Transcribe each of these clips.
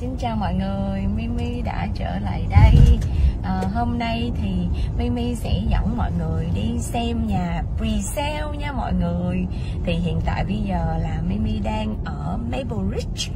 Xin chào mọi người, Mimi đã trở lại đây à, Hôm nay thì Mimi sẽ dẫn mọi người đi xem nhà pre-sale nha mọi người. Thì hiện tại bây giờ là Mimi đang ở Maple Ridge.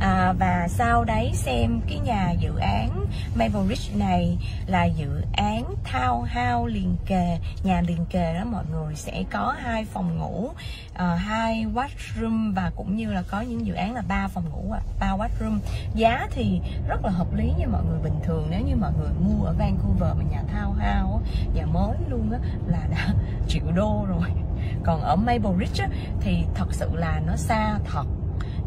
À, Và sau đấy xem cái nhà dự án Maple Ridge này là dự án townhouse liền kề Nhà liền kề đó mọi người. Sẽ có hai phòng ngủ à, hai washroom và cũng như là có những dự án là ba phòng ngủ ba washroom. Giá thì rất là hợp lý nha mọi người bình thường nếu như mọi người mua ở Vancouver mà nhà thao hao nhà mới luôn á là đã triệu đô rồi. Còn ở Maple Ridge á, thì thật sự là nó xa thật.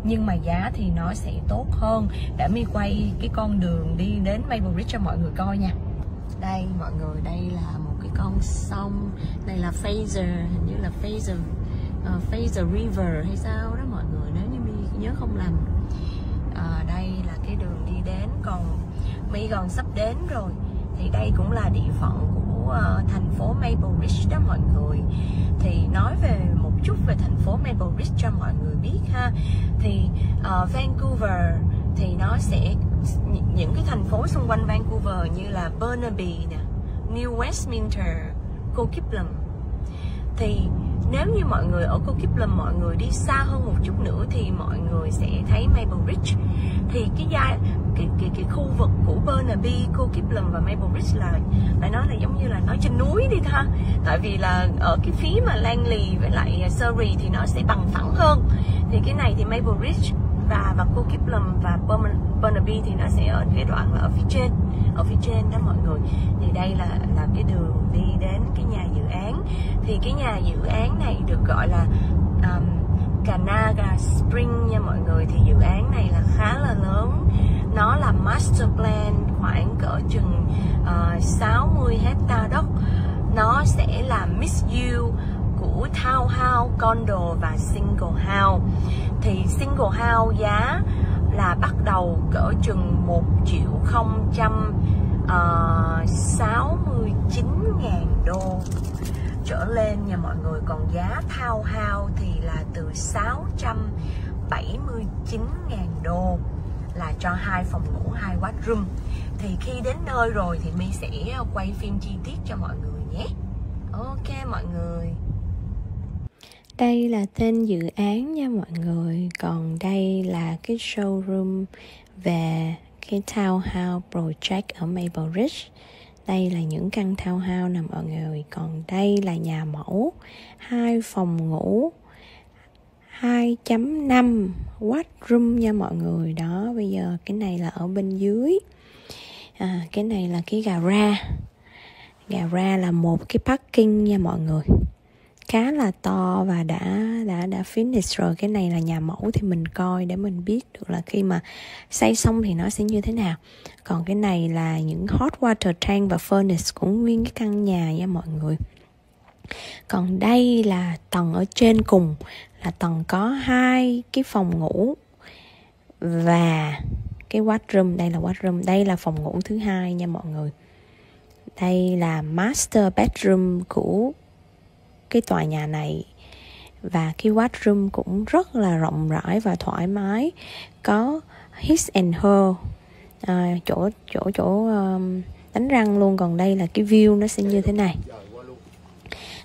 Nhưng mà giá thì nó sẽ tốt hơn. Để mi quay cái con đường đi đến Maple Ridge cho mọi người coi nha. Đây mọi người đây là một cái con sông. Đây là Fraser hình như là Fraser uh, Fraser River hay sao đó mọi người nếu như mi nhớ không lầm. À, đây là cái đường đi đến còn mi gần sắp đến rồi thì đây cũng là địa phận của ờ, thành phố Maple Ridge đó mọi người. Thì nói về một chút về thành phố Maple Ridge cho mọi người biết ha. Thì uh, Vancouver thì nó sẽ những cái thành phố xung quanh Vancouver như là Burnaby nè New Westminster Coquitlam. Thì nếu như mọi người ở Coquitlam mọi người đi xa hơn một chút nữa thì mọi người sẽ thấy Maple Ridge. Thì cái giai cái, cái, cái khu vực của Burnaby, Coquitlam và Maple Ridge là phải nói là giống như là nói trên núi đi ha. Tại vì là ở cái phía mà Langley với lại Surrey thì nó sẽ bằng phẳng hơn. Thì cái này thì Maple Ridge và và Coquitlam và Burnaby thì nó sẽ ở cái đoạn là ở phía trên ở phía trên đó mọi người. Thì đây là là cái đường đi đến cái nhà dự án. Thì cái nhà dự án này được gọi là um, Canaga Spring nha mọi người. Thì dự án này là khá là lớn. Nó là master plan khoảng cỡ chừng ờ, uh, 60 hecta đất. Nó sẽ là mixed you của townhouse, condo và single house thì single house giá là bắt đầu cỡ chừng 1 triệu 069 ờ, ngàn đô trở lên nha mọi người. Còn giá townhouse thì là từ 679 ngàn đô là cho hai phòng ngủ hai washroom thì khi đến nơi rồi thì mi sẽ quay phim chi tiết cho mọi người nhé. Ok mọi người đây là tên dự án nha mọi người. Còn đây là cái showroom về cái townhouse project ở Maple Ridge. Đây là những căn townhouse nè mọi người. Còn đây là nhà mẫu hai phòng ngủ 2.5 watt room nha mọi người. Đó bây giờ cái này là ở bên dưới. À, cái này là cái gara gara là một cái parking nha mọi người khá là to và đã đã đã finish rồi. Cái này là nhà mẫu thì mình coi để mình biết được là khi mà xây xong thì nó sẽ như thế nào. Còn cái này là những hot water tank và furnace của nguyên cái căn nhà nha mọi người. Còn đây là tầng ở trên cùng, là tầng có hai cái phòng ngủ và cái washroom. Đây là washroom, đây là phòng ngủ thứ hai nha mọi người. Đây là master bedroom của cái tòa nhà này. Và cái washroom cũng rất là rộng rãi và thoải mái. Có his and her. À, chỗ chỗ chỗ um, đánh răng luôn. Còn đây là cái view nó sẽ như thế này.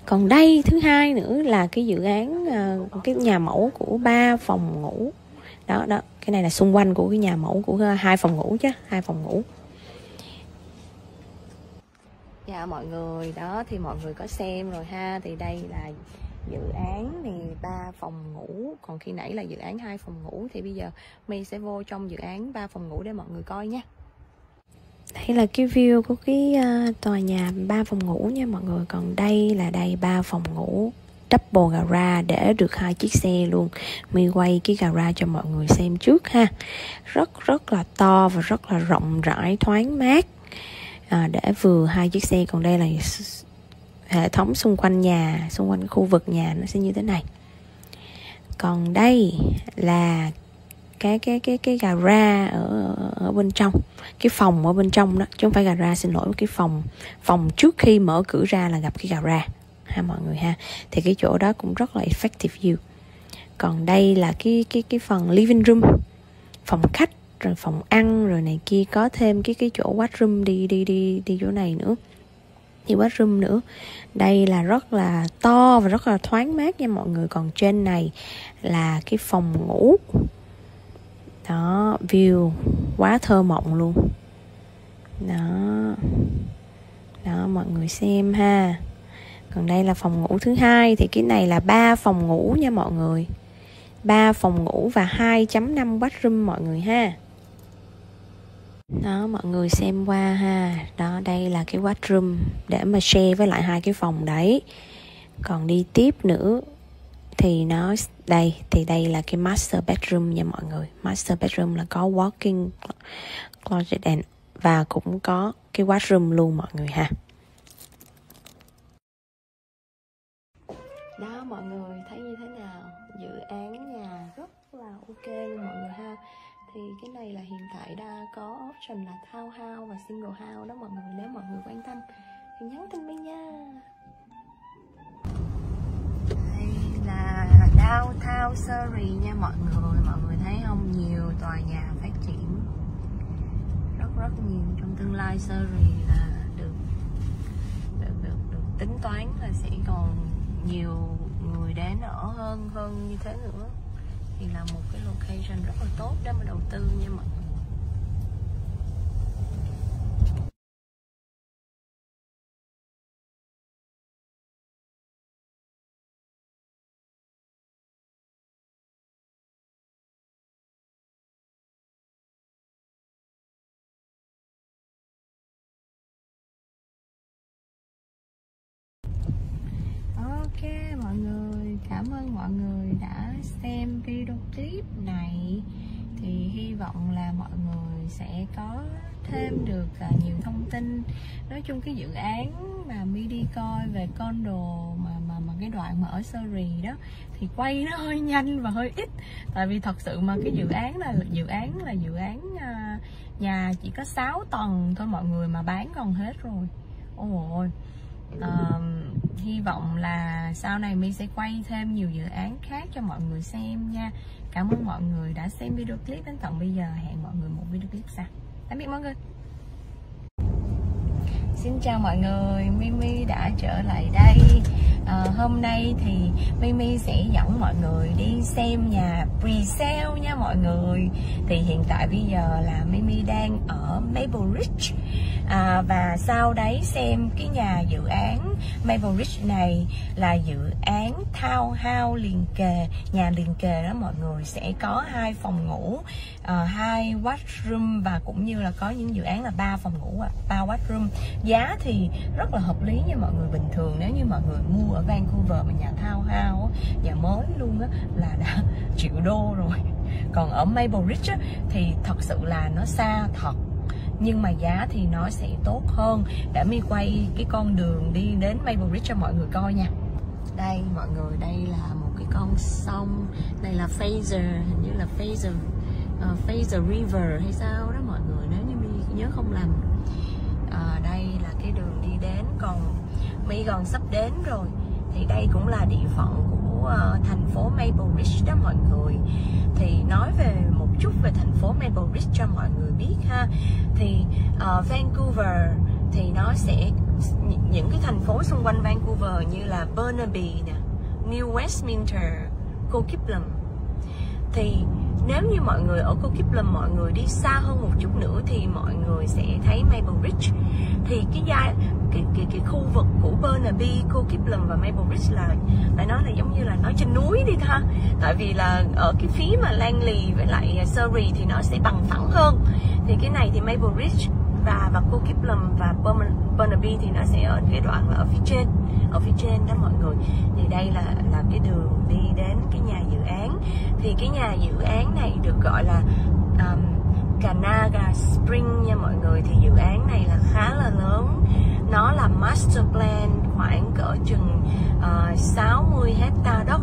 Còn đây thứ hai nữa là cái dự án uh, cái nhà mẫu của ba phòng ngủ. Đó đó. Cái này là xung quanh của cái nhà mẫu của à, hai phòng ngủ chứ hai phòng ngủ dạ mọi người. Đó, thì mọi người có xem rồi ha. Thì đây là dự án thì ba phòng ngủ. Còn khi nãy là dự án hai phòng ngủ. Thì bây giờ mi sẽ vô trong dự án ba phòng ngủ để mọi người coi nha. Đây là cái view của cái ờ, tòa nhà ba phòng ngủ nha mọi người. Còn đây là đây ba phòng ngủ double garage để được hai chiếc xe luôn. Mi quay cái garage cho mọi người xem trước ha. Rất rất là to và rất là rộng rãi, thoáng mát à, để vừa hai chiếc xe còn đây là hệ thống xung quanh nhà xung quanh khu vực nhà nó sẽ như thế này. Còn đây là cái cái cái cái gara ở ở bên trong cái phòng ở bên trong đó chứ không phải gara xin lỗi cái phòng phòng trước khi mở cửa ra là gặp cái gara ha mọi người ha. Thì cái chỗ đó cũng rất là effective view. Còn đây là cái cái cái phần living room phòng khách rồi phòng ăn, rồi này kia, có thêm cái cái chỗ washroom đi đi đi đi chỗ này nữa. Thì washroom nữa. Đây là rất là to và rất là thoáng mát nha mọi người. Còn trên này là cái phòng ngủ. Đó, view quá thơ mộng luôn. Đó. Đó, mọi người xem ha. Còn đây là phòng ngủ thứ hai. Thì cái này là ba phòng ngủ nha mọi người. Ba phòng ngủ và 2.5 bathroom mọi người ha đó, mọi người xem qua ha. Đó, đây là cái washroom để mà share với lại hai cái phòng đấy. Còn đi tiếp nữa thì nó, đây, thì đây là cái master bedroom nha mọi người. Master bedroom là có walking closet and, và cũng có cái washroom luôn mọi người ha. Đó, mọi người, thấy như thế nào? Dự án nhà rất là ok luôn mọi người thì cái này là hiện tại đã có option là thao hao và single hao đó mọi người nếu mọi người quan tâm thì nhắn tin với nha. Đây là downtown Surrey nha mọi người mọi người thấy không? Nhiều tòa nhà phát triển rất rất nhiều trong tương lai Surrey là được được, được, được tính toán là sẽ còn nhiều người đến ở hơn hơn như thế nữa thì là một cái location rất là tốt để mà đầu tư nha mọi người. Ok mọi người, cảm ơn mọi người đã xem video clip này. Thì hy vọng là mọi người sẽ có thêm được à, nhiều thông tin. Nói chung cái dự án mà mi đi coi về condo mà mà mà cái đoạn mà ở Surrey đó Thì quay nó hơi nhanh và hơi ít. Tại vì thật sự mà cái dự án là dự án là dự án à, nhà chỉ có 6 tầng thôi mọi người mà bán còn hết rồi. Ôi ôi. Uh, hy vọng là sau này mi sẽ quay thêm nhiều dự án khác cho mọi người xem nha. Cảm ơn mọi người đã xem video clip đến tận bây giờ. Hẹn mọi người một video clip sau. Tạm biệt mọi người. Xin chào mọi người, Mimi đã trở lại đây. À, Hôm nay thì Mimi sẽ dẫn mọi người đi xem nhà pre-sale nha mọi người. Thì hiện tại bây giờ là Mimi đang ở Maple Ridge. À, Và sau đấy xem cái nhà dự án Maple Ridge này là dự án townhouse liền kề Nhà liền kề đó mọi người. Sẽ có hai phòng ngủ à, hai washroom và cũng như là có những dự án là ba phòng ngủ à, ba washroom giá thì rất là hợp lý nha mọi người. Bình thường nếu như mọi người mua ở Vancouver mà nhà thao hao nhà mới luôn á là đã triệu đô rồi. Còn ở Maple Ridge á, thì thật sự là nó xa thật. Nhưng mà giá thì nó sẽ tốt hơn. Để mi quay cái con đường đi đến Maple Ridge cho mọi người coi nha. Đây mọi người đây là một cái con sông. Đây là Fraser hình như là Fraser uh, Fraser River hay sao đó mọi người. Nếu như mi nhớ không lầm à, đây là cái đường đi đến còn mi gần sắp đến rồi. Thì đây cũng là địa phận của uh, thành phố Maple Ridge đó mọi người. Thì nói về một chút về thành phố Maple Ridge cho mọi người biết ha. Thì uh, Vancouver thì nó sẽ những cái thành phố xung quanh Vancouver như là Burnaby nè New Westminster, Coquitlam. Thì nếu như mọi người ở Cô Kiplum mọi người đi xa hơn một chút nữa thì mọi người sẽ thấy Maple Ridge. Thì cái giai cái, cái, cái khu vực của Burnaby, Cô Kiplum và Maple Ridge là phải nói là giống như là nói trên núi đi ha. Tại vì là ở cái phía mà Langley với lại Surrey thì nó sẽ bằng phẳng hơn. Thì cái này thì Maple Ridge và và cô Kiplum và Burnaby thì nó sẽ ở cái đoạn là ở phía trên. Ở phía trên đó mọi người. Thì đây là là cái đường đi đến cái nhà dự án. Thì cái nhà dự án này được gọi là um, Canaga Spring nha mọi người. Thì dự án này là khá là lớn. Nó là master plan khoảng cỡ chừng ờ, uh, 60 hecta đất.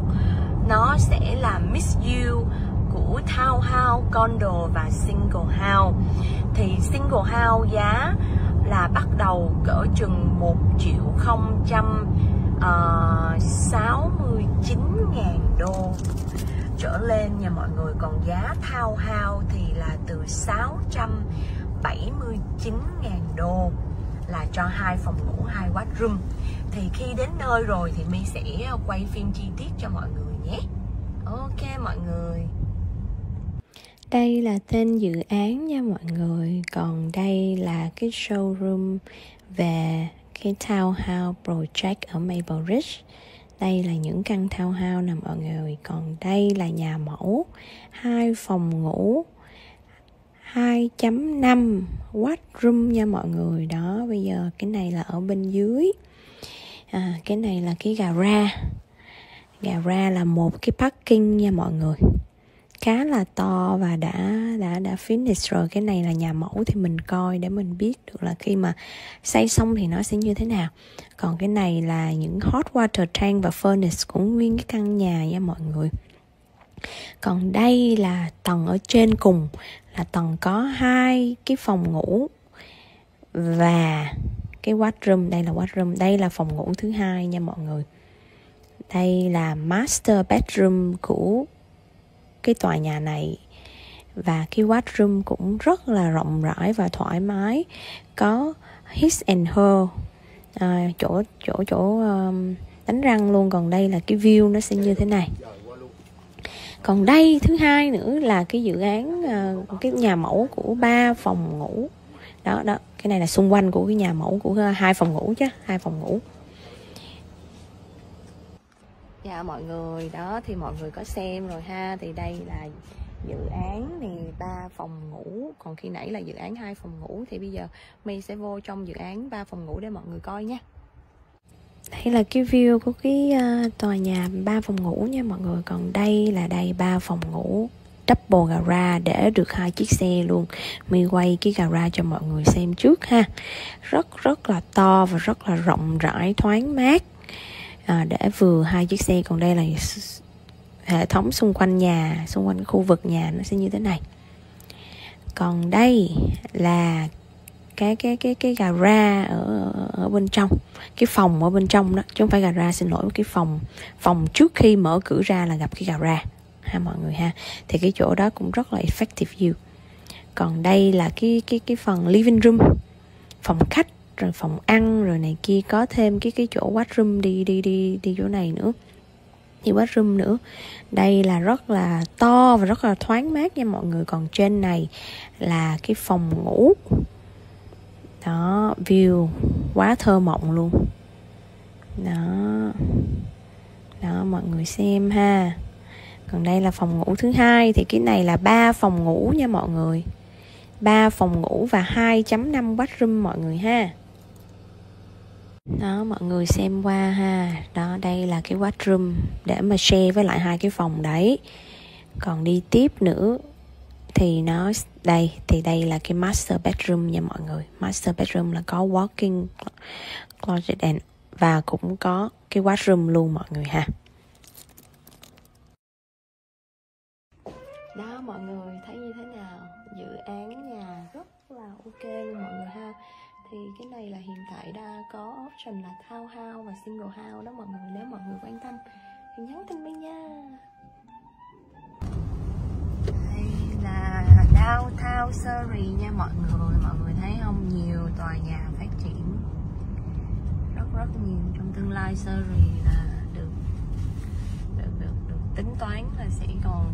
Nó sẽ là mixed use của townhouse, condo và single house thì single house giá là bắt đầu cỡ chừng 1 triệu 069 ờ, ngàn đô trở lên nha mọi người. Còn giá thao hao thì là từ 6 279.000 đô là cho hai phòng ngủ hai washroom thì khi đến nơi rồi thì mi sẽ quay phim chi tiết cho mọi người nhé. Ok mọi người đây là tên dự án nha mọi người. Còn đây là cái showroom về cái townhouse project ở Maple Ridge. Đây là những căn townhouse nè mọi người. Còn đây là nhà mẫu hai phòng ngủ 2.5 watt room nha mọi người. Đó bây giờ cái này là ở bên dưới. À, cái này là cái gara gara là một cái parking nha mọi người khá là to và đã đã đã finish rồi. Cái này là nhà mẫu thì mình coi để mình biết được là khi mà xây xong thì nó sẽ như thế nào. Còn cái này là những hot water tank và furnace của nguyên cái căn nhà nha mọi người. Còn đây là tầng ở trên cùng, là tầng có hai cái phòng ngủ và cái washroom. Đây là washroom, đây là phòng ngủ thứ hai nha mọi người. Đây là master bedroom của cái tòa nhà này. Và cái washroom cũng rất là rộng rãi và thoải mái. Có his and her. À, chỗ chỗ chỗ um, đánh răng luôn. Còn đây là cái view nó sẽ như thế này. Còn đây thứ hai nữa là cái dự án uh, cái nhà mẫu của ba phòng ngủ. Đó đó. Cái này là xung quanh của cái nhà mẫu của à, hai phòng ngủ chứ hai phòng ngủ dạ mọi người. Đó, thì mọi người có xem rồi ha. Thì đây là dự án thì ba phòng ngủ. Còn khi nãy là dự án hai phòng ngủ. Thì bây giờ mi sẽ vô trong dự án ba phòng ngủ để mọi người coi nha. Đây là cái view của cái ờ, tòa nhà ba phòng ngủ nha mọi người. Còn đây là đây ba phòng ngủ double garage để được hai chiếc xe luôn. Mi quay cái garage cho mọi người xem trước ha. Rất rất là to và rất là rộng rãi, thoáng mát à, để vừa hai chiếc xe còn đây là hệ thống xung quanh nhà xung quanh khu vực nhà nó sẽ như thế này. Còn đây là cái cái cái cái gara ở ở bên trong cái phòng ở bên trong đó chứ không phải gara xin lỗi cái phòng phòng trước khi mở cửa ra là gặp cái gara ha mọi người ha. Thì cái chỗ đó cũng rất là effective view. Còn đây là cái cái cái phần living room phòng khách rồi phòng ăn, rồi này kia, có thêm cái cái chỗ washroom đi đi đi đi chỗ này nữa. Thì washroom nữa. Đây là rất là to và rất là thoáng mát nha mọi người. Còn trên này là cái phòng ngủ. Đó, view quá thơ mộng luôn. Đó. Đó, mọi người xem ha. Còn đây là phòng ngủ thứ hai. Thì cái này là ba phòng ngủ nha mọi người. Ba phòng ngủ và 2.5 bathroom mọi người ha đó, mọi người xem qua ha. Đó, đây là cái washroom để mà share với lại hai cái phòng đấy. Còn đi tiếp nữa thì nó, đây, thì đây là cái master bedroom nha mọi người. Master bedroom là có walking closet and, và cũng có cái washroom luôn mọi người ha. Đó, mọi người thì cái này là hiện tại đã có option là thao hao và single hao đó mọi người nếu mọi người quan tâm thì nhắn tin mình nha. Đây là downtown Surrey nha mọi người mọi người thấy không? Nhiều tòa nhà phát triển rất rất nhiều trong tương lai Surrey là được được được, được tính toán là sẽ còn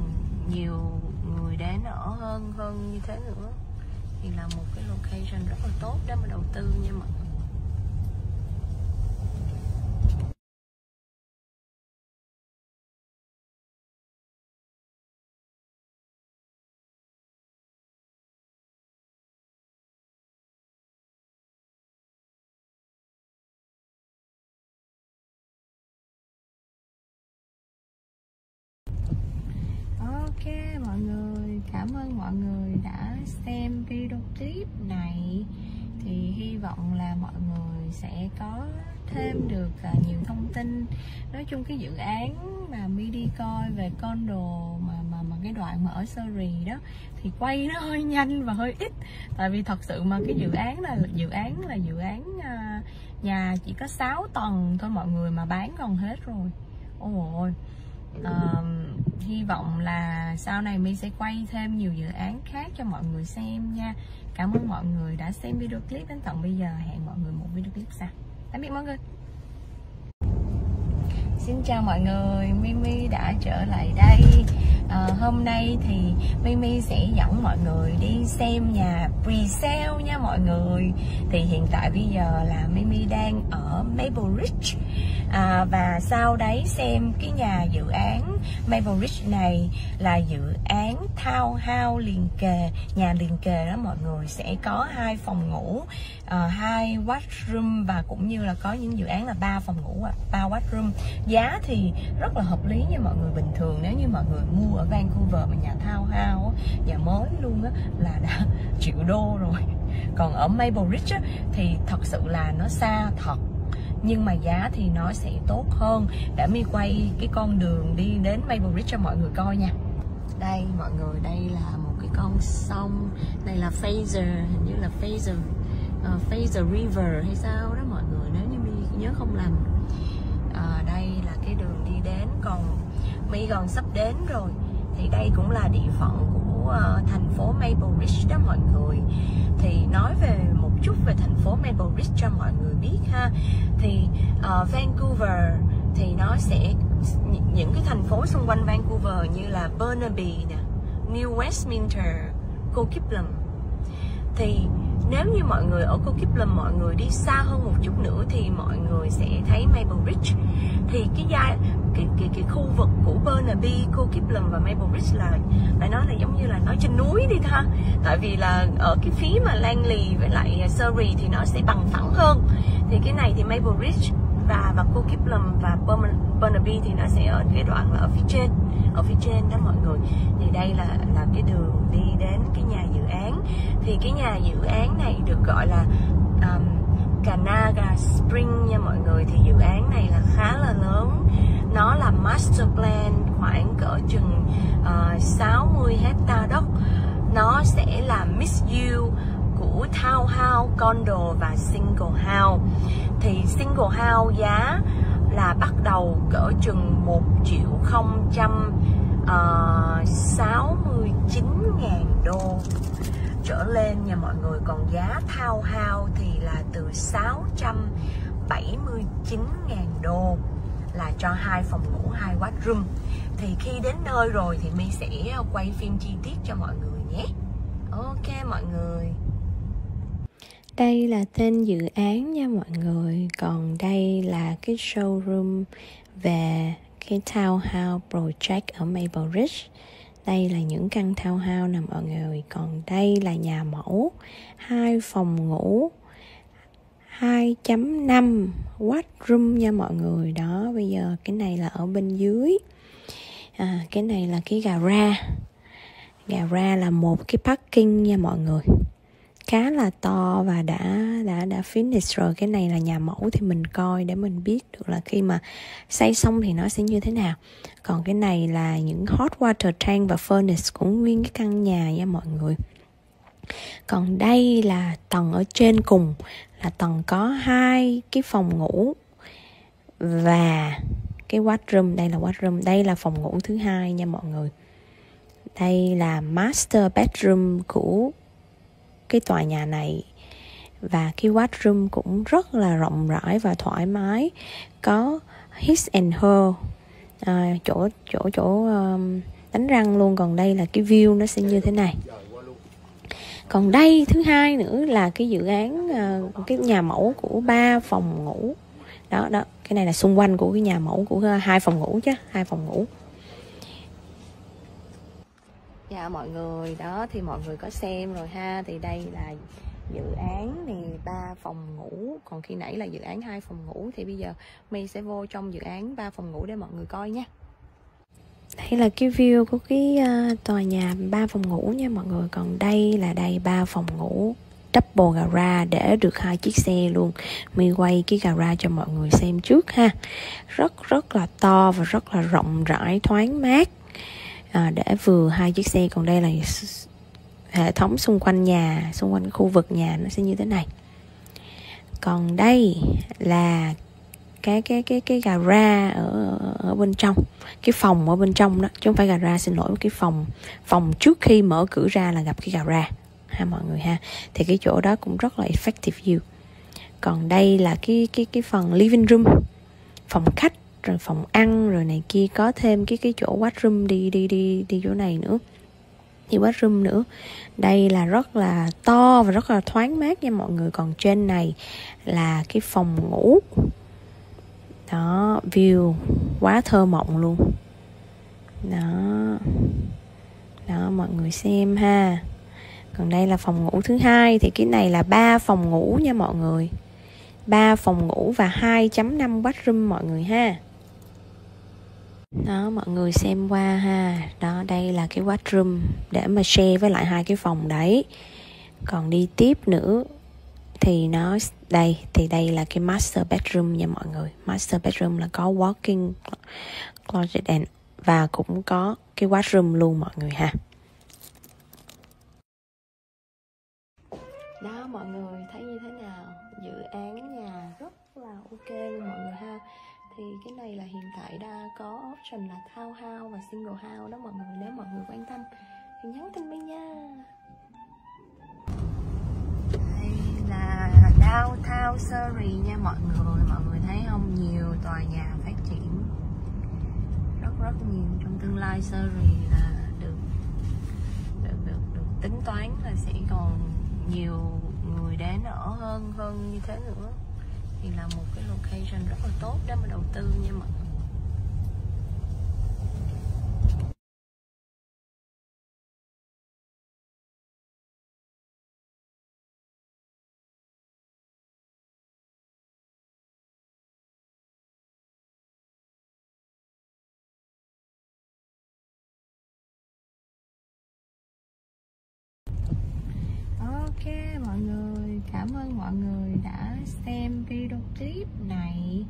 nhiều người đến ở hơn hơn như thế nữa thì là một cái location rất là tốt để mà đầu tư nha mọi người. Cảm ơn mọi người đã xem video clip này. Thì hy vọng là mọi người sẽ có thêm được à, nhiều thông tin. Nói chung cái dự án mà mi đi coi về con đồ mà mà mà cái đoạn mà ở Surrey đó thì quay nó hơi nhanh và hơi ít. Tại vì thật sự mà cái dự án là dự án là dự án à, nhà chỉ có 6 tầng thôi mọi người mà bán còn hết rồi. Ôi ôi. Um, hy vọng là sau này mi sẽ quay thêm nhiều dự án khác cho mọi người xem nha. Cảm ơn mọi người đã xem video clip. Đến tận bây giờ hẹn mọi người một video clip sau. Tạm biệt mọi người. Xin chào mọi người, Mimi đã trở lại đây à, Hôm nay thì Mimi sẽ dẫn mọi người đi xem nhà pre-sale nha mọi người. Thì hiện tại bây giờ là Mimi đang ở Maple Ridge. À, Và sau đấy xem cái nhà dự án Maple Ridge này là dự án townhouse liền kề Nhà liền kề đó mọi người. Sẽ có hai phòng ngủ uh, hai washroom và cũng như là có những dự án là ba phòng ngủ ba washroom. Giá thì rất là hợp lý nha mọi người bình thường. Nếu như mọi người mua ở Vancouver mà nhà thao hao nhà mới luôn á là đã triệu đô rồi. Còn ở Maple Ridge á, thì thật sự là nó xa thật. Nhưng mà giá thì nó sẽ tốt hơn. Để mi quay cái con đường đi đến Maple Ridge cho mọi người coi nha. Đây mọi người đây là một cái con sông. Đây là Fraser hình như là Fraser uh, ờ, Fraser River hay sao đó mọi người nếu như mi nhớ không lầm. À, đây là cái đường đi đến còn mi gần sắp đến rồi thì đây cũng là địa phận của ờ, thành phố Maple Ridge đó mọi người. Thì nói về một chút về thành phố Maple Ridge cho mọi người biết ha. Thì uh, Vancouver thì nó sẽ những cái thành phố xung quanh Vancouver như là Burnaby nè New Westminster Coquitlam. Thì nếu như mọi người ở Coquitlam mọi người đi xa hơn một chút nữa thì mọi người sẽ thấy Maple Ridge. Thì cái giai cái, cái, cái khu vực của Burnaby, Coquitlam và Maple Ridge là phải nói là giống như là nói trên núi đi ha. Tại vì là ở cái phía mà Langley với lại Surrey thì nó sẽ bằng phẳng hơn. Thì cái này thì Maple Ridge và và cô Kim và Burnaby thì nó sẽ ở cái đoạn là ở phía trên ở phía trên đó mọi người. Thì đây là là cái đường đi đến cái nhà dự án. Thì cái nhà dự án này được gọi là um, Canaga Spring nha mọi người. Thì dự án này là khá là lớn. Nó là master plan khoảng cỡ chừng ờ, uh, 60 hecta đất. Nó sẽ là mixed use của townhouse, condo và single house thì single house giá là bắt đầu cỡ chừng 1 triệu 069 ờ, ngàn đô trở lên nha mọi người. Còn giá thao hao thì là từ 679 ngàn đô là cho hai phòng ngủ hai washroom thì khi đến nơi rồi thì mi sẽ quay phim chi tiết cho mọi người nhé. Ok mọi người đây là tên dự án nha mọi người. Còn đây là cái showroom về cái townhouse project ở Maple Ridge. Đây là những căn townhouse nè mọi người. Còn đây là nhà mẫu hai phòng ngủ 2.5 watt room nha mọi người. Đó bây giờ cái này là ở bên dưới. À, cái này là cái gara gara là một cái parking nha mọi người khá là to và đã đã đã finish rồi. Cái này là nhà mẫu thì mình coi để mình biết được là khi mà xây xong thì nó sẽ như thế nào. Còn cái này là những hot water tank và furnace của nguyên cái căn nhà nha mọi người. Còn đây là tầng ở trên cùng, là tầng có hai cái phòng ngủ và cái washroom. Đây là washroom, đây là phòng ngủ thứ hai nha mọi người. Đây là master bedroom của cái tòa nhà này. Và cái washroom cũng rất là rộng rãi và thoải mái. Có his and her. À, chỗ chỗ chỗ um, đánh răng luôn. Còn đây là cái view nó sẽ như thế này. Còn đây thứ hai nữa là cái dự án uh, cái nhà mẫu của ba phòng ngủ. Đó đó. Cái này là xung quanh của cái nhà mẫu của à, hai phòng ngủ chứ hai phòng ngủ dạ mọi người. Đó thì mọi người có xem rồi ha. Thì đây là dự án thì ba phòng ngủ. Còn khi nãy là dự án hai phòng ngủ. Thì bây giờ mi sẽ vô trong dự án ba phòng ngủ để mọi người coi nha. Đây là cái view của cái uh, tòa nhà ba phòng ngủ nha mọi người. Còn đây là đây ba phòng ngủ double garage để được hai chiếc xe luôn. Mi quay cái garage cho mọi người xem trước ha. Rất rất là to và rất là rộng rãi thoáng mát à, để vừa hai chiếc xe còn đây là hệ thống xung quanh nhà xung quanh khu vực nhà nó sẽ như thế này. Còn đây là cái cái cái cái gara ở ở bên trong cái phòng ở bên trong đó chứ không phải gara xin lỗi cái phòng phòng trước khi mở cửa ra là gặp cái gara ha mọi người ha. Thì cái chỗ đó cũng rất là effective view. Còn đây là cái cái cái phần living room phòng khách rồi phòng ăn, rồi này kia, có thêm cái cái chỗ washroom đi đi đi đi chỗ này nữa. Thì washroom nữa. Đây là rất là to và rất là thoáng mát nha mọi người. Còn trên này là cái phòng ngủ. Đó, view quá thơ mộng luôn. Đó. Đó, mọi người xem ha. Còn đây là phòng ngủ thứ hai. Thì cái này là ba phòng ngủ nha mọi người. Ba phòng ngủ và 2.5 bathroom mọi người ha đó, mọi người xem qua ha. Đó, đây là cái washroom để mà share với lại hai cái phòng đấy. Còn đi tiếp nữa thì nó, đây, thì đây là cái master bedroom nha mọi người. Master bedroom là có walking closet and, và cũng có cái washroom luôn mọi người ha. Đó, mọi người thấy thì cái này là hiện tại đã có option là thao hao và single hao đó mọi người nếu mọi người quan tâm thì nhắn tin với nha. Đây là downtown Surrey nha mọi người mọi người thấy không? Nhiều tòa nhà phát triển rất rất nhiều trong tương lai Surrey là được được được, được tính toán là sẽ còn nhiều người đến ở hơn hơn như thế nữa thì là một cái location rất là tốt để mà đầu tư nha mọi người. Ok mọi người, cảm ơn mọi người đã xem video clip này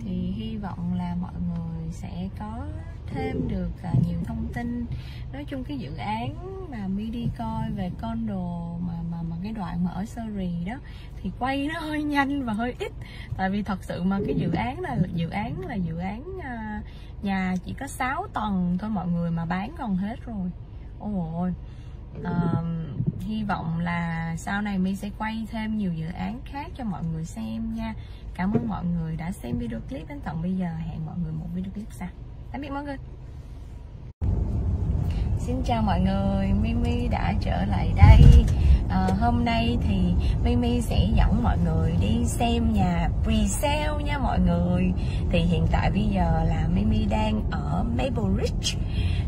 Thì hy vọng là mọi người sẽ có thêm được à, nhiều thông tin. Nói chung cái dự án mà mi đi coi về con đồ mà mà mà cái đoạn mà ở Surrey đó Thì quay nó hơi nhanh và hơi ít. Tại vì thật sự mà cái dự án là dự án là dự án à, nhà chỉ có 6 tầng thôi mọi người mà bán còn hết rồi. Ôi ôi. Uh, hy vọng là sau này mi sẽ quay thêm nhiều dự án khác cho mọi người xem nha. Cảm ơn mọi người đã xem video clip đến tận bây giờ. Hẹn mọi người một video clip sau. Tạm biệt mọi người. Xin chào mọi người, Mimi đã trở lại đây. À, Hôm nay thì Mimi sẽ dẫn mọi người đi xem nhà pre-sale nha mọi người. Thì hiện tại bây giờ là Mimi đang ở Maple Ridge.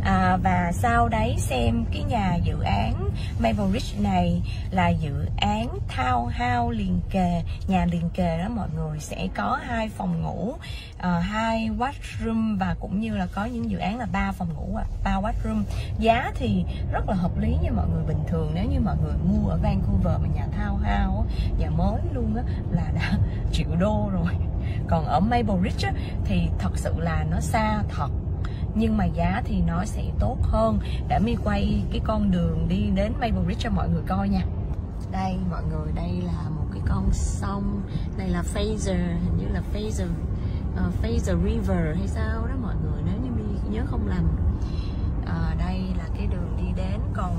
À, Và sau đấy xem cái nhà dự án Maple Ridge này là dự án townhouse liền kề Nhà liền kề đó mọi người. Sẽ có hai phòng ngủ à, hai washroom và cũng như là có những dự án là ba phòng ngủ ba washroom giá thì rất là hợp lý nha mọi người bình thường. Nếu như mọi người mua ở Vancouver mà nhà thao hao nhà mới luôn á là đã triệu đô rồi. Còn ở Maple Ridge á, thì thật sự là nó xa thật. Nhưng mà giá thì nó sẽ tốt hơn. Để mi quay cái con đường đi đến Maple Ridge cho mọi người coi nha. Đây mọi người đây là một cái con sông. Đây là Fraser hình như là Fraser uh, Fraser River hay sao đó mọi người. Nếu như mi nhớ không lầm à, đây là cái đường đi đến còn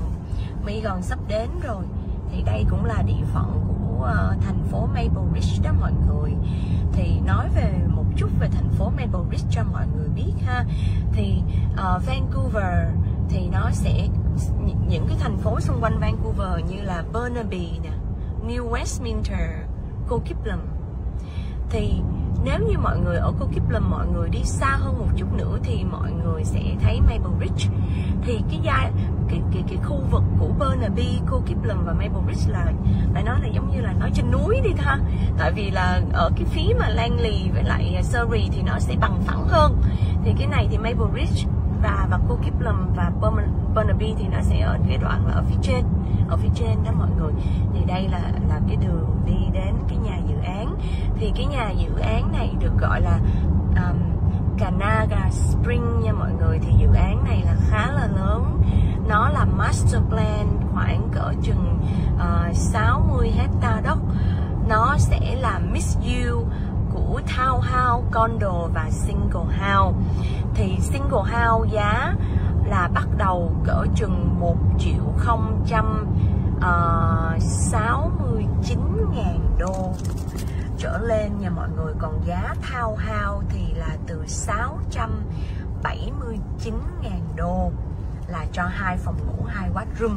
mi gần sắp đến rồi. Thì đây cũng là địa phận của uh, thành phố Maple Ridge đó mọi người. Thì nói về một chút về thành phố Maple Ridge cho mọi người biết ha. Thì uh, Vancouver thì nó sẽ những cái thành phố xung quanh Vancouver như là Burnaby nè New Westminster Coquitlam. Thì nếu như mọi người ở Cô Kiplum mọi người đi xa hơn một chút nữa thì mọi người sẽ thấy Maple Ridge. Thì cái giai cái, cái, cái khu vực của Burnaby, Cô Kiplum và Maple Ridge là phải nói là giống như là nói trên núi đi ha. Tại vì là ở cái phía mà Langley với lại Surrey thì nó sẽ bằng phẳng hơn. Thì cái này thì Maple Ridge và và cô Kiplum và Burnaby thì nó sẽ ở cái đoạn là ở phía trên ở phía trên đó mọi người. Thì đây là là cái đường đi đến cái nhà dự án. Thì cái nhà dự án này được gọi là um, Canaga Spring nha mọi người. Thì dự án này là khá là lớn. Nó là master plan khoảng cỡ chừng ờ, uh, 60 hecta đất. Nó sẽ là mixed use chủ townhouse, condo và single house thì single house giá là bắt đầu cỡ chừng 1 triệu 069 ờ, ngàn đô trở lên nha mọi người. Còn giá townhouse thì là từ 679 ngàn đô là cho hai phòng ngủ hai washroom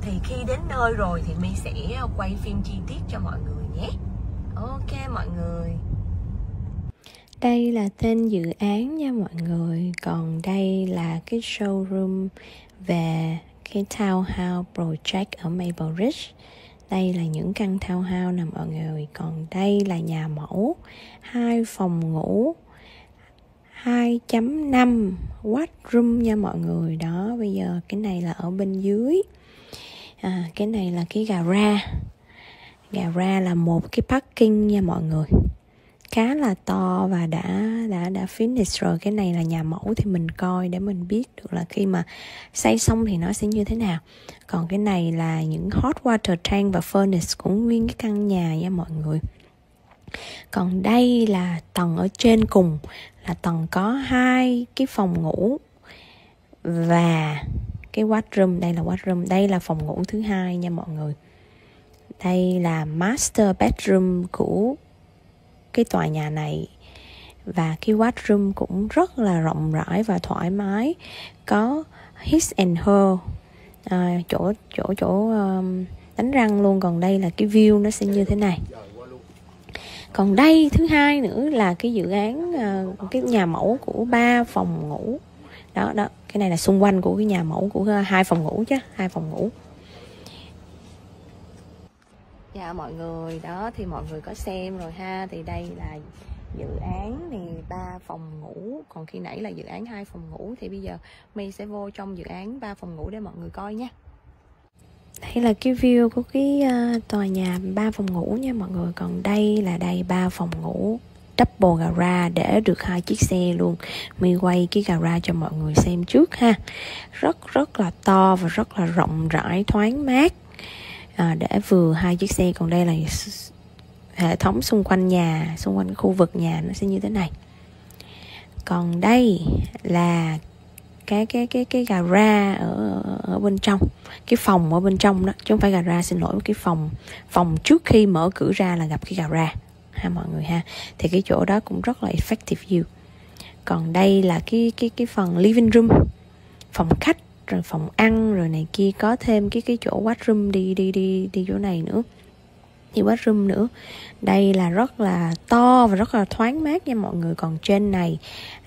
thì khi đến nơi rồi thì mi sẽ quay phim chi tiết cho mọi người nhé. Ok mọi người đây là tên dự án nha mọi người. Còn đây là cái showroom về cái townhouse project ở Maple Ridge. Đây là những căn townhouse nè mọi người. Còn đây là nhà mẫu hai phòng ngủ 2.5 watt room nha mọi người. Đó bây giờ cái này là ở bên dưới. À, cái này là cái gara. Gara là một cái parking nha mọi người khá là to và đã đã đã finish rồi. Cái này là nhà mẫu thì mình coi để mình biết được là khi mà xây xong thì nó sẽ như thế nào. Còn cái này là những hot water tank và furnace của nguyên cái căn nhà nha mọi người. Còn đây là tầng ở trên cùng, là tầng có hai cái phòng ngủ và cái washroom. Đây là washroom, đây là phòng ngủ thứ hai nha mọi người. Đây là master bedroom của cái tòa nhà này. Và cái washroom cũng rất là rộng rãi và thoải mái. Có his and her. À, chỗ chỗ chỗ um, đánh răng luôn. Còn đây là cái view nó sẽ như thế này. Còn đây thứ hai nữa là cái dự án uh, cái nhà mẫu của ba phòng ngủ. Đó đó. Cái này là xung quanh của cái nhà mẫu của à, hai phòng ngủ chứ hai phòng ngủ dạ mọi người. Đó, thì mọi người có xem rồi ha. Thì đây là dự án thì ba phòng ngủ. Còn khi nãy là dự án hai phòng ngủ. Thì bây giờ mi sẽ vô trong dự án ba phòng ngủ để mọi người coi nha. Đây là cái view của cái ờ, tòa nhà ba phòng ngủ nha mọi người. Còn đây là đây ba phòng ngủ double garage để được hai chiếc xe luôn. Mi quay cái garage cho mọi người xem trước ha. Rất rất là to và rất là rộng rãi, thoáng mát à, để vừa hai chiếc xe còn đây là hệ thống xung quanh nhà xung quanh khu vực nhà nó sẽ như thế này. Còn đây là cái cái cái cái gara ở ở bên trong cái phòng ở bên trong đó chứ không phải gara xin lỗi cái phòng phòng trước khi mở cửa ra là gặp cái gara ha mọi người ha. Thì cái chỗ đó cũng rất là effective view. Còn đây là cái cái cái phần living room phòng khách rồi phòng ăn, rồi này kia, có thêm cái cái chỗ washroom đi đi đi đi chỗ này nữa. Thì washroom nữa. Đây là rất là to và rất là thoáng mát nha mọi người. Còn trên này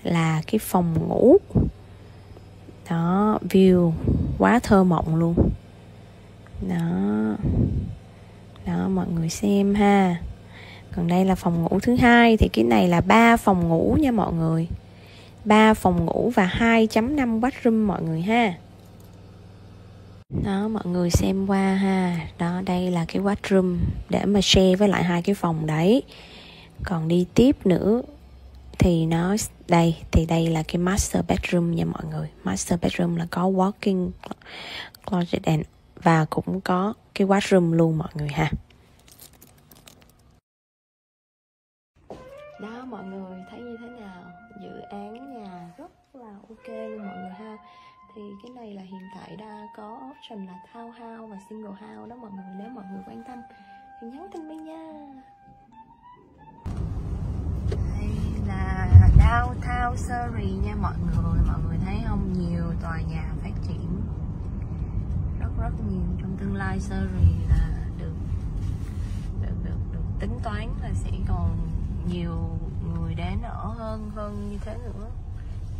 là cái phòng ngủ. Đó, view quá thơ mộng luôn. Đó. Đó, mọi người xem ha. Còn đây là phòng ngủ thứ hai. Thì cái này là ba phòng ngủ nha mọi người. Ba phòng ngủ và 2.5 bathroom mọi người ha đó, mọi người xem qua ha. Đó, đây là cái washroom để mà share với lại hai cái phòng đấy. Còn đi tiếp nữa thì nó, đây, thì đây là cái master bedroom nha mọi người. Master bedroom là có walking closet and, và cũng có cái washroom luôn mọi người ha. Đó, mọi người thì cái này là hiện tại đã có option là thao hao và single hao đó mọi người nếu mọi người quan tâm thì nhắn tin mình nha. Đây là downtown Surrey nha mọi người mọi người thấy không? Nhiều tòa nhà phát triển rất rất nhiều trong tương lai Surrey là được được được, được tính toán là sẽ còn nhiều người đến ở hơn hơn như thế nữa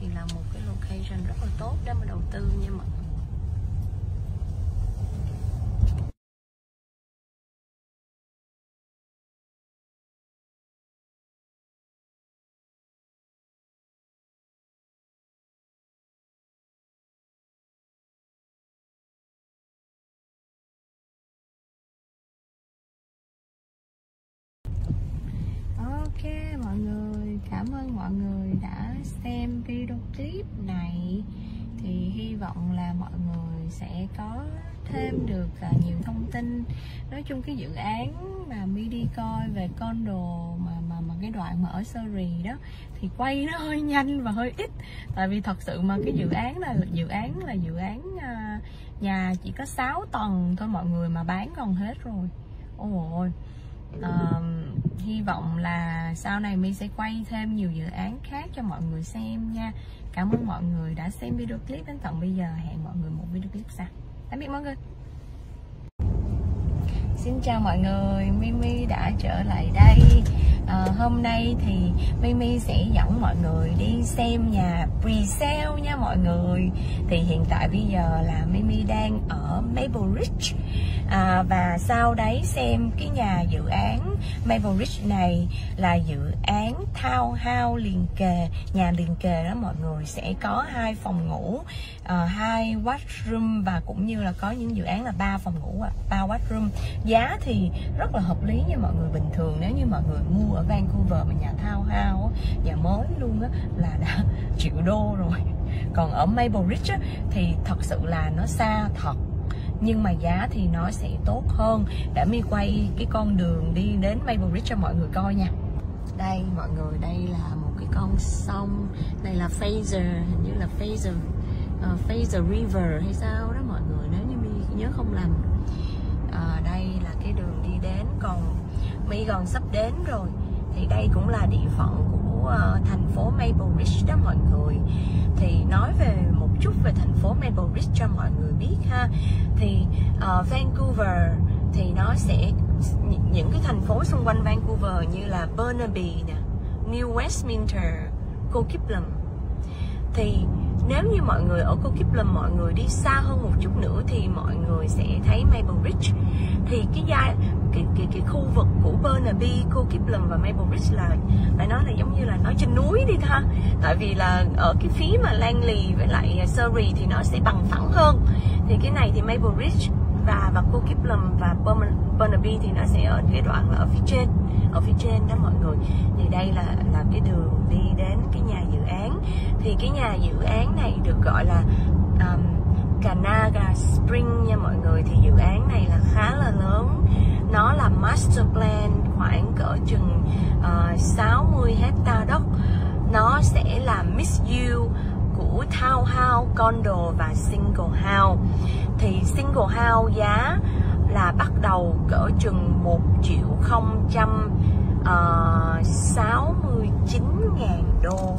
thì là một cái location rất là tốt để mà đầu tư. Nha mọi người cảm ơn mọi người đã xem video clip này. Thì hy vọng là mọi người sẽ có thêm được à, nhiều thông tin. Nói chung cái dự án mà mi đi coi về con đồ mà mà mà cái đoạn mà ở Surrey đó thì quay nó hơi nhanh và hơi ít. Tại vì thật sự mà cái dự án là dự án là dự án à, nhà chỉ có 6 tầng thôi mọi người mà bán còn hết rồi. Ôi uh, hy vọng là sau này mi sẽ quay thêm nhiều dự án khác cho mọi người xem nha. Cảm ơn mọi người đã xem video clip đến tận bây giờ. Hẹn mọi người một video clip sau. Tạm biệt mọi người. Xin chào mọi người, Mimi đã trở lại đây. À, Hôm nay thì Mimi sẽ dẫn mọi người đi xem nhà pre-sale nha mọi người. Thì hiện tại bây giờ là Mimi đang ở Maple Ridge. À, Và sau đấy xem cái nhà dự án Maple Ridge này là dự án townhouse liền kề Nhà liền kề đó mọi người. Sẽ có hai phòng ngủ uh, hai washroom và cũng như là có những dự án là ba phòng ngủ à, ba washroom giá thì rất là hợp lý nha mọi người. Bình thường nếu như mọi người mua ở Vancouver mà nhà thao hao nhà mới luôn á là đã triệu đô rồi. Còn ở Maple Ridge á, thì thật sự là nó xa thật. Nhưng mà giá thì nó sẽ tốt hơn. Để mi quay cái con đường đi đến Maple Ridge cho mọi người coi nha. Đây mọi người đây là một cái con sông. Này là Fraser hình như là Fraser uh, Fraser River hay sao đó mọi người. Nếu như mi nhớ không lầm à, đây là cái đường đi đến còn mi còn sắp đến rồi. Thì đây cũng là địa phận của uh, thành phố Maple Ridge đó mọi người. Thì nói về một chút về thành phố Maple Ridge cho mọi người biết ha. Thì uh, Vancouver thì nó sẽ những cái thành phố xung quanh Vancouver như là Burnaby nè New Westminster, Coquitlam. Thì nếu như mọi người ở Coquitlam mọi người đi xa hơn một chút nữa thì mọi người sẽ thấy Maple Ridge. Thì cái giai cái, cái, cái khu vực của Burnaby, Coquitlam và Maple Ridge là phải nói là giống như là nói trên núi đi ha. Tại vì là ở cái phía mà Langley với lại Surrey thì nó sẽ bằng phẳng hơn. Thì cái này thì Maple Ridge và và cô Kim Lâm và Burnaby thì nó sẽ ở cái đoạn là ở phía trên ở phía trên đó mọi người. Thì đây là là cái đường đi đến cái nhà dự án. Thì cái nhà dự án này được gọi là um, Canaga Spring nha mọi người. Thì dự án này là khá là lớn. Nó là master plan khoảng cỡ chừng ờ, uh, 60 hecta đất. Nó sẽ là mixed use của townhouse, condo và single house thì single house giá là bắt đầu cỡ chừng 1 triệu 069 ờ, ngàn đô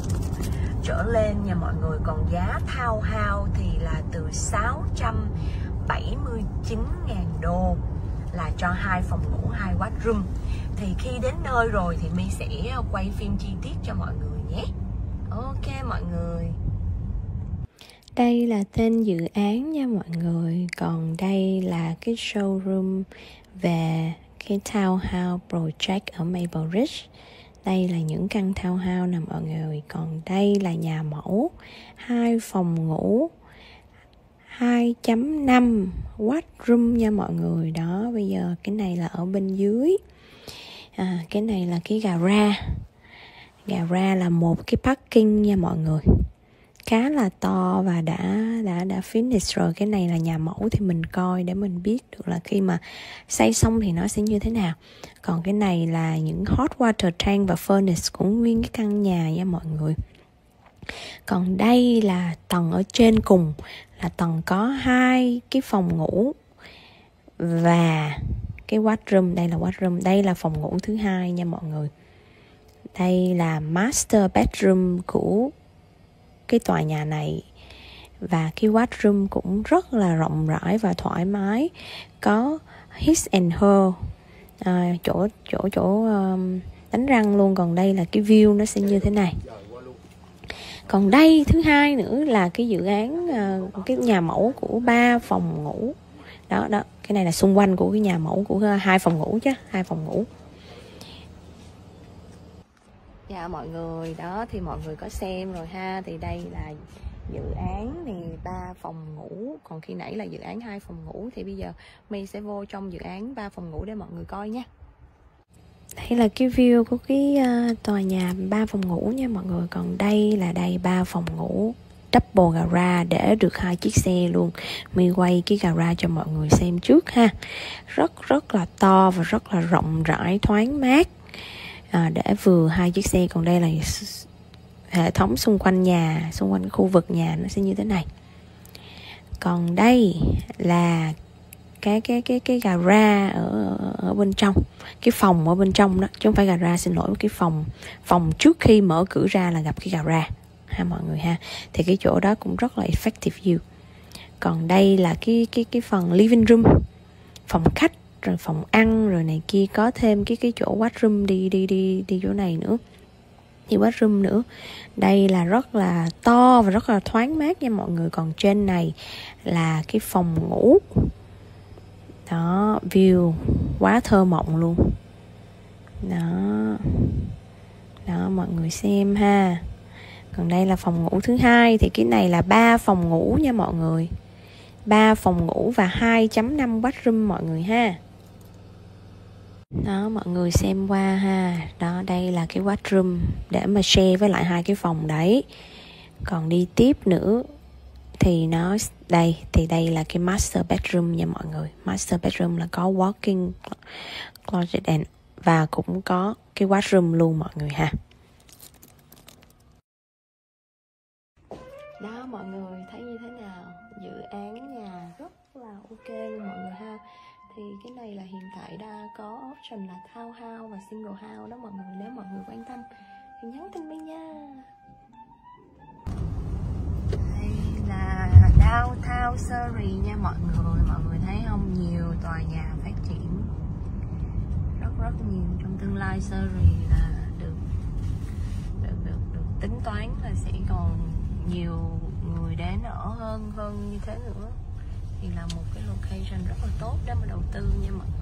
trở lên nha mọi người. Còn giá thao hao thì là từ 679 ngàn đô là cho hai phòng ngủ hai washroom thì khi đến nơi rồi thì mi sẽ quay phim chi tiết cho mọi người nhé. Ok mọi người đây là tên dự án nha mọi người. Còn đây là cái showroom về cái townhouse project ở Maple Ridge. Đây là những căn townhouse nè mọi người. Còn đây là nhà mẫu hai phòng ngủ 2.5 watt room nha mọi người. Đó bây giờ cái này là ở bên dưới. À, cái này là cái gara gara là một cái parking nha mọi người khá là to và đã đã đã finish rồi. Cái này là nhà mẫu thì mình coi để mình biết được là khi mà xây xong thì nó sẽ như thế nào. Còn cái này là những hot water tank và furnace của nguyên cái căn nhà nha mọi người. Còn đây là tầng ở trên cùng, là tầng có hai cái phòng ngủ và cái washroom. Đây là washroom, đây là phòng ngủ thứ hai nha mọi người. Đây là master bedroom của cái tòa nhà này. Và cái washroom cũng rất là rộng rãi và thoải mái. Có his and her. À, chỗ chỗ chỗ um, đánh răng luôn. Còn đây là cái view nó sẽ như thế này. Còn đây thứ hai nữa là cái dự án uh, cái nhà mẫu của ba phòng ngủ. Đó đó cái này là xung quanh của cái nhà mẫu của à, hai phòng ngủ chứ hai phòng ngủ dạ mọi người. Đó, thì mọi người có xem rồi ha. Thì đây là dự án thì ba phòng ngủ. Còn khi nãy là dự án hai phòng ngủ. Thì bây giờ mi sẽ vô trong dự án ba phòng ngủ để mọi người coi nha. Đây là cái view của cái ờ, tòa nhà ba phòng ngủ nha mọi người. Còn đây là đây ba phòng ngủ double garage để được hai chiếc xe luôn. Mi quay cái garage cho mọi người xem trước ha. Rất rất là to và rất là rộng rãi, thoáng mát à, để vừa hai chiếc xe còn đây là hệ thống xung quanh nhà xung quanh khu vực nhà nó sẽ như thế này. Còn đây là cái cái cái cái gara ở ở bên trong cái phòng ở bên trong đó chứ không phải gara xin lỗi cái phòng phòng trước khi mở cửa ra là gặp cái gara ha mọi người ha. Thì cái chỗ đó cũng rất là effective view. Còn đây là cái cái cái phần living room phòng khách rồi phòng ăn, rồi này kia, có thêm cái cái chỗ washroom đi đi đi đi chỗ này nữa. Thì washroom nữa. Đây là rất là to và rất là thoáng mát nha mọi người. Còn trên này là cái phòng ngủ. Đó, view quá thơ mộng luôn. Đó. Đó, mọi người xem ha. Còn đây là phòng ngủ thứ hai. Thì cái này là ba phòng ngủ nha mọi người. Ba phòng ngủ và 2.5 bathroom mọi người ha đó, mọi người xem qua ha. Đó, đây là cái washroom để mà share với lại hai cái phòng đấy. Còn đi tiếp nữa thì nó, đây, thì đây là cái master bedroom nha mọi người. Master bedroom là có walking closet and, và cũng có cái washroom luôn mọi người ha. Đó, mọi người, thấy như thế nào? Dự án nhà rất là ok luôn mọi người ha thì cái này là hiện tại đã có option là thao hao và single hao đó mọi người nếu mọi người quan tâm thì nhắn tin với nha. Đây là downtown Surrey nha mọi người. Mọi người thấy không? Nhiều tòa nhà phát triển. Rất rất nhiều trong tương lai Surrey là được được được, được tính toán là sẽ còn nhiều người đến ở hơn hơn như thế nữa thì là một cái location rất là tốt để mà đầu tư nha mọi người.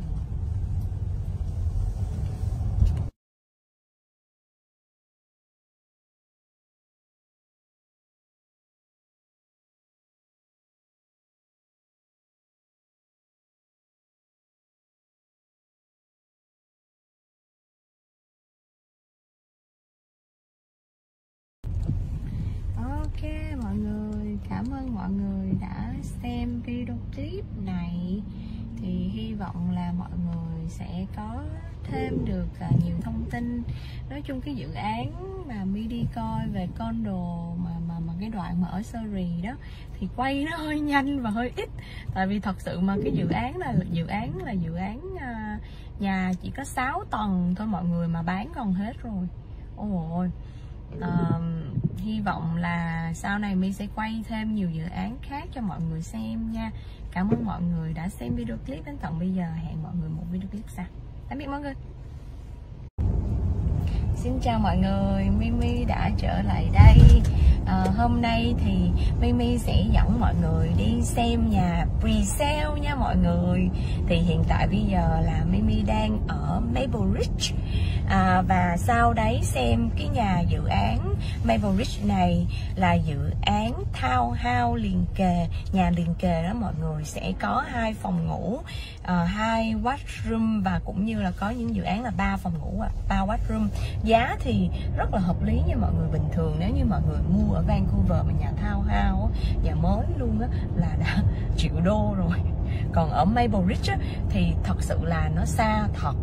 Ok, mọi người. Cảm ơn mọi người đã xem video clip này. Thì hy vọng là mọi người sẽ có thêm được à, nhiều thông tin. Nói chung cái dự án mà mi đi coi về con đồ mà mà mà cái đoạn mà ở Surrey đó thì quay nó hơi nhanh và hơi ít. Tại vì thật sự mà cái dự án là dự án là dự án à, nhà chỉ có 6 tầng thôi mọi người mà bán còn hết rồi. Ôi ôi. Uh, hy vọng là sau này mi sẽ quay thêm nhiều dự án khác cho mọi người xem nha. Cảm ơn mọi người đã xem video clip đến tận bây giờ. Hẹn mọi người một video clip sau. Tạm biệt mọi người. Xin chào mọi người, Mimi đã trở lại đây. À, Hôm nay thì Mimi sẽ dẫn mọi người đi xem nhà pre-sale nha mọi người. Thì hiện tại bây giờ là Mimi đang ở Maple Ridge. À, Và sau đấy xem cái nhà dự án Maple Ridge này là dự án townhouse liền kề Nhà liền kề đó mọi người. Sẽ có hai phòng ngủ uh, hai washroom và cũng như là có những dự án là ba phòng ngủ à, ba washroom giá thì rất là hợp lý nha mọi người. Bình thường nếu như mọi người mua ở Vancouver mà nhà thao hao nhà mới luôn á là đã triệu đô rồi. Còn ở Maple Ridge á, thì thật sự là nó xa thật.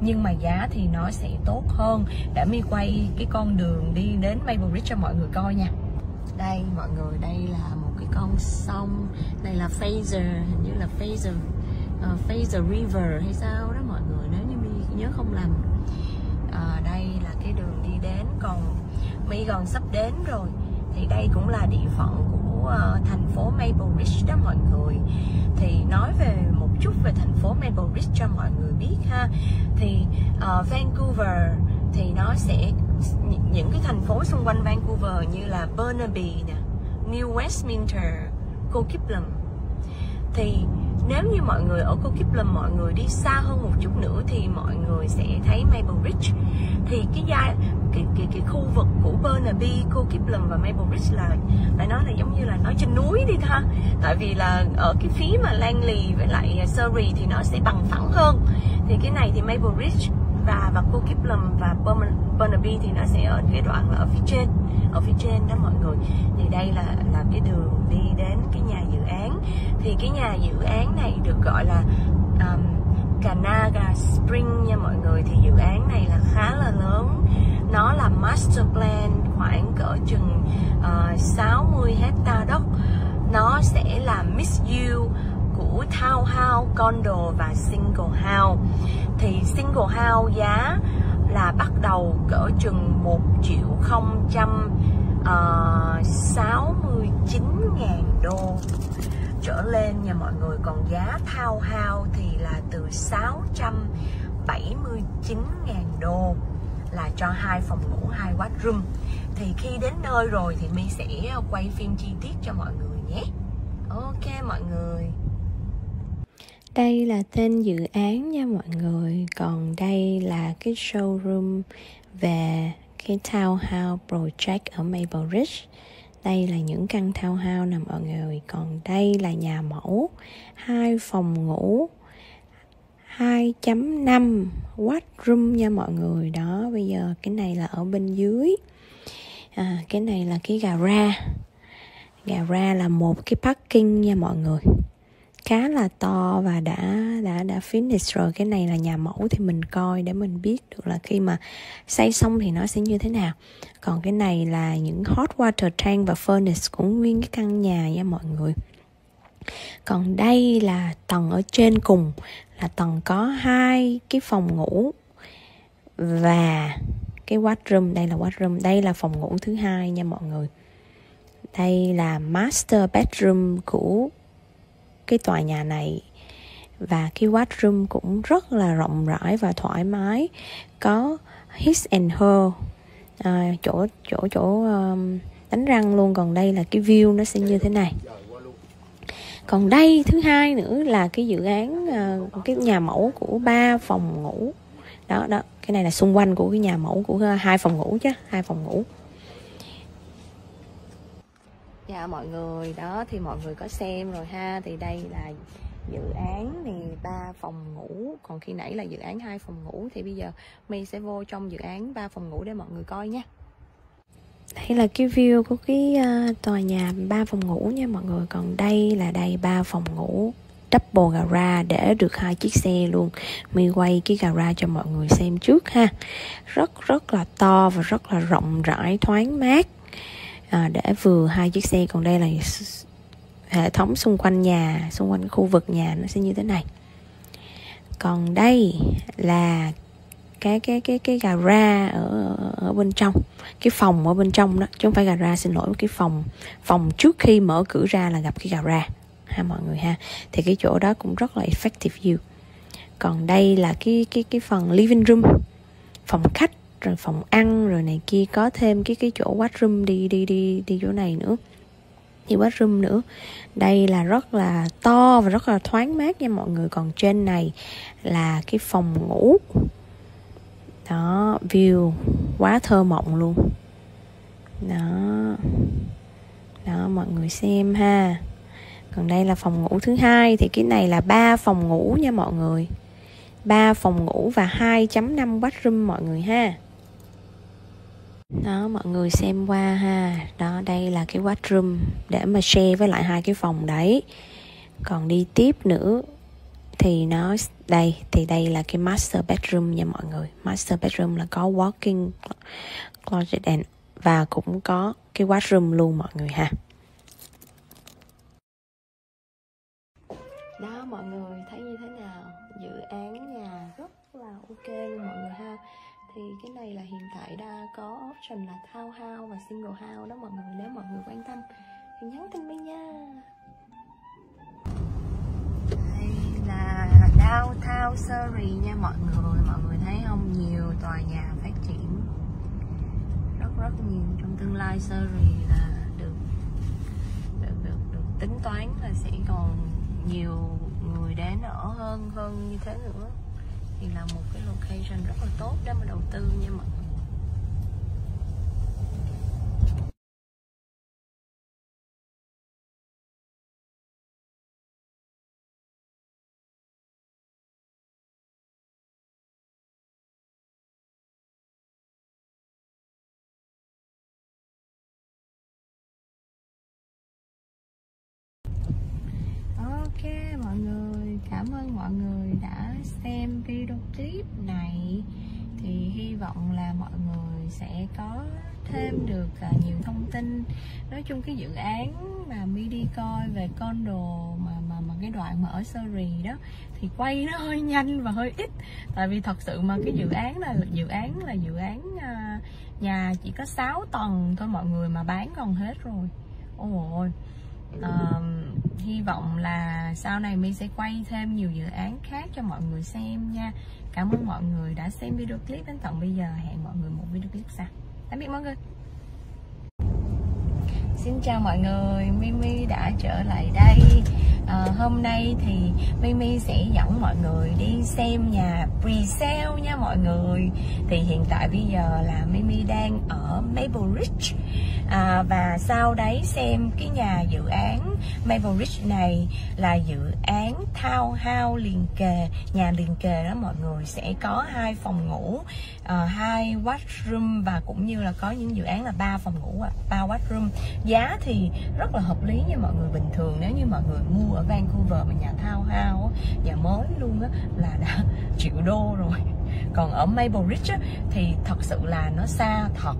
Nhưng mà giá thì nó sẽ tốt hơn. Để mi quay cái con đường đi đến Maple Ridge cho mọi người coi nha. Đây mọi người đây là một cái con sông. Đây là Fraser hình như là Fraser uh, Fraser River hay sao đó mọi người. Nếu như mi nhớ không lầm cái đường đi đến còn mi gần sắp đến rồi. Thì đây cũng là địa phận của uh, thành phố Maple Ridge đó mọi người. Thì nói về một chút về thành phố Maple Ridge cho mọi người biết ha. Thì uh, Vancouver thì nó sẽ những cái thành phố xung quanh Vancouver như là Burnaby nè New Westminster, Coquitlam. Thì nếu như mọi người ở Cô Kiplum mọi người đi xa hơn một chút nữa thì mọi người sẽ thấy Maple Ridge. Thì cái giai cái, cái, cái khu vực của Burnaby, Cô Kiplum và Maple Ridge là phải nói là giống như là nói trên núi đi ha. Tại vì là ở cái phía mà Langley với lại Surrey thì nó sẽ bằng phẳng hơn. Thì cái này thì Maple Ridge và và cô Kiplum và Burnaby thì nó sẽ ở cái đoạn là ở phía trên ở phía trên đó mọi người. Thì đây là là cái đường đi đến cái nhà dự án. Thì cái nhà dự án này được gọi là um, Kanaga Spring nha mọi người. Thì dự án này là khá là lớn. Nó là master plan khoảng cỡ chừng ờ, uh, 60 hecta đất. Nó sẽ là mixed use của townhouse, condo và single house thì single house giá là bắt đầu cỡ chừng 1 triệu 069 ờ, ngàn đô trở lên nha mọi người. Còn giá townhouse thì là từ 679 ngàn đô là cho hai phòng ngủ hai room thì khi đến nơi rồi thì mi sẽ quay phim chi tiết cho mọi người nhé. Ok mọi người đây là tên dự án nha mọi người. Còn đây là cái showroom về cái townhouse project ở Maple Ridge. Đây là những căn townhouse nè mọi người. Còn đây là nhà mẫu hai phòng ngủ 2.5 watt room nha mọi người. Đó bây giờ cái này là ở bên dưới. À, cái này là cái gara. Gara là một cái parking nha mọi người khá là to và đã đã đã finish rồi. Cái này là nhà mẫu thì mình coi để mình biết được là khi mà xây xong thì nó sẽ như thế nào. Còn cái này là những hot water tank và furnace của nguyên cái căn nhà nha mọi người. Còn đây là tầng ở trên cùng, là tầng có hai cái phòng ngủ và cái washroom. Đây là washroom, đây là phòng ngủ thứ hai nha mọi người. Đây là master bedroom của cái tòa nhà này. Và cái washroom cũng rất là rộng rãi và thoải mái. Có his and her. À, chỗ chỗ chỗ um, đánh răng luôn. Còn đây là cái view nó sẽ như thế này. Còn đây thứ hai nữa là cái dự án uh, cái nhà mẫu của ba phòng ngủ. Đó đó. Cái này là xung quanh của cái nhà mẫu của à, hai phòng ngủ chứ hai phòng ngủ dạ mọi người. Đó, thì mọi người có xem rồi ha. Thì đây là dự án thì ba phòng ngủ. Còn khi nãy là dự án hai phòng ngủ. Thì bây giờ mi sẽ vô trong dự án ba phòng ngủ để mọi người coi nha. Đây là cái view của cái ờ, tòa nhà ba phòng ngủ nha mọi người. Còn đây là đây ba phòng ngủ double garage để được hai chiếc xe luôn. Mi quay cái garage cho mọi người xem trước ha. Rất rất là to và rất là rộng rãi, thoáng mát à, để vừa hai chiếc xe còn đây là hệ thống xung quanh nhà xung quanh khu vực nhà nó sẽ như thế này. Còn đây là cái cái cái cái gara ở ở bên trong cái phòng ở bên trong đó chứ không phải gara xin lỗi cái phòng phòng trước khi mở cửa ra là gặp cái gara ha mọi người ha. Thì cái chỗ đó cũng rất là effective view. Còn đây là cái cái cái phần living room phòng khách rồi phòng ăn, rồi này kia, có thêm cái cái chỗ washroom đi đi đi đi chỗ này nữa. Thì washroom nữa. Đây là rất là to và rất là thoáng mát nha mọi người. Còn trên này là cái phòng ngủ. Đó, view quá thơ mộng luôn. Đó. Đó, mọi người xem ha. Còn đây là phòng ngủ thứ hai. Thì cái này là ba phòng ngủ nha mọi người. Ba phòng ngủ và 2.5 bathroom mọi người ha đó, mọi người xem qua ha. Đó, đây là cái washroom để mà share với lại hai cái phòng đấy. Còn đi tiếp nữa thì nó, đây, thì đây là cái master bedroom nha mọi người. Master bedroom là có walking closet and, và cũng có cái washroom luôn mọi người ha. Đó, mọi người, thấy như thế nào? Dự án nhà rất là ok luôn mọi người thì cái này là hiện tại đã có option là thao hao và single hao đó mọi người nếu mọi người quan tâm thì nhắn tin với nha. Đây là downtown Surrey nha mọi người mọi người thấy không? Nhiều tòa nhà phát triển rất rất nhiều trong tương lai Surrey là được được được, được tính toán là sẽ còn nhiều người đến ở hơn hơn như thế nữa thì là một cái location rất là tốt để mà đầu tư nha mọi người. Cảm ơn mọi người đã xem video clip này. Thì hy vọng là mọi người sẽ có thêm được à, nhiều thông tin. Nói chung cái dự án mà mi đi coi về con đồ mà mà mà cái đoạn mà ở Surrey đó thì quay nó hơi nhanh và hơi ít. Tại vì thật sự mà cái dự án là dự án là dự án à, nhà chỉ có 6 tầng thôi mọi người mà bán còn hết rồi. Ôi uh, hy vọng là sau này mi sẽ quay thêm nhiều dự án khác cho mọi người xem nha. Cảm ơn mọi người đã xem video clip. Đến tận bây giờ hẹn mọi người một video clip sau. Tạm biệt mọi người. Xin chào mọi người, Mimi đã trở lại đây à, Hôm nay thì Mimi sẽ dẫn mọi người đi xem nhà pre-sale nha mọi người. Thì hiện tại bây giờ là Mimi đang ở Maple Ridge. À, Và sau đấy xem cái nhà dự án Maple Ridge này là dự án townhouse liền kề Nhà liền kề đó mọi người. Sẽ có hai phòng ngủ uh, hai washroom và cũng như là có những dự án là ba phòng ngủ ba washroom. Giá thì rất là hợp lý nha mọi người bình thường nếu như mọi người mua ở Vancouver mà nhà thao hao nhà mới luôn á là đã triệu đô rồi. Còn ở Maple Ridge á, thì thật sự là nó xa thật.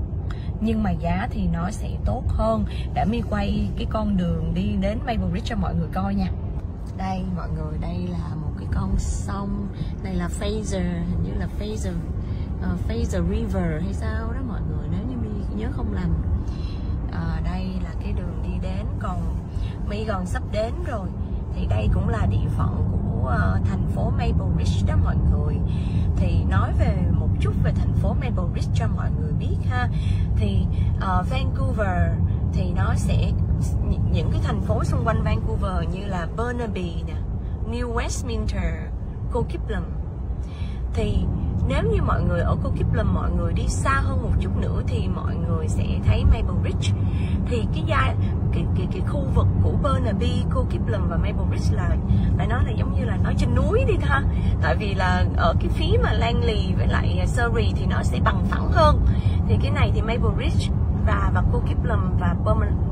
Nhưng mà giá thì nó sẽ tốt hơn. Để mi quay cái con đường đi đến Maple Ridge cho mọi người coi nha. Đây mọi người đây là một cái con sông. Đây là Fraser hình như là Fraser uh, Fraser River hay sao đó mọi người nếu như mi nhớ không lầm. À, đây là cái đường đi đến còn mi gần sắp đến rồi thì đây cũng là địa phận của ờ, thành phố Maple Ridge đó mọi người. Thì nói về một chút về thành phố Maple Ridge cho mọi người biết ha. Thì uh, Vancouver thì nó sẽ những cái thành phố xung quanh Vancouver như là Burnaby nè New Westminster, Coquitlam. Thì nếu như mọi người ở Cô Kiplum mọi người đi xa hơn một chút nữa thì mọi người sẽ thấy Maple Ridge. Thì cái giai cái, cái, cái khu vực của Burnaby, Cô Kiplum và Maple Ridge là phải nói là giống như là nói trên núi đi ha. Tại vì là ở cái phía mà Langley với lại Surrey thì nó sẽ bằng phẳng hơn. Thì cái này thì Maple Ridge và và cô Kiplum và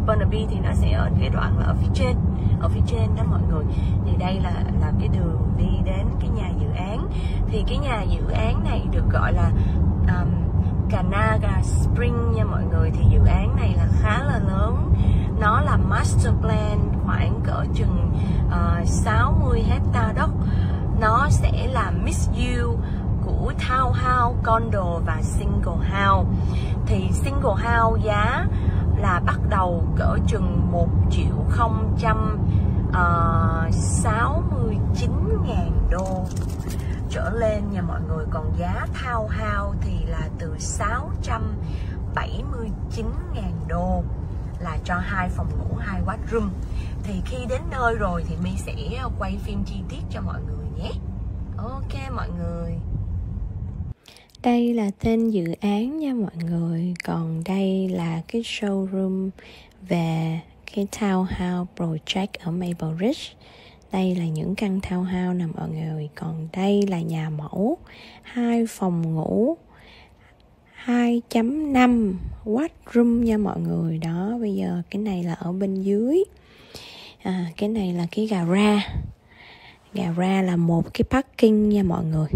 Burnaby thì nó sẽ ở cái đoạn là ở phía trên ở phía trên đó mọi người. Thì đây là là cái đường đi đến cái nhà dự án. Thì cái nhà dự án này được gọi là um, Canaga Spring nha mọi người. Thì dự án này là khá là lớn. Nó là master plan khoảng cỡ chừng ờ, uh, 60 hecta đất. Nó sẽ là mixed use của townhouse, condo và single house thì single house giá là bắt đầu cỡ chừng 1 triệu 069 ờ, ngàn đô trở lên nha mọi người. Còn giá townhouse thì là từ 679 ngàn đô là cho hai phòng ngủ hai washroom thì khi đến nơi rồi thì mi sẽ quay phim chi tiết cho mọi người nhé. Ok mọi người đây là tên dự án nha mọi người. Còn đây là cái showroom về cái townhouse project ở Maple Ridge. Đây là những căn townhouse nè mọi người. Còn đây là nhà mẫu hai phòng ngủ 2.5 watt room nha mọi người. Đó bây giờ cái này là ở bên dưới. À, cái này là cái gara gara là một cái parking nha mọi người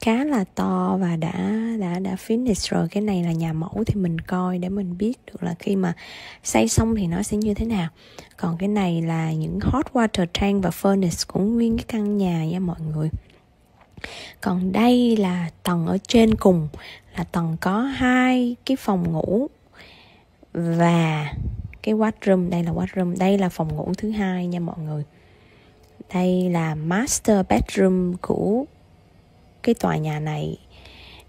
khá là to và đã đã đã finish rồi. Cái này là nhà mẫu thì mình coi để mình biết được là khi mà xây xong thì nó sẽ như thế nào. Còn cái này là những hot water tank và furnace của nguyên cái căn nhà nha mọi người. Còn đây là tầng ở trên cùng, là tầng có hai cái phòng ngủ và cái washroom. Đây là washroom, đây là phòng ngủ thứ hai nha mọi người. Đây là master bedroom của cái tòa nhà này.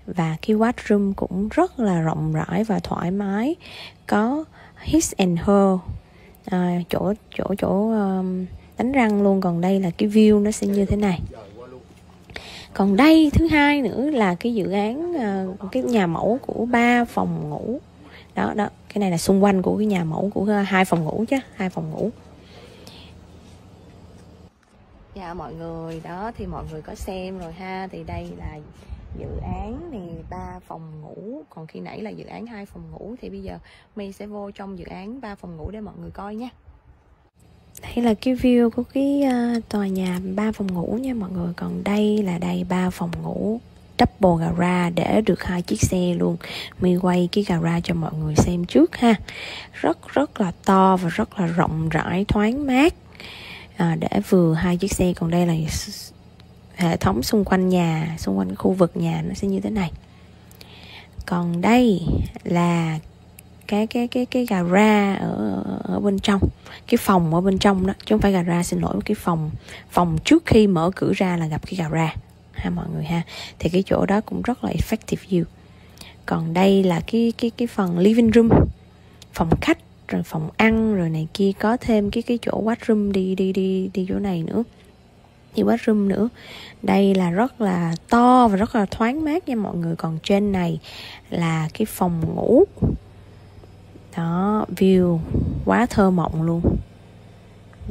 Và cái washroom cũng rất là rộng rãi và thoải mái. Có his and her. À, chỗ chỗ chỗ um, đánh răng luôn. Còn đây là cái view nó sẽ như thế này. Còn đây thứ hai nữa là cái dự án uh, cái nhà mẫu của ba phòng ngủ. Đó đó. Cái này là xung quanh của cái nhà mẫu của à, hai phòng ngủ chứ hai phòng ngủ dạ mọi người. Đó, thì mọi người có xem rồi ha. Thì đây là dự án thì ba phòng ngủ. Còn khi nãy là dự án hai phòng ngủ. Thì bây giờ mi sẽ vô trong dự án ba phòng ngủ để mọi người coi nha. Đây là cái view của cái ờ, tòa nhà ba phòng ngủ nha mọi người. Còn đây là đây ba phòng ngủ double gara để được hai chiếc xe luôn. Mi quay cái gara cho mọi người xem trước ha. Rất rất là to và rất là rộng rãi, thoáng mát à, để vừa hai chiếc xe còn đây là hệ thống xung quanh nhà xung quanh khu vực nhà nó sẽ như thế này. Còn đây là cái cái cái cái gara ở ở bên trong cái phòng ở bên trong đó chứ không phải gara xin lỗi cái phòng phòng trước khi mở cửa ra là gặp cái gara ha mọi người ha. Thì cái chỗ đó cũng rất là effective view. Còn đây là cái cái cái phần living room phòng khách rồi phòng ăn, rồi này kia, có thêm cái cái chỗ washroom đi đi đi đi chỗ này nữa. Thì washroom nữa. Đây là rất là to và rất là thoáng mát nha mọi người. Còn trên này là cái phòng ngủ. Đó, view quá thơ mộng luôn.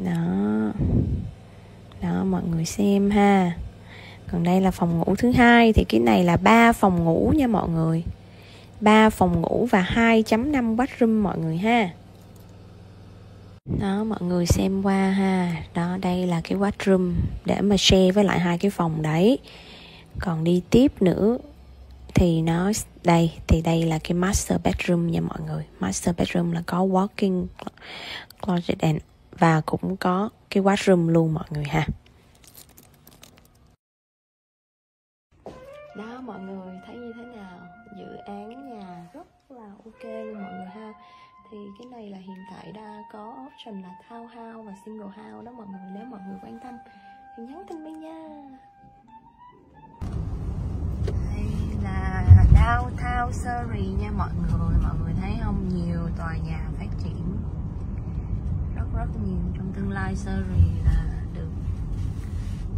Đó. Đó, mọi người xem ha. Còn đây là phòng ngủ thứ hai. Thì cái này là ba phòng ngủ nha mọi người. Ba phòng ngủ và 2.5 bathroom mọi người ha đó, mọi người xem qua ha. Đó, đây là cái washroom để mà share với lại hai cái phòng đấy. Còn đi tiếp nữa thì nó, đây, thì đây là cái master bedroom nha mọi người. Master bedroom là có walking closet and, và cũng có cái washroom luôn mọi người ha. Đó, mọi người, thấy như thế nào? Dự án nhà rất là ok luôn mọi người thì cái này là hiện tại đã có option là thao hao và single hao đó mọi người nếu mọi người quan tâm thì nhắn tin với nha. Đây là downtown Surrey nha mọi người. Mọi người thấy không? Nhiều tòa nhà phát triển rất rất nhiều trong tương lai. Surrey là được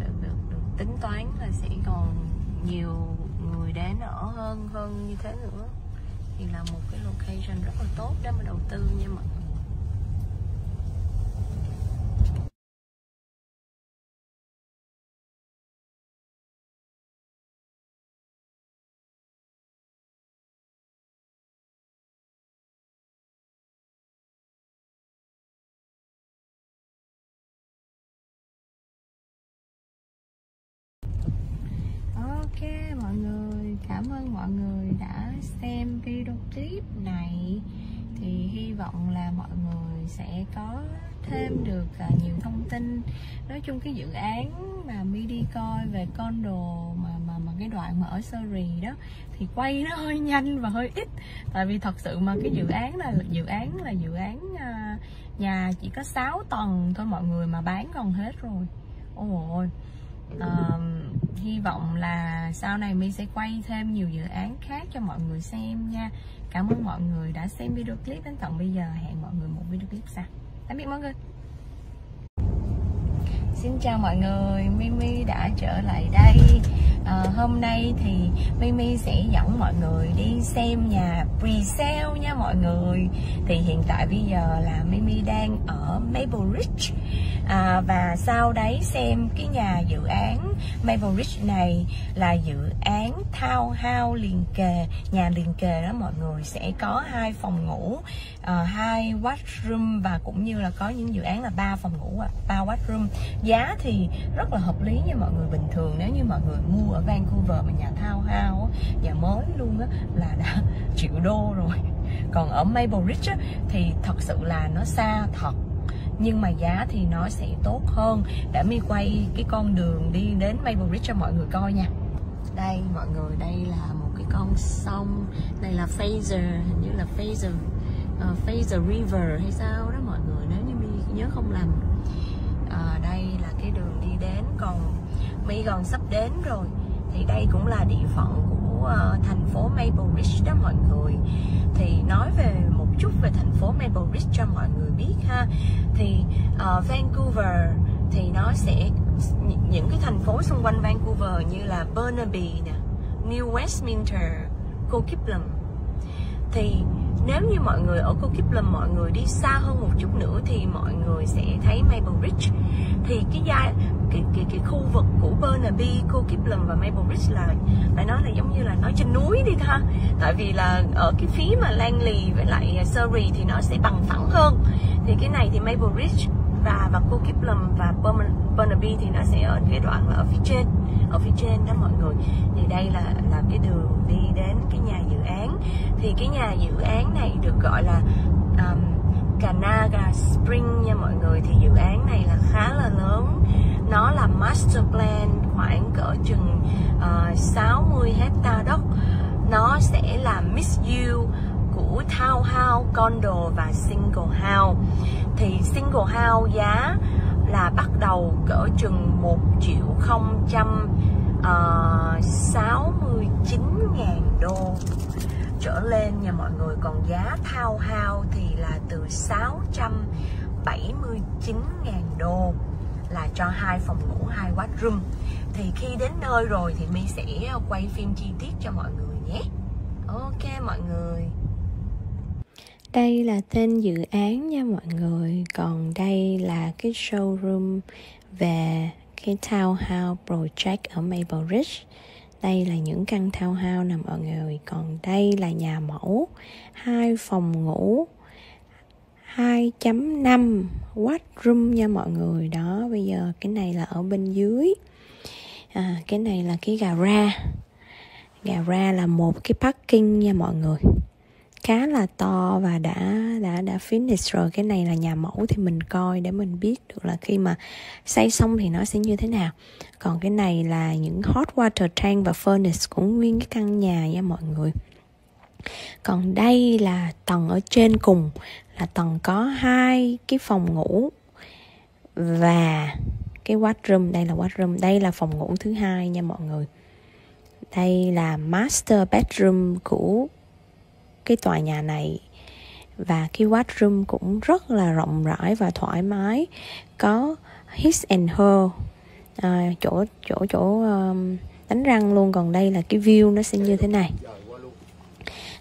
được, được, được tính toán là sẽ còn nhiều người đến ở hơn hơn như thế nữa thì là một cái location rất là tốt để mà đầu tư nha mọi người. Ok, mọi người. Cảm ơn mọi người đã xem video clip này. Thì hy vọng là mọi người sẽ có thêm được à, nhiều thông tin. Nói chung cái dự án mà mi đi coi về con đồ mà mà mà cái đoạn mà ở Surrey đó thì quay nó hơi nhanh và hơi ít. Tại vì thật sự mà cái dự án là dự án là dự án à, nhà chỉ có 6 tầng thôi mọi người mà bán còn hết rồi. Ôi uh, hy vọng là sau này mi sẽ quay thêm nhiều dự án khác cho mọi người xem nha. Cảm ơn mọi người đã xem video clip đến tận bây giờ. Hẹn mọi người một video clip sau. Tạm biệt mọi người. Xin chào mọi người, Mimi đã trở lại đây. À, Hôm nay thì Mimi sẽ dẫn mọi người đi xem nhà pre-sale nha mọi người. Thì hiện tại bây giờ là Mimi đang ở Maple Ridge. À, Và sau đấy xem cái nhà dự án Maple Ridge này là dự án townhouse liền kề Nhà liền kề đó mọi người. Sẽ có hai phòng ngủ uh, hai washroom và cũng như là có những dự án là ba phòng ngủ à, ba washroom giá thì rất là hợp lý nha mọi người. Bình thường nếu như mọi người mua ở Vancouver mà nhà thao hao nhà mới luôn á là đã triệu đô rồi. Còn ở Maple Ridge á, thì thật sự là nó xa thật. Nhưng mà giá thì nó sẽ tốt hơn. Để mi quay cái con đường đi đến Maple Ridge cho mọi người coi nha. Đây mọi người đây là một cái con sông. Đây là Fraser hình như là Fraser uh, Fraser River hay sao đó mọi người. Nếu như mi nhớ không lầm cái đường đi đến còn mi gần sắp đến rồi. Thì đây cũng là địa phận của uh, thành phố Maple Ridge đó mọi người. Thì nói về một chút về thành phố Maple Ridge cho mọi người biết ha. Thì uh, Vancouver thì nó sẽ những cái thành phố xung quanh Vancouver như là Burnaby nè New Westminster, Coquitlam. Thì nếu như mọi người ở Cô Kiplum mọi người đi xa hơn một chút nữa thì mọi người sẽ thấy Maple Ridge. Thì cái gia cái, cái, cái khu vực của Burnaby, Cô Kiplum và Maple Ridge là phải nói là giống như là nói trên núi đi ha. Tại vì là ở cái phía mà Langley với lại Surrey thì nó sẽ bằng phẳng hơn. Thì cái này thì Maple Ridge và và Cô Kiplum và Burnaby thì nó sẽ ở cái đoạn là ở phía trên ở phía trên đó mọi người. Thì đây là là cái đường đi đến cái nhà dự án. Thì cái nhà dự án này được gọi là um, Kanaga Spring nha mọi người. Thì dự án này là khá là lớn. Nó là master plan khoảng cỡ chừng ờ, uh, 60 hecta đất. Nó sẽ là mixed use của townhouse, condo và single house thì single house giá là bắt đầu cỡ chừng 1 triệu 069 ờ, ngàn đô trở lên nha mọi người. Còn giá thao hao thì là từ 679 ngàn đô là cho hai phòng ngủ, hai room thì khi đến nơi rồi thì mi sẽ quay phim chi tiết cho mọi người nhé. Ok mọi người đây là tên dự án nha mọi người. Còn đây là cái showroom về cái townhouse project ở Maple Ridge. Đây là những căn townhouse nè mọi người. Còn đây là nhà mẫu hai phòng ngủ 2.5 watt room nha mọi người. Đó bây giờ cái này là ở bên dưới. À, cái này là cái gara gara là một cái parking nha mọi người khá là to và đã đã đã finish rồi. Cái này là nhà mẫu thì mình coi để mình biết được là khi mà xây xong thì nó sẽ như thế nào. Còn cái này là những hot water tank và furnace của nguyên cái căn nhà nha mọi người. Còn đây là tầng ở trên cùng, là tầng có hai cái phòng ngủ và cái washroom. Đây là washroom, đây là phòng ngủ thứ hai nha mọi người. Đây là master bedroom của cái tòa nhà này. Và cái washroom cũng rất là rộng rãi và thoải mái. Có his and her. À, chỗ chỗ chỗ um, đánh răng luôn. Còn đây là cái view nó sẽ như thế này.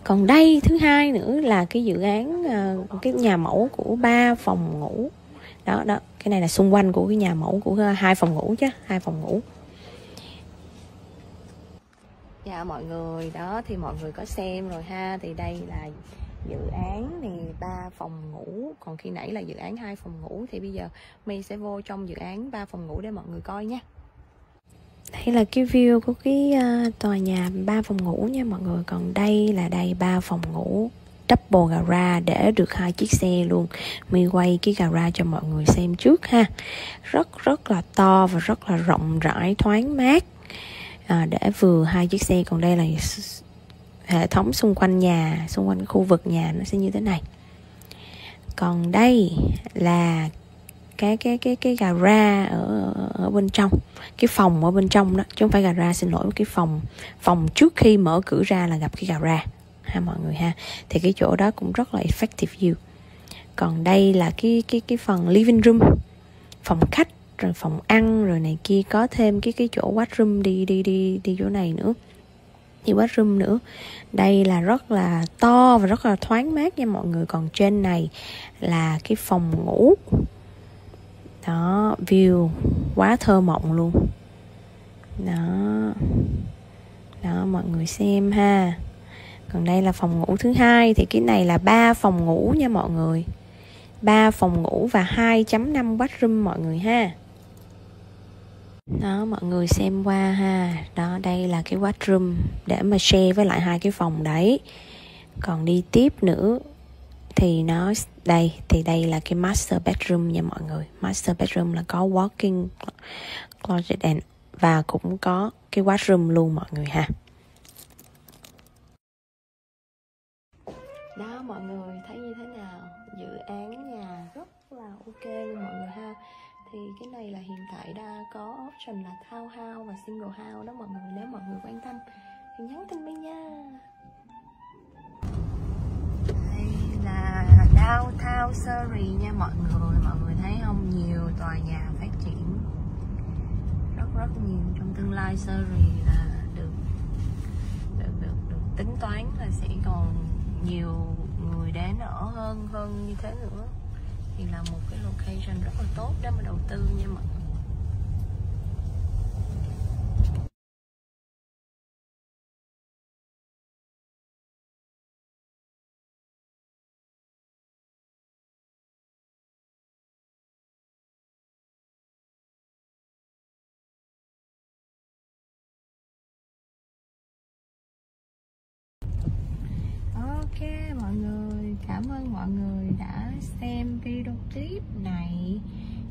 Còn đây thứ hai nữa là cái dự án uh, cái nhà mẫu của ba phòng ngủ. Đó đó. Cái này là xung quanh của cái nhà mẫu của à, hai phòng ngủ chứ hai phòng ngủ dạ mọi người. Đó, thì mọi người có xem rồi ha. Thì đây là dự án thì ba phòng ngủ. Còn khi nãy là dự án hai phòng ngủ. Thì bây giờ mi sẽ vô trong dự án ba phòng ngủ để mọi người coi nha. Đây là cái view của cái ờ, tòa nhà ba phòng ngủ nha mọi người. Còn đây là đây ba phòng ngủ double garage để được hai chiếc xe luôn. Mi quay cái garage cho mọi người xem trước ha. Rất rất là to và rất là rộng rãi, thoáng mát à, để vừa hai chiếc xe còn đây là hệ thống xung quanh nhà xung quanh khu vực nhà nó sẽ như thế này. Còn đây là cái cái cái cái gara ở ở bên trong cái phòng ở bên trong đó chứ không phải gara xin lỗi cái phòng phòng trước khi mở cửa ra là gặp cái gara ha mọi người ha. Thì cái chỗ đó cũng rất là effective view. Còn đây là cái cái cái phần living room phòng khách rồi phòng ăn, rồi này kia, có thêm cái cái chỗ washroom đi đi đi đi chỗ này nữa. Thì washroom nữa. Đây là rất là to và rất là thoáng mát nha mọi người. Còn trên này là cái phòng ngủ. Đó, view quá thơ mộng luôn. Đó. Đó, mọi người xem ha. Còn đây là phòng ngủ thứ hai. Thì cái này là ba phòng ngủ nha mọi người. Ba phòng ngủ và 2.5 bathroom mọi người ha đó, mọi người xem qua ha. Đó, đây là cái washroom để mà share với lại hai cái phòng đấy. Còn đi tiếp nữa thì nó, đây, thì đây là cái master bedroom nha mọi người. Master bedroom là có walking closet and, và cũng có cái washroom luôn mọi người ha. Đó, mọi người thấy thì cái này là hiện tại đã có option là thao hao và single hao đó mọi người nếu mọi người quan tâm thì nhắn tin mình nha. Đây là downtown Surrey nha mọi người mọi người thấy không? Nhiều tòa nhà phát triển rất rất nhiều trong tương lai Surrey là được được được, được tính toán là sẽ còn nhiều người đến ở hơn hơn như thế nữa thì là một cái location rất là tốt để mà đầu tư nha mọi người. Cảm ơn mọi người đã xem video clip này.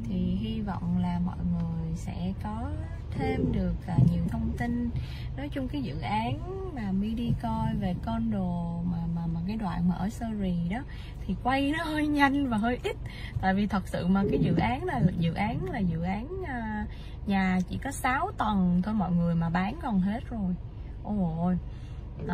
Thì hy vọng là mọi người sẽ có thêm được à, nhiều thông tin. Nói chung cái dự án mà mi đi coi về con đồ mà mà mà cái đoạn mà ở Surrey đó thì quay nó hơi nhanh và hơi ít. Tại vì thật sự mà cái dự án là dự án là dự án à, nhà chỉ có 6 tầng thôi mọi người mà bán còn hết rồi. Ôi uh,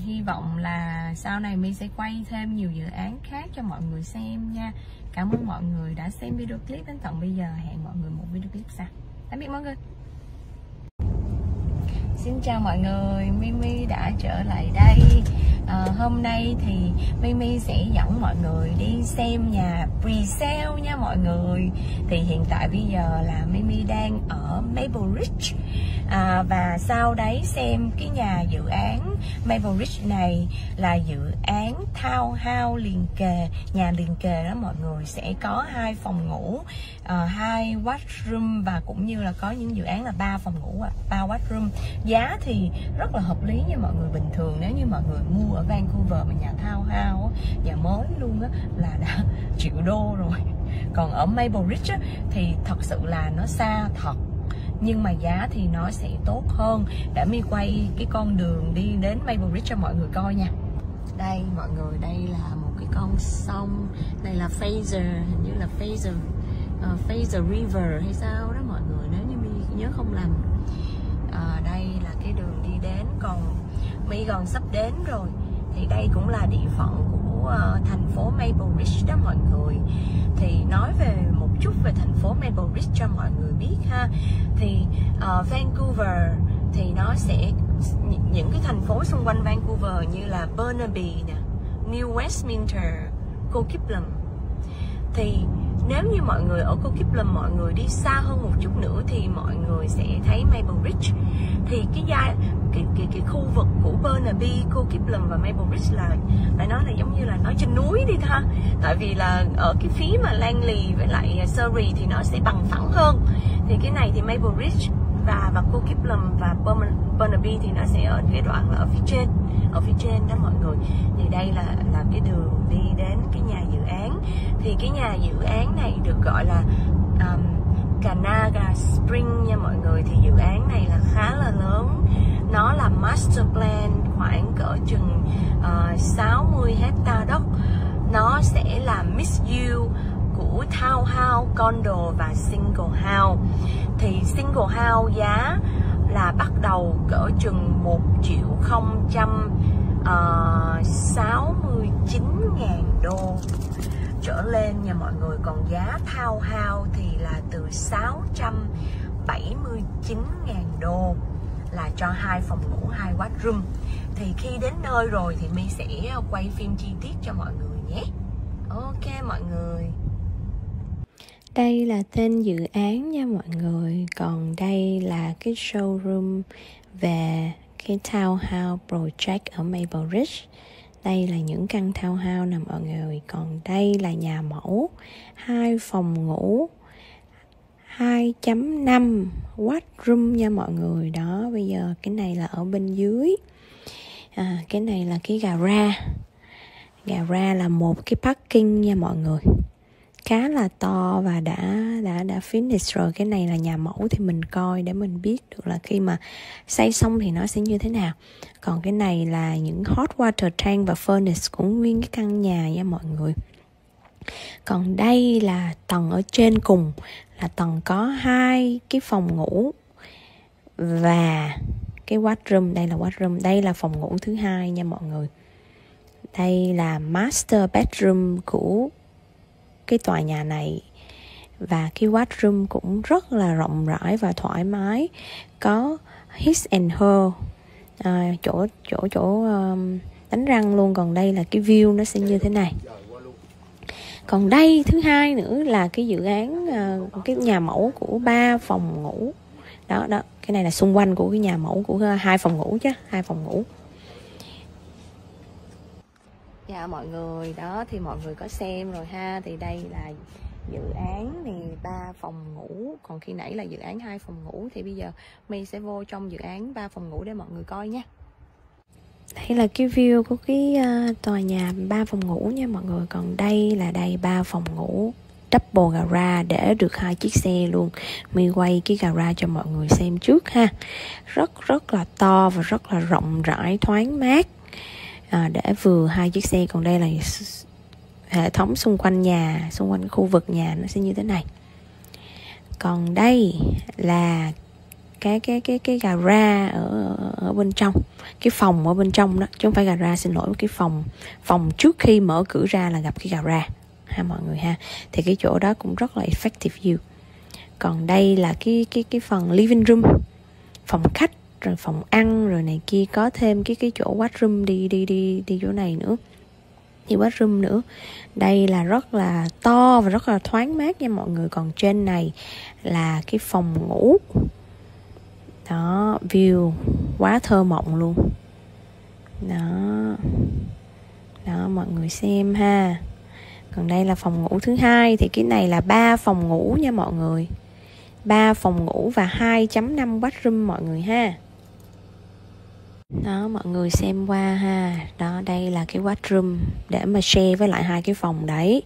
hy vọng là sau này mi sẽ quay thêm nhiều dự án khác cho mọi người xem nha. Cảm ơn mọi người đã xem video clip đến tận bây giờ. Hẹn mọi người một video clip sau. Tạm biệt mọi người. Xin chào mọi người, Mimi đã trở lại đây. À, Hôm nay thì Mimi sẽ dẫn mọi người đi xem nhà pre-sale nha mọi người. Thì hiện tại bây giờ là Mimi đang ở Maple Ridge. À, Và sau đấy xem cái nhà dự án Maple Ridge này là dự án townhouse liền kề Nhà liền kề đó mọi người. Sẽ có hai phòng ngủ uh, hai washroom và cũng như là có những dự án là ba phòng ngủ à, ba washroom giá thì rất là hợp lý nha mọi người bình thường. Nếu như mọi người mua ở Vancouver mà nhà thao hao nhà mới luôn á là đã triệu đô rồi. Còn ở Maple Ridge á, thì thật sự là nó xa thật. Nhưng mà giá thì nó sẽ tốt hơn. Để mi quay cái con đường đi đến Maple Ridge cho mọi người coi nha. Đây mọi người đây là một cái con sông. Đây là Fraser hình như là Fraser uh, Fraser River hay sao đó mọi người. Nếu như mi nhớ không lầm à, đây là cái đường đi đến còn mi gần sắp đến rồi. Thì đây cũng là địa phận của uh, thành phố Maple Ridge đó mọi người. Thì nói về một chút về thành phố Maple Ridge cho mọi người biết ha. Thì uh, Vancouver thì nó sẽ những cái thành phố xung quanh Vancouver như là Burnaby nè New Westminster, Coquitlam. Thì nếu như mọi người ở Cô Kiplum mọi người đi xa hơn một chút nữa thì mọi người sẽ thấy Maple Ridge. Thì cái gia cái, cái, cái khu vực của Burnaby, Cô Kiplum và Maple Ridge là phải nói là giống như là nói trên núi đi ha. Tại vì là ở cái phía mà Langley với lại Surrey thì nó sẽ bằng phẳng hơn. Thì cái này thì Maple Ridge và và cô Kiplum và Burnaby thì nó sẽ ở cái đoạn là ở phía trên ở phía trên đó mọi người. Thì đây là là cái đường đi đến cái nhà dự án. Thì cái nhà dự án này được gọi là um, Canaga Spring nha mọi người. Thì dự án này là khá là lớn. Nó là master plan khoảng cỡ chừng ờ, uh, 60 hecta đất. Nó sẽ là mixed use của townhouse, condo và single house thì single house giá là bắt đầu cỡ chừng 1 triệu 069 ờ, ngàn đô trở lên nha mọi người. Còn giá townhouse thì là từ 679 ngàn đô là cho hai phòng ngủ hai washroom thì khi đến nơi rồi thì mi sẽ quay phim chi tiết cho mọi người nhé. Ok mọi người đây là tên dự án nha mọi người. Còn đây là cái showroom về cái townhouse project ở Maple Ridge. Đây là những căn townhouse nè mọi người. Còn đây là nhà mẫu hai phòng ngủ 2.5 watt room nha mọi người. Đó bây giờ cái này là ở bên dưới. À, cái này là cái gara gara là một cái parking nha mọi người khá là to và đã đã đã finish rồi. Cái này là nhà mẫu thì mình coi để mình biết được là khi mà xây xong thì nó sẽ như thế nào. Còn cái này là những hot water tank và furnace của nguyên cái căn nhà nha mọi người. Còn đây là tầng ở trên cùng, là tầng có hai cái phòng ngủ và cái washroom. Đây là washroom, đây là phòng ngủ thứ hai nha mọi người. Đây là master bedroom của cái tòa nhà này. Và cái washroom cũng rất là rộng rãi và thoải mái. Có his and her. À, chỗ chỗ chỗ um, đánh răng luôn. Còn đây là cái view nó sẽ như thế này. Còn đây thứ hai nữa là cái dự án uh, cái nhà mẫu của ba phòng ngủ. Đó đó cái này là xung quanh của cái nhà mẫu của à, hai phòng ngủ chứ hai phòng ngủ dạ mọi người. Đó, thì mọi người có xem rồi ha. Thì đây là dự án thì ba phòng ngủ. Còn khi nãy là dự án hai phòng ngủ. Thì bây giờ mi sẽ vô trong dự án ba phòng ngủ để mọi người coi nha. Đây là cái view của cái ờ, tòa nhà ba phòng ngủ nha mọi người. Còn đây là đây ba phòng ngủ double garage để được hai chiếc xe luôn. Mi quay cái garage cho mọi người xem trước ha. Rất rất là to và rất là rộng rãi, thoáng mát à, để vừa hai chiếc xe còn đây là hệ thống xung quanh nhà xung quanh khu vực nhà nó sẽ như thế này. Còn đây là cái cái cái cái gara ở ở bên trong cái phòng ở bên trong đó chứ không phải gara xin lỗi cái phòng phòng trước khi mở cửa ra là gặp cái gara ha mọi người ha. Thì cái chỗ đó cũng rất là effective view. Còn đây là cái cái cái phần living room phòng khách rồi phòng ăn, rồi này kia, có thêm cái cái chỗ washroom đi đi đi đi chỗ này nữa. Thì washroom nữa. Đây là rất là to và rất là thoáng mát nha mọi người. Còn trên này là cái phòng ngủ. Đó, view quá thơ mộng luôn. Đó. Đó, mọi người xem ha. Còn đây là phòng ngủ thứ hai. Thì cái này là ba phòng ngủ nha mọi người. Ba phòng ngủ và 2.5 bathroom mọi người ha đó, mọi người xem qua ha. Đó, đây là cái washroom để mà share với lại hai cái phòng đấy.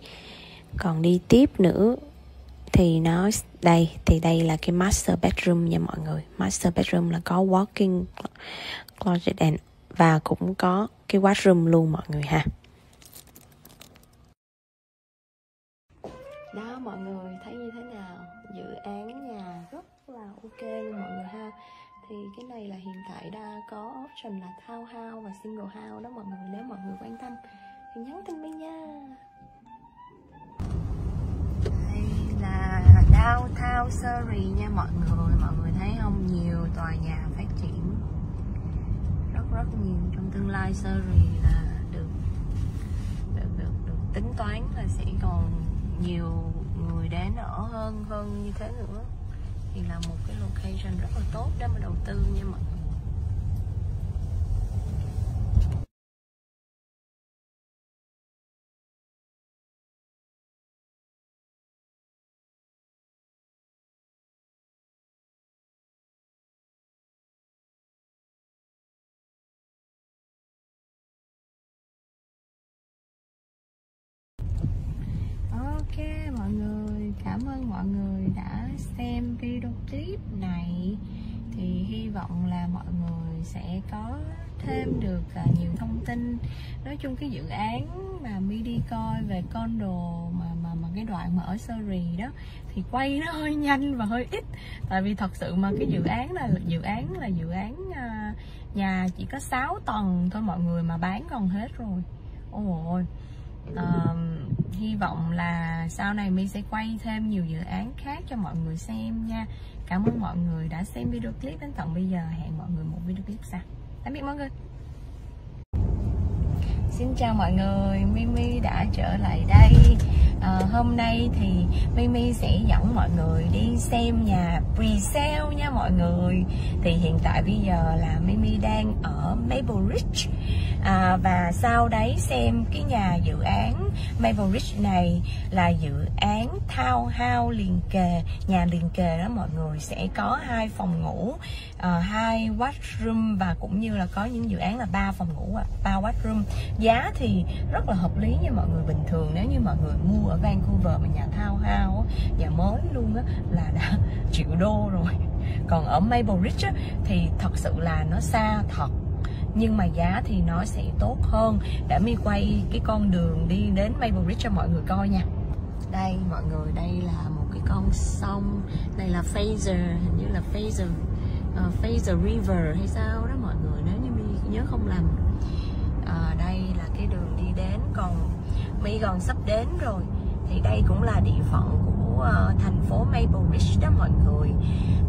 Còn đi tiếp nữa thì nó, đây, thì đây là cái master bedroom nha mọi người. Master bedroom là có walking closet and, và cũng có cái washroom luôn mọi người ha. Đó, mọi người, thấy như thế nào? Dự án nhà rất là ok luôn mọi người ha thì cái này là hiện tại đã có option là thao hao và single hao đó mọi người nếu mọi người quan tâm thì nhắn tin với nha. Đây là downtown Surrey nha mọi người mọi người thấy không? Nhiều tòa nhà phát triển rất rất nhiều trong tương lai Surrey là được được được, được tính toán là sẽ còn nhiều người đến ở hơn hơn như thế nữa thì là một cái location rất là tốt để mà đầu tư nha mọi người. Ok, mọi người. Cảm ơn mọi người đã xem video clip này. Thì hy vọng là mọi người sẽ có thêm được à, nhiều thông tin. Nói chung cái dự án mà mi đi coi về con đồ mà mà mà cái đoạn mà ở Surrey đó thì quay nó hơi nhanh và hơi ít. Tại vì thật sự mà cái dự án là dự án là dự án à, nhà chỉ có 6 tầng thôi mọi người mà bán còn hết rồi. Ôi uh, hy vọng là sau này mi sẽ quay thêm nhiều dự án khác cho mọi người xem nha. Cảm ơn mọi người đã xem video clip đến tận bây giờ. Hẹn mọi người một video clip sau. Tạm biệt mọi người. Xin chào mọi người, Mimi đã trở lại đây. À, Hôm nay thì Mimi sẽ dẫn mọi người đi xem nhà pre-sale nha mọi người. Thì hiện tại bây giờ là Mimi đang ở Maple Ridge. À, Và sau đấy xem cái nhà dự án Maple Ridge này là dự án townhouse liền kề Nhà liền kề đó mọi người. Sẽ có hai phòng ngủ uh, hai washroom và cũng như là có những dự án là ba phòng ngủ à, ba washroom giá thì rất là hợp lý nha mọi người bình thường. Nếu như mọi người mua ở Vancouver mà nhà thao hao nhà mới luôn á là đã triệu đô rồi. Còn ở Maple Ridge á, thì thật sự là nó xa thật. Nhưng mà giá thì nó sẽ tốt hơn. Để mi quay cái con đường đi đến Maple Ridge cho mọi người coi nha. Đây mọi người đây là một cái con sông. Đây là Fraser hình như là Fraser uh, Fraser River hay sao đó mọi người. Nếu như mi nhớ không lầm à, đây là cái đường đi đến còn mi gần sắp đến rồi. Thì đây cũng là địa phận của uh, thành phố Maple Ridge đó mọi người.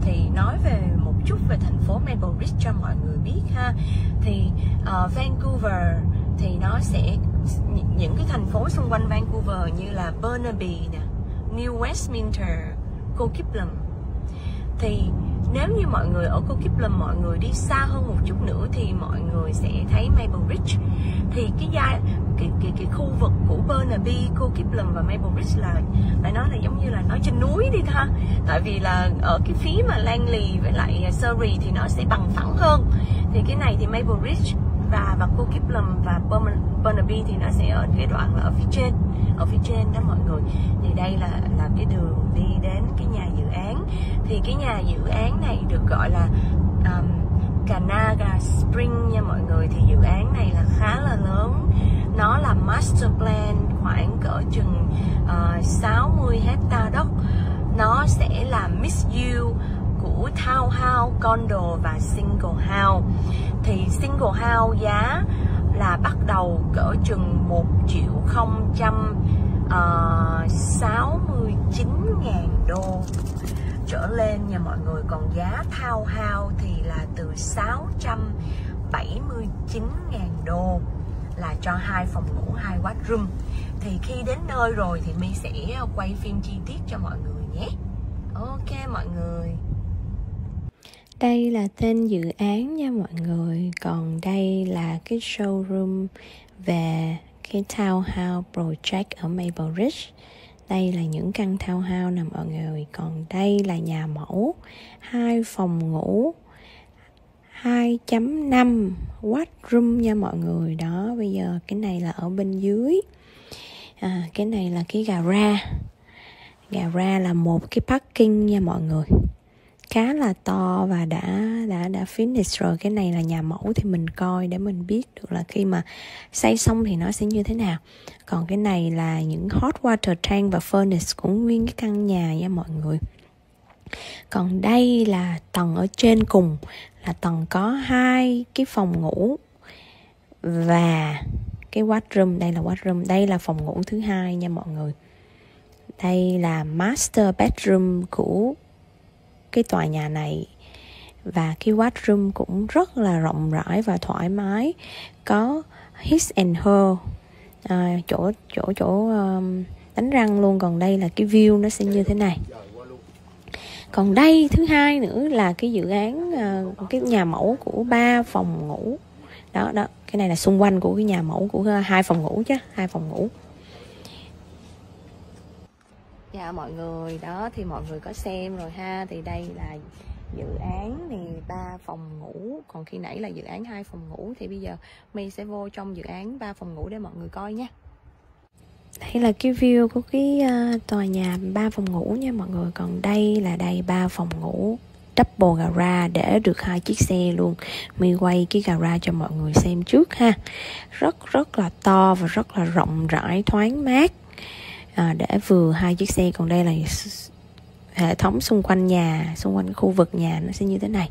Thì nói về một chút về thành phố Maple Ridge cho mọi người biết ha. Thì uh, Vancouver thì nó sẽ những cái thành phố xung quanh Vancouver như là Burnaby nè New Westminster, Coquitlam. Thì nếu như mọi người ở Cô Kiplum mọi người đi xa hơn một chút nữa thì mọi người sẽ thấy Maple Ridge. Thì cái giai cái, cái, cái khu vực của Burnaby, Cô Kiplum và Maple Ridge là phải nói là giống như là nói trên núi đi ha. Tại vì là ở cái phía mà Langley với lại Surrey thì nó sẽ bằng phẳng hơn. Thì cái này thì Maple Ridge và và khu Kiplum và Burnaby thì nó sẽ ở cái đoạn là ở phía trên ở phía trên đó mọi người. Thì đây là là cái đường đi đến cái nhà dự án. Thì cái nhà dự án này được gọi là um, Kanaga Spring nha mọi người. Thì dự án này là khá là lớn. Nó là master plan khoảng cỡ chừng ờ, uh, 60 hecta đất. Nó sẽ là mixed use của townhouse, condo và single house thì single house giá là bắt đầu cỡ chừng 1 triệu 069 ờ, ngàn đô trở lên nha mọi người. Còn giá townhouse thì là từ 679 ngàn đô là cho hai phòng ngủ, hai washroom thì khi đến nơi rồi thì mi sẽ quay phim chi tiết cho mọi người nhé. Ok mọi người đây là tên dự án nha mọi người. Còn đây là cái showroom về cái townhouse project ở Maple Ridge. Đây là những căn townhouse nè mọi người. Còn đây là nhà mẫu hai phòng ngủ 2.5 watt room nha mọi người. Đó bây giờ cái này là ở bên dưới. À, cái này là cái gara gara là một cái parking nha mọi người khá là to và đã đã đã finish rồi. Cái này là nhà mẫu thì mình coi để mình biết được là khi mà xây xong thì nó sẽ như thế nào. Còn cái này là những hot water tank và furnace của nguyên cái căn nhà nha mọi người. Còn đây là tầng ở trên cùng, là tầng có hai cái phòng ngủ và cái washroom. Đây là washroom, đây là phòng ngủ thứ hai nha mọi người. Đây là master bedroom của cái tòa nhà này. Và cái washroom cũng rất là rộng rãi và thoải mái. Có his and her. À, chỗ chỗ chỗ um, đánh răng luôn. Còn đây là cái view nó sẽ như thế này. Còn đây thứ hai nữa là cái dự án uh, cái nhà mẫu của ba phòng ngủ. Đó đó. Cái này là xung quanh của cái nhà mẫu của à, hai phòng ngủ chứ hai phòng ngủ dạ mọi người. Đó, thì mọi người có xem rồi ha. Thì đây là dự án thì ba phòng ngủ. Còn khi nãy là dự án hai phòng ngủ. Thì bây giờ mi sẽ vô trong dự án ba phòng ngủ để mọi người coi nha. Đây là cái view của cái ờ, tòa nhà ba phòng ngủ nha mọi người. Còn đây là đây ba phòng ngủ double garage để được hai chiếc xe luôn. Mi quay cái garage cho mọi người xem trước ha. Rất rất là to và rất là rộng rãi, thoáng mát à, để vừa hai chiếc xe còn đây là hệ thống xung quanh nhà xung quanh khu vực nhà nó sẽ như thế này.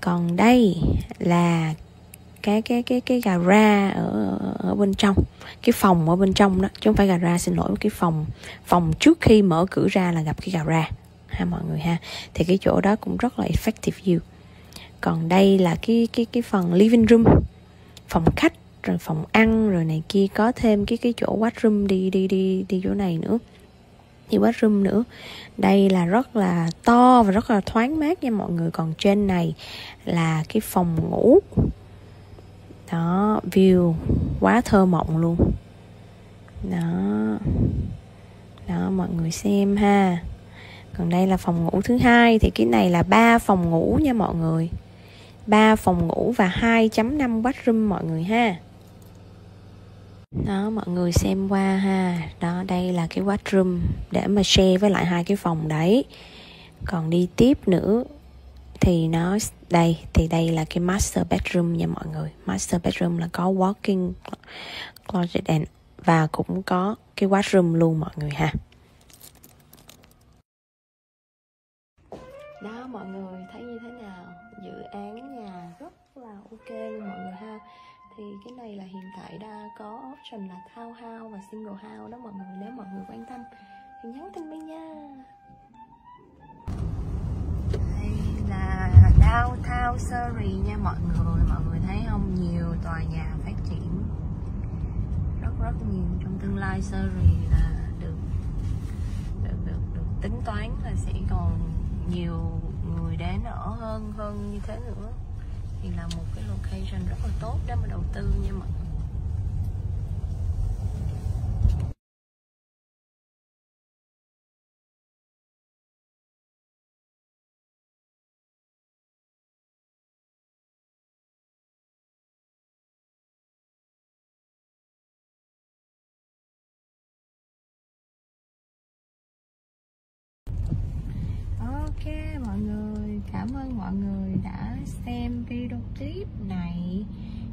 Còn đây là cái cái cái cái gara ở ở bên trong cái phòng ở bên trong đó chứ không phải gara xin lỗi cái phòng phòng trước khi mở cửa ra là gặp cái gara ha mọi người ha. Thì cái chỗ đó cũng rất là effective view. Còn đây là cái cái cái phần living room phòng khách rồi phòng ăn, rồi này kia, có thêm cái cái chỗ washroom đi đi đi đi chỗ này nữa. Thì washroom nữa. Đây là rất là to và rất là thoáng mát nha mọi người. Còn trên này là cái phòng ngủ. Đó, view quá thơ mộng luôn. Đó. Đó, mọi người xem ha. Còn đây là phòng ngủ thứ hai. Thì cái này là ba phòng ngủ nha mọi người. Ba phòng ngủ và 2.5 bathroom mọi người ha đó, mọi người xem qua ha. Đó, đây là cái washroom để mà share với lại hai cái phòng đấy. Còn đi tiếp nữa thì nó, đây, thì đây là cái master bedroom nha mọi người. Master bedroom là có walking closet and, và cũng có cái washroom luôn mọi người ha. Đó, mọi người, thấy như thế nào? Dự án nhà rất là ok luôn mọi người ha thì cái này là hiện tại đã có option là thao hao và single hao đó mọi người nếu mọi người quan tâm thì nhắn tin mình nha. Đây là downtown Surrey nha mọi người. Mọi người thấy không? Nhiều tòa nhà phát triển. Rất rất nhiều trong tương lai Surrey là được được được, được tính toán là sẽ còn nhiều người đến ở hơn hơn như thế nữa thì là một cái location rất là tốt để mà đầu tư nha mọi người. Cảm ơn mọi người đã xem video clip này.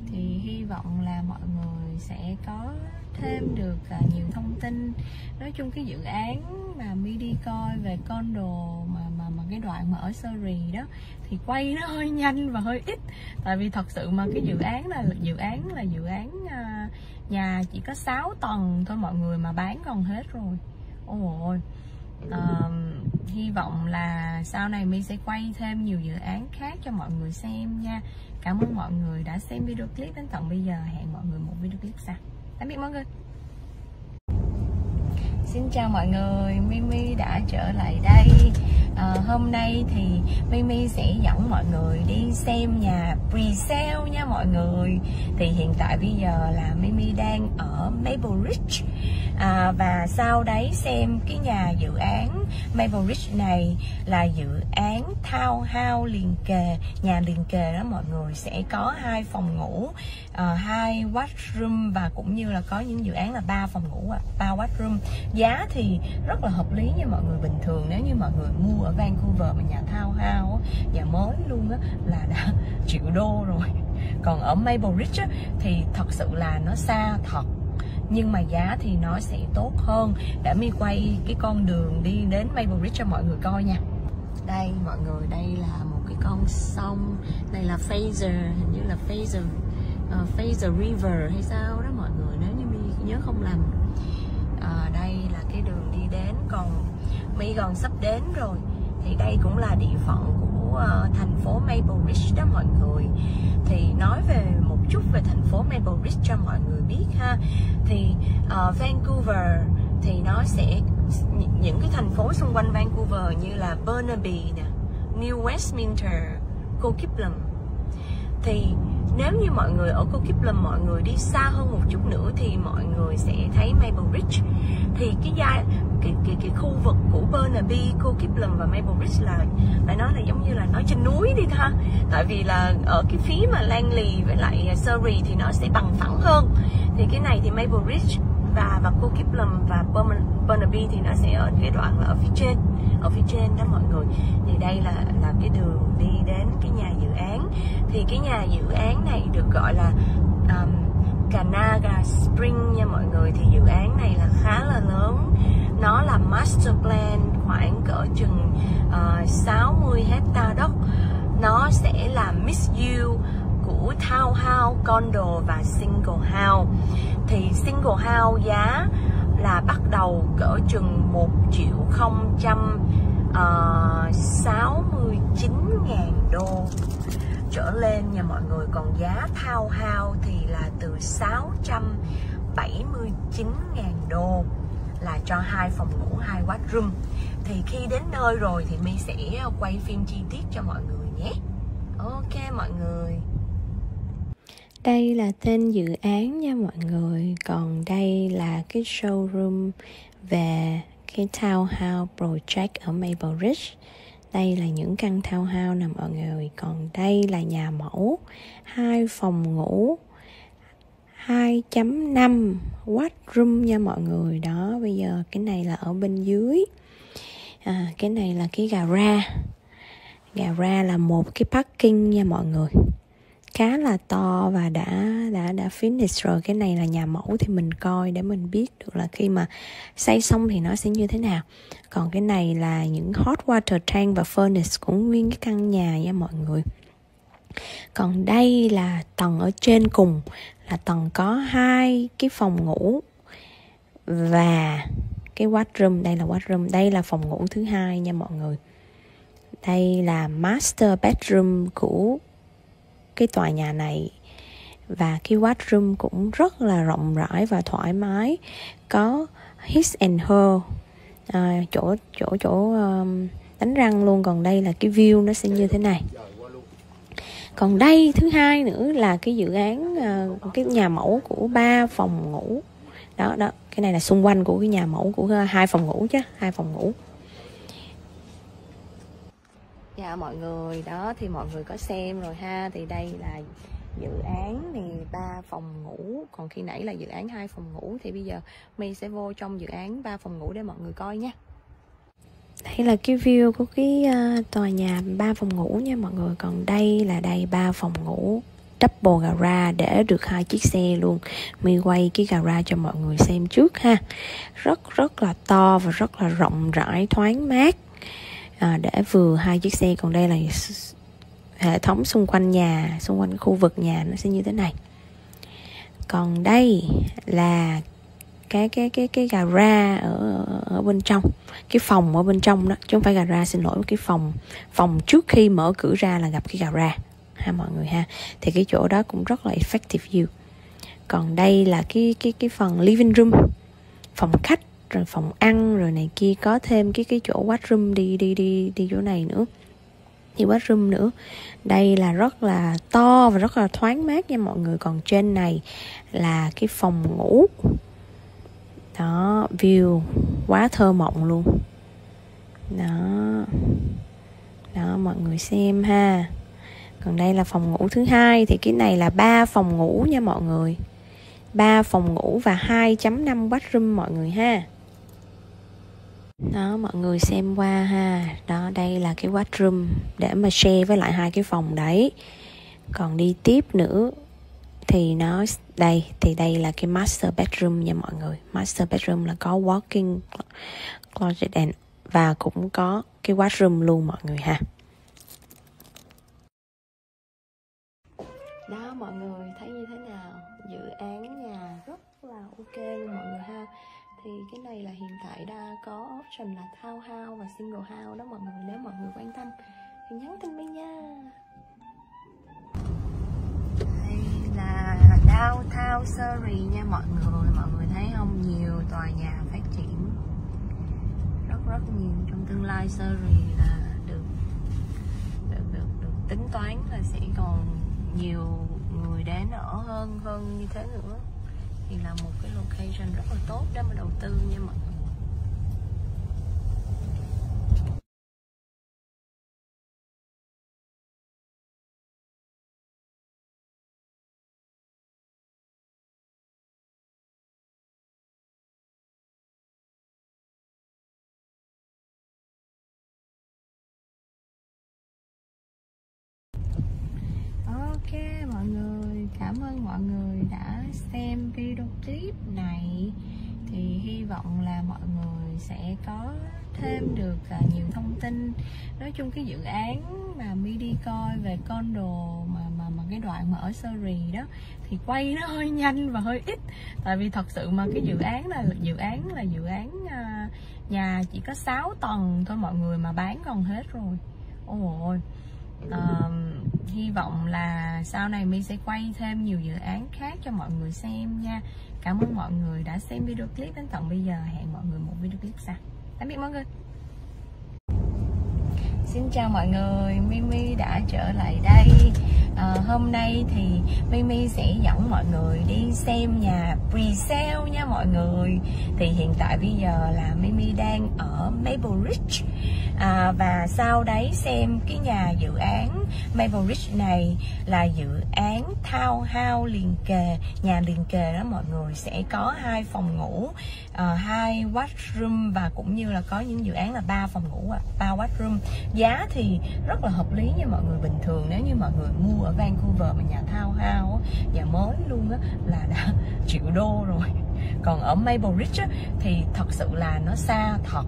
Thì hy vọng là mọi người sẽ có thêm được à, nhiều thông tin. Nói chung cái dự án mà mi đi coi về con đồ mà mà mà cái đoạn mà ở Surrey đó thì quay nó hơi nhanh và hơi ít. Tại vì thật sự mà cái dự án là dự án là dự án à, nhà chỉ có 6 tầng thôi mọi người mà bán còn hết rồi. Ôi uh, hy vọng là sau này mi sẽ quay thêm nhiều dự án khác cho mọi người xem nha. Cảm ơn mọi người đã xem video clip đến tận bây giờ. Hẹn mọi người một video clip sau. Tạm biệt mọi người. Xin chào mọi người, Mimi đã trở lại đây à, Hôm nay thì Mimi sẽ dẫn mọi người đi xem nhà pre-sale nha mọi người. Thì hiện tại bây giờ là Mimi đang ở Maple Ridge. À, Và sau đấy xem cái nhà dự án Maple Ridge này là dự án townhouse liền kề Nhà liền kề đó mọi người. Sẽ có hai phòng ngủ uh, hai washroom và cũng như là có những dự án là ba phòng ngủ ba washroom. Giá thì rất là hợp lý nha mọi người bình thường nếu như mọi người mua ở Vancouver mà nhà thao hao nhà mới luôn á là đã triệu đô rồi. Còn ở Maple Ridge á, thì thật sự là nó xa thật. Nhưng mà giá thì nó sẽ tốt hơn. Để mi quay cái con đường đi đến Maple Ridge cho mọi người coi nha. Đây mọi người đây là một cái con sông. Này là Fraser hình như là Fraser uh, Fraser River hay sao đó mọi người nếu như mi nhớ không lầm. À, đây là cái đường đi đến còn mi gần sắp đến rồi thì đây cũng là địa phận của ờ, thành phố Maple Ridge đó mọi người. Thì nói về một chút về thành phố Maple Ridge cho mọi người biết ha. Thì uh, Vancouver thì nó sẽ những cái thành phố xung quanh Vancouver như là Burnaby nè New Westminster, Coquitlam. Thì nếu như mọi người ở Cô Kiplum mọi người đi xa hơn một chút nữa thì mọi người sẽ thấy Maple Ridge. Thì cái gia cái, cái, cái khu vực của Burnaby, Cô Kiplum và Maple Ridge là phải nói là giống như là nói trên núi đi ha. Tại vì là ở cái phía mà Langley với lại Surrey thì nó sẽ bằng phẳng hơn. Thì cái này thì Maple Ridge và và cô Kiplum và Burnaby thì nó sẽ ở cái đoạn là ở phía trên ở phía trên đó mọi người. Thì đây là là cái đường đi đến cái nhà dự án. Thì cái nhà dự án này được gọi là um, Canaga Spring nha mọi người. Thì dự án này là khá là lớn. Nó là master plan khoảng cỡ chừng ờ, uh, 60 hecta đất. Nó sẽ là mixed use của townhouse, condo và single house thì single house giá là bắt đầu cỡ chừng 1 triệu 069 ờ, ngàn đô trở lên nha mọi người. Còn giá townhouse thì là từ 679 ngàn đô là cho hai phòng ngủ, hai washroom thì khi đến nơi rồi thì mi sẽ quay phim chi tiết cho mọi người nhé. Ok mọi người đây là tên dự án nha mọi người. Còn đây là cái showroom về cái townhouse project ở Maple Ridge. Đây là những căn townhouse nè mọi người. Còn đây là nhà mẫu hai phòng ngủ 2.5 watt room nha mọi người. Đó bây giờ cái này là ở bên dưới. À, cái này là cái gara gara là một cái parking nha mọi người khá là to và đã đã đã finish rồi. Cái này là nhà mẫu thì mình coi để mình biết được là khi mà xây xong thì nó sẽ như thế nào. Còn cái này là những hot water tank và furnace của nguyên cái căn nhà nha mọi người. Còn đây là tầng ở trên cùng, là tầng có hai cái phòng ngủ và cái washroom. Đây là washroom, đây là phòng ngủ thứ hai nha mọi người. Đây là master bedroom của cái tòa nhà này. Và cái washroom cũng rất là rộng rãi và thoải mái. Có his and her. À, chỗ chỗ chỗ um, đánh răng luôn. Còn đây là cái view nó sẽ như thế này. Còn đây thứ hai nữa là cái dự án uh, cái nhà mẫu của ba phòng ngủ. Đó đó. Cái này là xung quanh của cái nhà mẫu của à, hai phòng ngủ chứ hai phòng ngủ dạ mọi người. Đó, thì mọi người có xem rồi ha. Thì đây là dự án thì ba phòng ngủ. Còn khi nãy là dự án hai phòng ngủ. Thì bây giờ mi sẽ vô trong dự án ba phòng ngủ để mọi người coi nha. Đây là cái view của cái ờ, tòa nhà ba phòng ngủ nha mọi người. Còn đây là đây ba phòng ngủ double garage để được hai chiếc xe luôn. Mi quay cái garage cho mọi người xem trước ha. Rất rất là to và rất là rộng rãi, thoáng mát à, để vừa hai chiếc xe còn đây là hệ thống xung quanh nhà xung quanh khu vực nhà nó sẽ như thế này. Còn đây là cái cái cái cái gara ở ở bên trong cái phòng ở bên trong đó chứ không phải gara xin lỗi cái phòng phòng trước khi mở cửa ra là gặp cái gara ha mọi người ha. Thì cái chỗ đó cũng rất là effective view. Còn đây là cái cái cái phần living room phòng khách rồi phòng ăn, rồi này kia, có thêm cái cái chỗ washroom đi đi đi đi chỗ này nữa. Thì washroom nữa. Đây là rất là to và rất là thoáng mát nha mọi người. Còn trên này là cái phòng ngủ. Đó, view quá thơ mộng luôn. Đó. Đó, mọi người xem ha. Còn đây là phòng ngủ thứ hai. Thì cái này là ba phòng ngủ nha mọi người. Ba phòng ngủ và 2.5 bathroom mọi người ha đó, mọi người xem qua ha. Đó, đây là cái washroom để mà share với lại hai cái phòng đấy. Còn đi tiếp nữa thì nó, đây, thì đây là cái master bedroom nha mọi người. Master bedroom là có walking closet and, và cũng có cái washroom luôn mọi người ha. Đó, mọi người, thấy như thế nào? Dự án nhà rất là ok luôn mọi người ha thì cái này là hiện tại đã có option là thao hao và single hao đó mọi người nếu mọi người quan tâm thì nhắn tin với nha. Đây là downtown Surrey nha mọi người. Mọi người thấy không? Nhiều tòa nhà phát triển rất rất nhiều trong tương lai. Surrey là được được được, được tính toán là sẽ còn nhiều người đến ở hơn hơn như thế nữa thì là một cái location rất là tốt để mà đầu tư nha mọi người. Ok, mọi người. Cảm ơn mọi người đã xem video clip này thì hy vọng là mọi người sẽ có thêm được à, nhiều thông tin. Nói chung cái dự án mà mi đi coi về con đồ mà mà mà cái đoạn mà ở Surrey đó thì quay nó hơi nhanh và hơi ít. Tại vì thật sự mà cái dự án là dự án là dự án à, nhà chỉ có 6 tầng thôi mọi người mà bán còn hết rồi. Ôi uh, hy vọng là sau này mi sẽ quay thêm nhiều dự án khác cho mọi người xem nha. Cảm ơn mọi người đã xem video clip đến tận bây giờ. Hẹn mọi người một video clip sau. Tạm biệt mọi người. Xin chào mọi người, Mimi đã trở lại đây. À, Hôm nay thì Mimi sẽ dẫn mọi người đi xem nhà pre-sale nha mọi người. Thì hiện tại bây giờ là Mimi đang ở Maple Ridge. À, Và sau đấy xem cái nhà dự án Maple Ridge này là dự án townhouse liền kề Nhà liền kề đó mọi người. Sẽ có hai phòng ngủ à, hai washroom và cũng như là có những dự án là ba phòng ngủ ba washroom giá thì rất là hợp lý nha mọi người. Bình thường nếu như mọi người mua ở Vancouver mà nhà thao hao nhà mới luôn á là đã triệu đô rồi. Còn ở Maple Ridge á, thì thật sự là nó xa thật.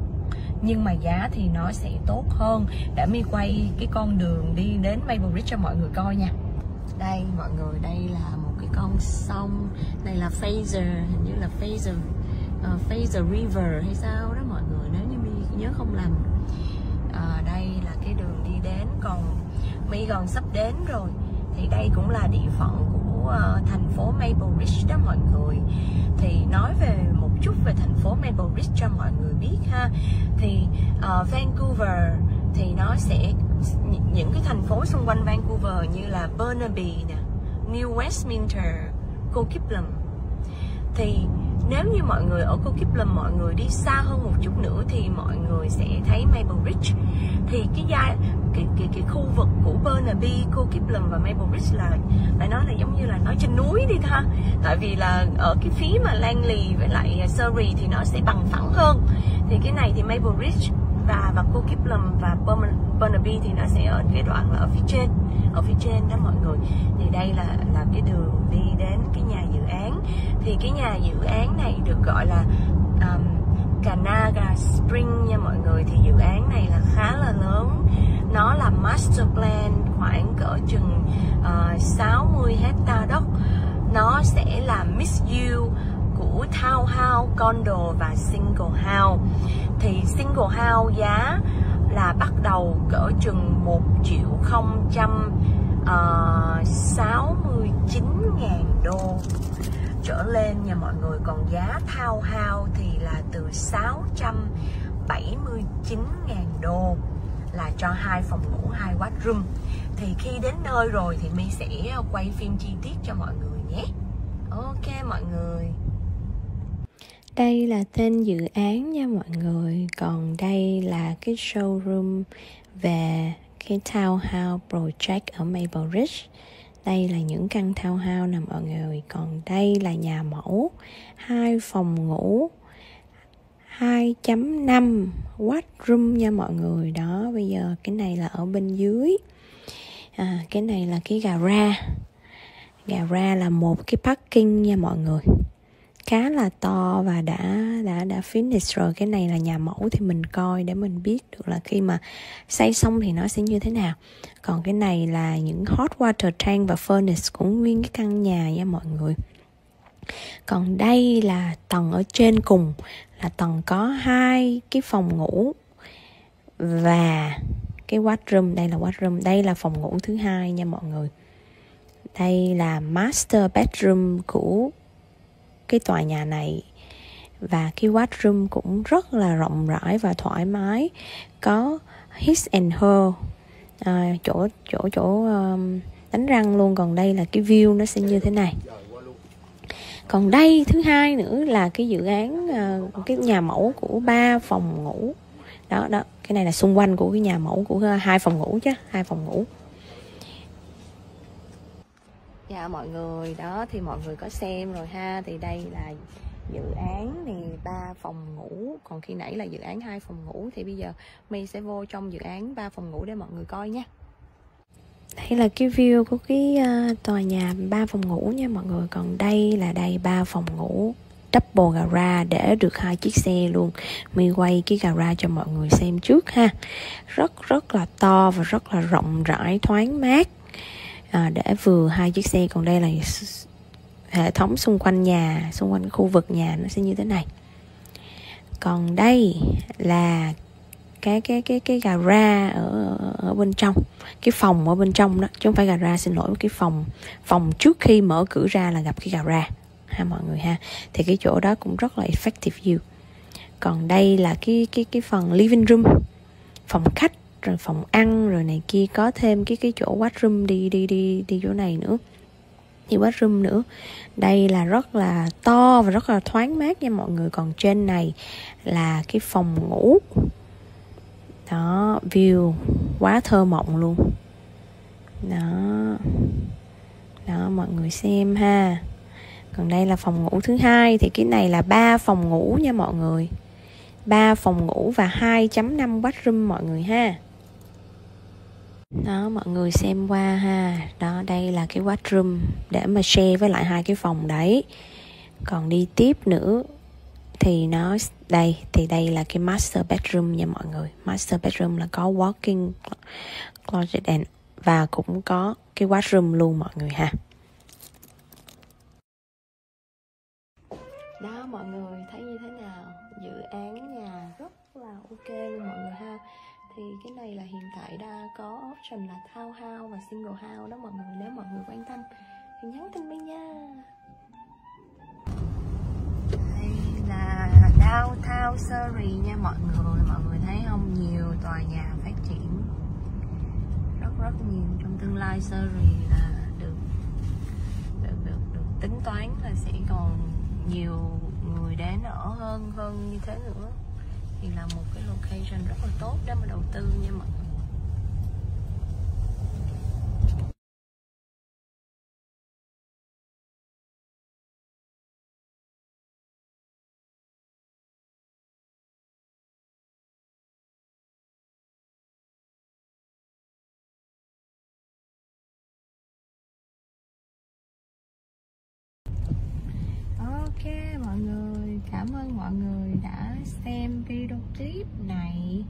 Nhưng mà giá thì nó sẽ tốt hơn. Để mi quay cái con đường đi đến Maple Ridge cho mọi người coi nha. Đây mọi người đây là một cái con sông. Này là Fraser hình như là Fraser uh, Fraser River hay sao đó mọi người. Nếu như mi nhớ không lầm à, đây là cái đường đi đến còn mi gần sắp đến rồi. Thì đây cũng là địa phận của uh, thành phố Maple Ridge đó mọi người. Thì nói về một chút về thành phố Maple Ridge cho mọi người biết ha. Thì uh, Vancouver thì nó sẽ những cái thành phố xung quanh Vancouver như là Burnaby nè New Westminster Coquitlam. Thì nếu như mọi người ở Cô Kiplum mọi người đi xa hơn một chút nữa thì mọi người sẽ thấy Maple Ridge. Thì cái gia cái, cái, cái khu vực của Burnaby, Cô Kiplum và Maple Ridge là phải nói là giống như là nói trên núi đi ha. Tại vì là ở cái phía mà Langley với lại Surrey thì nó sẽ bằng phẳng hơn. Thì cái này thì Maple Ridge và và cô Kiplum và Burnaby thì nó sẽ ở cái đoạn là ở phía trên. Ở phía trên đó mọi người. Thì đây là là cái đường đi đến cái nhà dự án. Thì cái nhà dự án này được gọi là um, Kanaga Spring nha mọi người. Thì dự án này là khá là lớn. Nó là master plan khoảng cỡ chừng ờ, uh, 60 hecta đất. Nó sẽ là mixed use của townhouse, condo và single house thì single house giá là bắt đầu cỡ chừng 1 triệu 069 ờ, ngàn đô trở lên nha mọi người. Còn giá townhouse thì là từ 679 ngàn đô là cho hai phòng ngủ, hai room thì khi đến nơi rồi thì mi sẽ quay phim chi tiết cho mọi người nhé. Ok mọi người đây là tên dự án nha mọi người. Còn đây là cái showroom về cái townhouse project ở Maple Ridge. Đây là những căn townhouse nè mọi người. Còn đây là nhà mẫu hai phòng ngủ 2.5 watt room nha mọi người. Đó bây giờ cái này là ở bên dưới. À, cái này là cái gara gara là một cái parking nha mọi người khá là to và đã đã đã finish rồi. Cái này là nhà mẫu thì mình coi để mình biết được là khi mà xây xong thì nó sẽ như thế nào. Còn cái này là những hot water tank và furnace của nguyên cái căn nhà nha mọi người. Còn đây là tầng ở trên cùng, là tầng có hai cái phòng ngủ và cái washroom. Đây là washroom, đây là phòng ngủ thứ hai nha mọi người. Đây là master bedroom của cái tòa nhà này. Và cái washroom cũng rất là rộng rãi và thoải mái. Có his and her. À, chỗ chỗ chỗ um, đánh răng luôn. Còn đây là cái view nó sẽ như thế này. Còn đây thứ hai nữa là cái dự án uh, cái nhà mẫu của ba phòng ngủ. Đó đó. Cái này là xung quanh của cái nhà mẫu của à, hai phòng ngủ chứ hai phòng ngủ dạ mọi người. Đó, thì mọi người có xem rồi ha. Thì đây là dự án thì ba phòng ngủ. Còn khi nãy là dự án hai phòng ngủ. Thì bây giờ mi sẽ vô trong dự án ba phòng ngủ để mọi người coi nha. Đây là cái view của cái à, tòa nhà ba phòng ngủ nha mọi người. Còn đây là đây ba phòng ngủ double garage để được hai chiếc xe luôn. Mi quay cái garage cho mọi người xem trước ha. Rất rất là to và rất là rộng rãi, thoáng mát à, để vừa hai chiếc xe còn đây là hệ thống xung quanh nhà xung quanh khu vực nhà nó sẽ như thế này. Còn đây là cái cái cái cái gara ở ở bên trong cái phòng ở bên trong đó chứ không phải gara xin lỗi cái phòng phòng trước khi mở cửa ra là gặp cái gara ha mọi người ha. Thì cái chỗ đó cũng rất là effective view. Còn đây là cái cái cái phần living room phòng khách rồi phòng ăn, rồi này kia, có thêm cái cái chỗ washroom đi đi đi đi chỗ này nữa. Thì washroom nữa. Đây là rất là to và rất là thoáng mát nha mọi người. Còn trên này là cái phòng ngủ. Đó, view quá thơ mộng luôn. Đó. Đó, mọi người xem ha. Còn đây là phòng ngủ thứ hai. Thì cái này là ba phòng ngủ nha mọi người. Ba phòng ngủ và 2.5 bathroom mọi người ha đó, mọi người xem qua ha. Đó, đây là cái washroom để mà share với lại hai cái phòng đấy. Còn đi tiếp nữa thì nó, đây, thì đây là cái master bedroom nha mọi người. Master bedroom là có walking closet and, và cũng có cái washroom luôn mọi người ha. Đó, mọi người, thấy như thế nào? Dự án nhà rất là ok luôn mọi người ha thì cái này là hiện tại đã có option là thao hao và single hao đó mọi người nếu mọi người quan tâm thì nhắn tin mình nha. Đây là downtown Surrey nha mọi người. Mọi người thấy không? Nhiều tòa nhà phát triển rất rất nhiều trong tương lai. Surrey là được được được, được tính toán là sẽ còn nhiều người đến ở hơn hơn như thế nữa thì là một cái location rất là tốt để mà đầu tư nha mọi người. Mọi người đã xem video clip này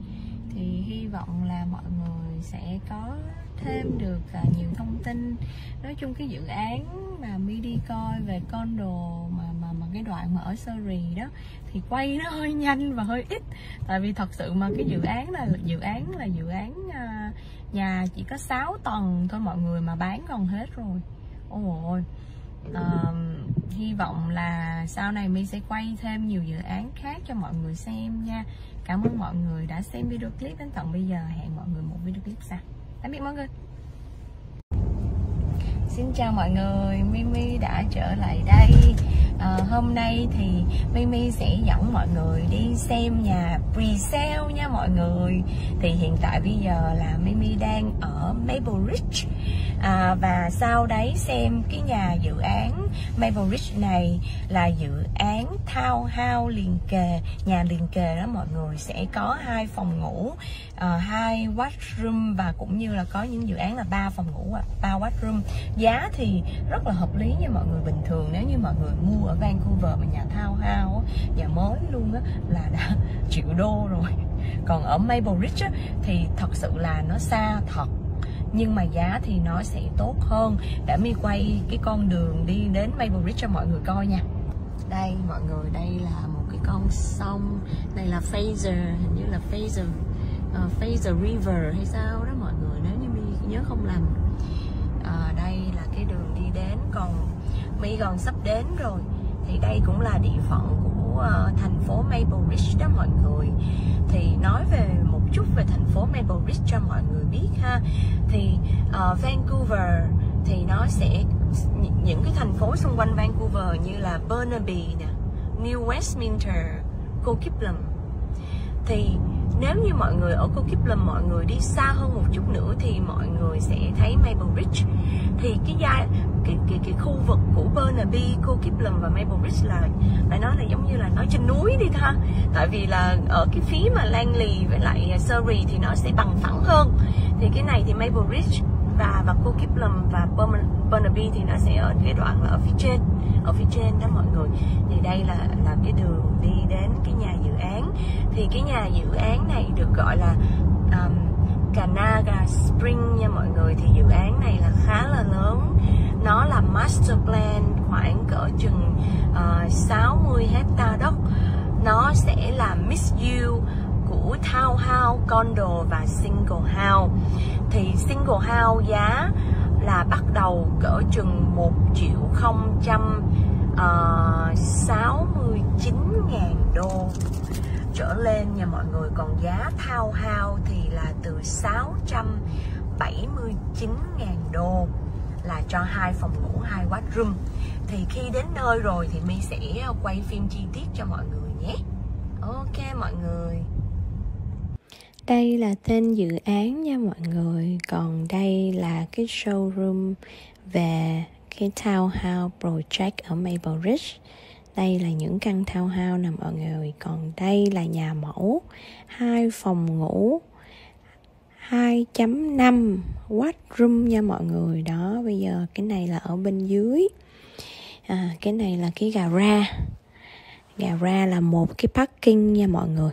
thì hy vọng là mọi người sẽ có thêm được à, nhiều thông tin. Nói chung cái dự án mà mi đi coi về con đồ mà mà mà cái đoạn mà ở Surrey đó thì quay nó hơi nhanh và hơi ít. Tại vì thật sự mà cái dự án là dự án là dự án à, nhà chỉ có 6 tầng thôi mọi người mà bán còn hết rồi. Ôi uh, hy vọng là sau này mi sẽ quay thêm nhiều dự án khác cho mọi người xem nha. Cảm ơn mọi người đã xem video clip đến tận bây giờ. Hẹn mọi người một video clip sau. Tạm biệt mọi người. Xin chào mọi người, Mimi đã trở lại đây. À, Hôm nay thì Mimi sẽ dẫn mọi người đi xem nhà pre-sale nha mọi người. Thì hiện tại bây giờ là Mimi đang ở Maple Ridge. À, Và sau đấy xem cái nhà dự án Maple Ridge này là dự án townhouse liền kề Nhà liền kề đó mọi người. Sẽ có hai phòng ngủ uh, hai washroom và cũng như là có những dự án là ba phòng ngủ à, ba washroom giá thì rất là hợp lý nha mọi người. Bình thường nếu như mọi người mua ở Vancouver mà nhà thao hao nhà mới luôn á là đã triệu đô rồi. Còn ở Maple Ridge á, thì thật sự là nó xa thật. Nhưng mà giá thì nó sẽ tốt hơn. Để mi quay cái con đường đi đến Maple Ridge cho mọi người coi nha. Đây mọi người đây là một cái con sông. Đây là Fraser hình như là Fraser uh, Fraser River hay sao đó mọi người. Nếu như mi nhớ không lầm à, đây là cái đường đi đến còn mi gần sắp đến rồi. Thì đây cũng là địa phận của uh, thành phố Maple Ridge đó mọi người. Thì nói về một chút về thành phố Maple Ridge cho mọi người biết ha. Thì uh, Vancouver thì nó sẽ những cái thành phố xung quanh Vancouver như là Burnaby nè New Westminster Coquitlam. Thì nếu như mọi người ở Cô Kiplum mọi người đi xa hơn một chút nữa thì mọi người sẽ thấy Maple Ridge. Thì cái giai cái, cái, cái khu vực của Burnaby, Cô Kiplum và Maple Ridge là phải nói là giống như là nói trên núi đi ha. Tại vì là ở cái phía mà Langley với lại Surrey thì nó sẽ bằng phẳng hơn. Thì cái này thì Maple Ridge và và cô Kiplum và Burnaby thì nó sẽ ở cái đoạn là ở phía trên ở phía trên đó mọi người. Thì đây là là cái đường đi đến cái nhà dự án. Thì cái nhà dự án này được gọi là um, Canaga Spring nha mọi người. Thì dự án này là khá là lớn. Nó là master plan khoảng cỡ chừng ờ, uh, 60 hecta đất. Nó sẽ là mixed use của townhouse, condo và single house thì single house giá là bắt đầu cỡ chừng 1 triệu 069 ờ, ngàn đô trở lên nha mọi người. Còn giá thao hao thì là từ 679 ngàn đô là cho hai phòng ngủ, hai washroom thì khi đến nơi rồi thì mi sẽ quay phim chi tiết cho mọi người nhé. Ok mọi người đây là tên dự án nha mọi người. Còn đây là cái showroom về cái townhouse project ở Maple Ridge. Đây là những căn townhouse nè mọi người. Còn đây là nhà mẫu hai phòng ngủ 2.5 watt room nha mọi người. Đó bây giờ cái này là ở bên dưới. À, cái này là cái gara gara là một cái parking nha mọi người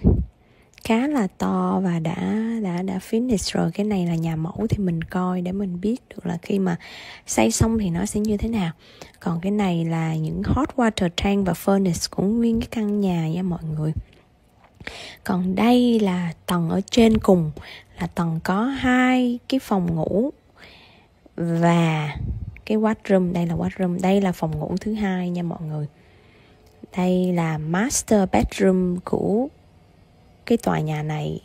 khá là to và đã đã đã finish rồi. Cái này là nhà mẫu thì mình coi để mình biết được là khi mà xây xong thì nó sẽ như thế nào. Còn cái này là những hot water tank và furnace của nguyên cái căn nhà nha mọi người. Còn đây là tầng ở trên cùng, là tầng có hai cái phòng ngủ và cái washroom. Đây là washroom, đây là phòng ngủ thứ hai nha mọi người. Đây là master bedroom của cái tòa nhà này.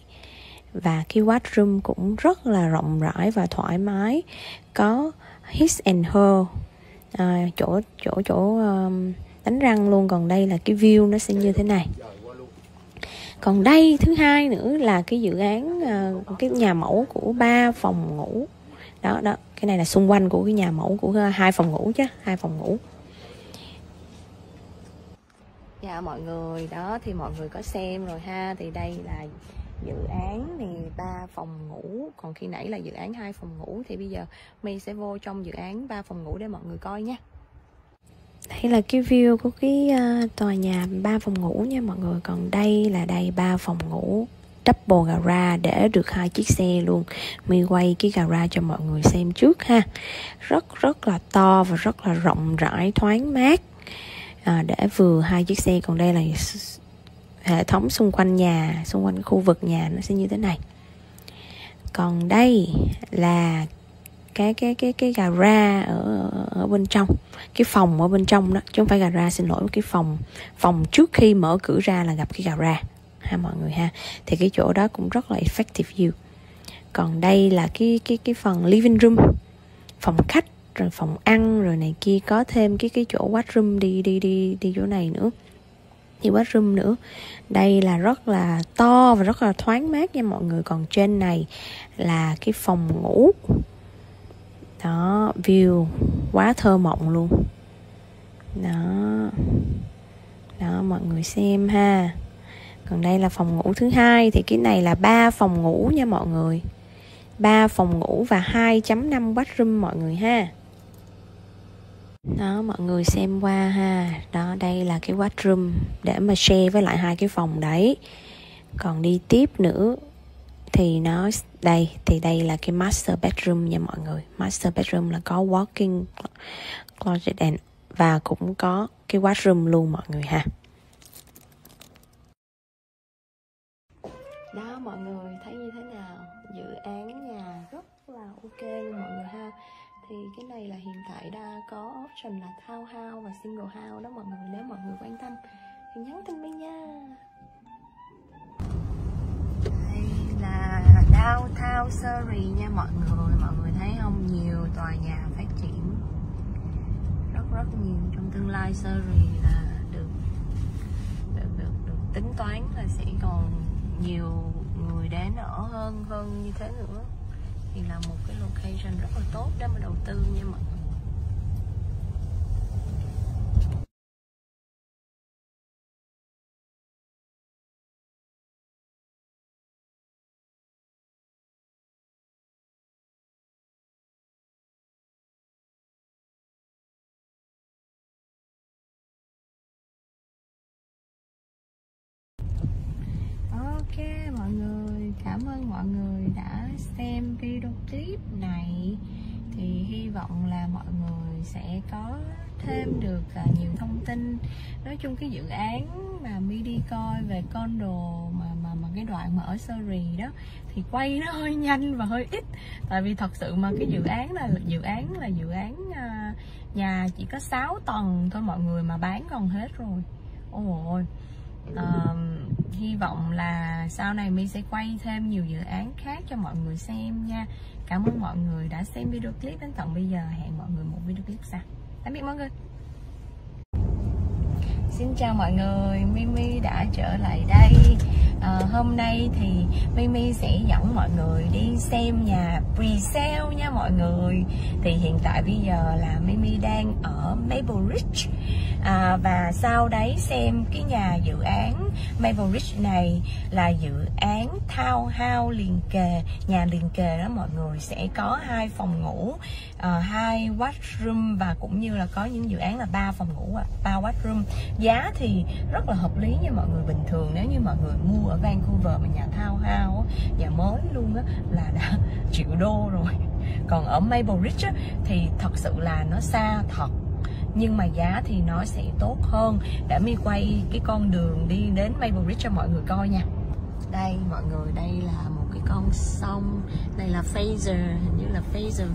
Và cái washroom cũng rất là rộng rãi và thoải mái. Có his and her. À, chỗ chỗ chỗ um, đánh răng luôn. Còn đây là cái view nó sẽ như thế này. Còn đây thứ hai nữa là cái dự án uh, cái nhà mẫu của ba phòng ngủ. Đó đó. Cái này là xung quanh của cái nhà mẫu của à, hai phòng ngủ chứ hai phòng ngủ dạ mọi người. Đó, thì mọi người có xem rồi ha. Thì đây là dự án thì ba phòng ngủ. Còn khi nãy là dự án hai phòng ngủ. Thì bây giờ mi sẽ vô trong dự án ba phòng ngủ để mọi người coi nha. Đây là cái view của cái ờ, tòa nhà ba phòng ngủ nha mọi người. Còn đây là đây ba phòng ngủ double garage để được hai chiếc xe luôn. Mi quay cái garage cho mọi người xem trước ha. Rất rất là to và rất là rộng rãi, thoáng mát à, để vừa hai chiếc xe còn đây là hệ thống xung quanh nhà xung quanh khu vực nhà nó sẽ như thế này. Còn đây là cái cái cái cái gara ở ở bên trong cái phòng ở bên trong đó chứ không phải gara xin lỗi cái phòng phòng trước khi mở cửa ra là gặp cái gara ha mọi người ha. Thì cái chỗ đó cũng rất là effective view. Còn đây là cái cái cái phần living room phòng khách rồi phòng ăn, rồi này kia, có thêm cái cái chỗ washroom đi đi đi đi chỗ này nữa. Thì washroom nữa. Đây là rất là to và rất là thoáng mát nha mọi người. Còn trên này là cái phòng ngủ. Đó, view quá thơ mộng luôn. Đó. Đó, mọi người xem ha. Còn đây là phòng ngủ thứ hai. Thì cái này là ba phòng ngủ nha mọi người. Ba phòng ngủ và 2.5 bathroom mọi người ha đó, mọi người xem qua ha. Đó, đây là cái washroom để mà share với lại hai cái phòng đấy. Còn đi tiếp nữa thì nó, đây, thì đây là cái master bedroom nha mọi người. Master bedroom là có walking closet and, và cũng có cái washroom luôn mọi người ha. Đó, mọi người, thấy như thế nào? Dự án nhà rất là ok luôn mọi người ha thì cái này là hiện tại đã có option là thao hao và single hao đó mọi người nếu mọi người quan tâm thì nhắn tin với nha. Đây là downtown Surrey nha mọi người. Mọi người thấy không? Nhiều tòa nhà phát triển. Rất rất nhiều trong tương lai Surrey là được được được, được tính toán là sẽ còn nhiều người đến ở hơn hơn như thế nữa thì là một cái location rất là tốt để mà đầu tư nha mọi người. Ok, mọi người. Cảm ơn mọi người xem video clip này. Thì hy vọng là mọi người sẽ có thêm được à, nhiều thông tin. Nói chung cái dự án mà mi đi coi về con đồ mà mà mà cái đoạn mà ở Surrey đó thì quay nó hơi nhanh và hơi ít. Tại vì thật sự mà cái dự án là dự án là dự án à, nhà chỉ có 6 tầng thôi mọi người mà bán còn hết rồi. Ôi uh, hy vọng là sau này mi sẽ quay thêm nhiều dự án khác cho mọi người xem nha. Cảm ơn mọi người đã xem video clip đến tận bây giờ. Hẹn mọi người một video clip sau. Tạm biệt mọi người. Xin chào mọi người, Mimi đã trở lại đây. À, Hôm nay thì Mimi sẽ dẫn mọi người đi xem nhà pre-sale nha mọi người. Thì hiện tại bây giờ là Mimi đang ở Maple Ridge. À, Và sau đấy xem cái nhà dự án Maple Ridge này là dự án townhouse liền kề Nhà liền kề đó mọi người. Sẽ có hai phòng ngủ uh, hai washroom và cũng như là có những dự án là ba phòng ngủ à, ba washroom giá thì rất là hợp lý nha mọi người. Bình thường nếu như mọi người mua ở Vancouver mà nhà thao hao nhà mới luôn á là đã triệu đô rồi. Còn ở Maple Ridge á, thì thật sự là nó xa thật. Nhưng mà giá thì nó sẽ tốt hơn. Để mi quay cái con đường đi đến Maple Ridge cho mọi người coi nha. Đây mọi người đây là một cái con sông. Đây là Fraser hình như là Fraser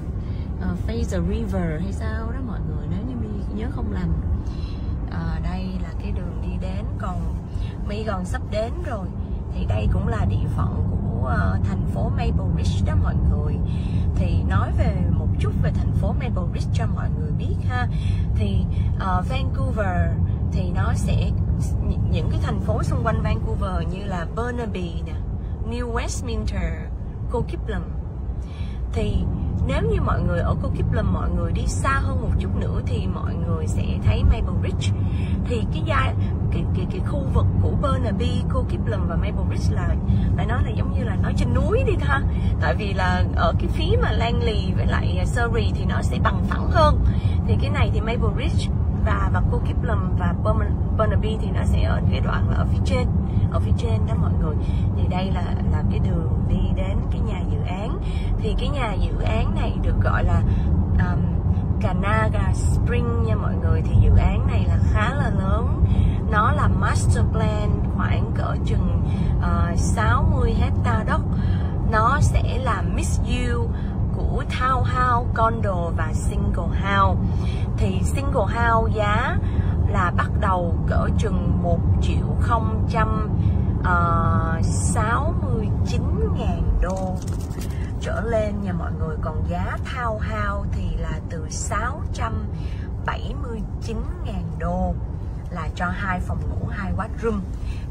uh, Fraser River hay sao đó mọi người. Nếu như mi nhớ không lầm à, đây là cái đường đi đến còn mi gần sắp đến rồi. Thì đây cũng là địa phận của uh, thành phố Maple Ridge đó mọi người. Thì nói về một chút về thành phố Maple Ridge cho mọi người biết ha. Thì uh, Vancouver thì nó sẽ những cái thành phố xung quanh Vancouver như là Burnaby nè New Westminster, Coquitlam. Thì nếu như mọi người ở Cô Kiplum mọi người đi xa hơn một chút nữa thì mọi người sẽ thấy Maple Ridge. Thì cái giai cái, cái, cái khu vực của Burnaby, Cô Kiplum và Maple Ridge là phải nói là giống như là nói trên núi đi ha. Tại vì là ở cái phía mà Langley với lại Surrey thì nó sẽ bằng phẳng hơn. Thì cái này thì Maple Ridge và và cô Kiplum và Burnaby thì nó sẽ ở cái đoạn là ở phía trên ở phía trên đó mọi người. Thì đây là là cái đường đi đến cái nhà dự án. Thì cái nhà dự án này được gọi là um, Kanaga Spring nha mọi người. Thì dự án này là khá là lớn. Nó là master plan khoảng cỡ chừng ờ, uh, 60 hecta đất. Nó sẽ là mixed use của townhouse, condo và single house thì single house giá là bắt đầu cỡ chừng 1 triệu 069 ờ, ngàn đô trở lên nha mọi người. Còn giá thao hao thì là từ 679 ngàn đô là cho hai phòng ngủ, hai room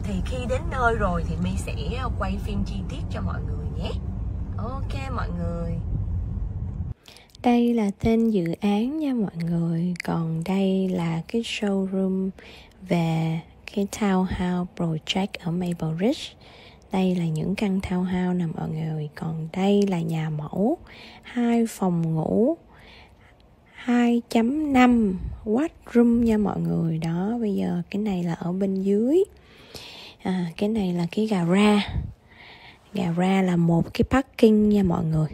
thì khi đến nơi rồi thì mi sẽ quay phim chi tiết cho mọi người nhé. Ok mọi người đây là tên dự án nha mọi người. Còn đây là cái showroom về cái townhouse project ở Maple Ridge. Đây là những căn townhouse nè mọi người. Còn đây là nhà mẫu hai phòng ngủ 2.5 watt room nha mọi người. Đó bây giờ cái này là ở bên dưới. À, cái này là cái gara gara là một cái parking nha mọi người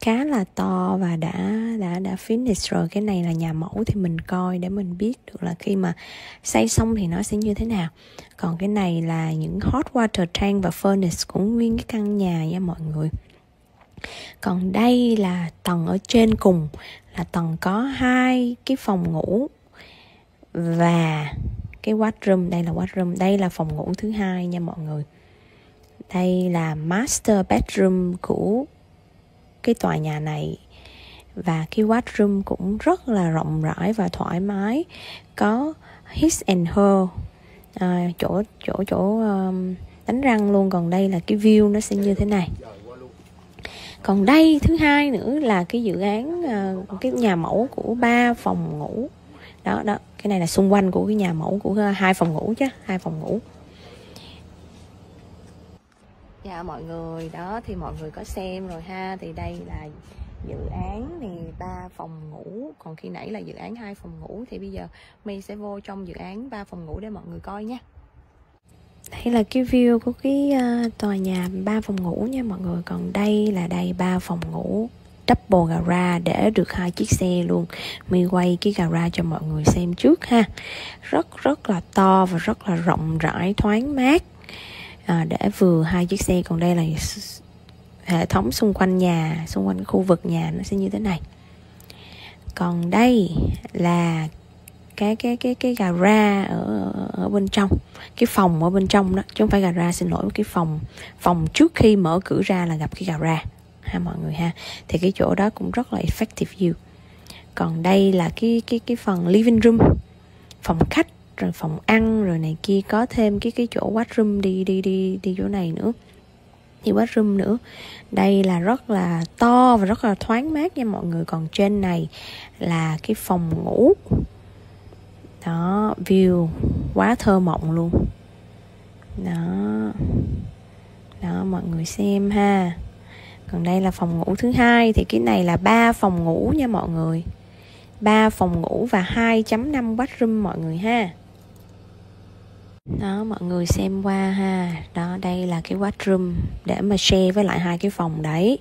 khá là to và đã đã đã finish rồi. Cái này là nhà mẫu thì mình coi để mình biết được là khi mà xây xong thì nó sẽ như thế nào. Còn cái này là những hot water tank và furnace của nguyên cái căn nhà nha mọi người. Còn đây là tầng ở trên cùng, là tầng có hai cái phòng ngủ và cái washroom. Đây là washroom, đây là phòng ngủ thứ hai nha mọi người. Đây là master bedroom của cái tòa nhà này. Và cái washroom cũng rất là rộng rãi và thoải mái. Có his and her. À, chỗ chỗ chỗ um, đánh răng luôn. Còn đây là cái view nó sẽ như thế này. Còn đây thứ hai nữa là cái dự án uh, cái nhà mẫu của ba phòng ngủ. Đó đó. Cái này là xung quanh của cái nhà mẫu của à, hai phòng ngủ chứ hai phòng ngủ dạ mọi người. Đó, thì mọi người có xem rồi ha. Thì đây là dự án thì ba phòng ngủ. Còn khi nãy là dự án hai phòng ngủ. Thì bây giờ mi sẽ vô trong dự án ba phòng ngủ để mọi người coi nha. Đây là cái view của cái ờ, tòa nhà ba phòng ngủ nha mọi người. Còn đây là đây ba phòng ngủ double garage để được hai chiếc xe luôn. Mi quay cái garage cho mọi người xem trước ha. Rất rất là to và rất là rộng rãi, thoáng mát à, để vừa hai chiếc xe còn đây là hệ thống xung quanh nhà xung quanh khu vực nhà nó sẽ như thế này. Còn đây là cái cái cái cái gara ở ở bên trong cái phòng ở bên trong đó chứ không phải gara xin lỗi cái phòng phòng trước khi mở cửa ra là gặp cái gara ha mọi người ha. Thì cái chỗ đó cũng rất là effective view. Còn đây là cái cái cái phần living room phòng khách rồi phòng ăn, rồi này kia, có thêm cái cái chỗ washroom đi đi đi đi chỗ này nữa. Thì washroom nữa. Đây là rất là to và rất là thoáng mát nha mọi người. Còn trên này là cái phòng ngủ. Đó, view quá thơ mộng luôn. Đó. Đó, mọi người xem ha. Còn đây là phòng ngủ thứ hai. Thì cái này là ba phòng ngủ nha mọi người. Ba phòng ngủ và 2.5 bathroom mọi người ha đó, mọi người xem qua ha. Đó, đây là cái washroom để mà share với lại hai cái phòng đấy.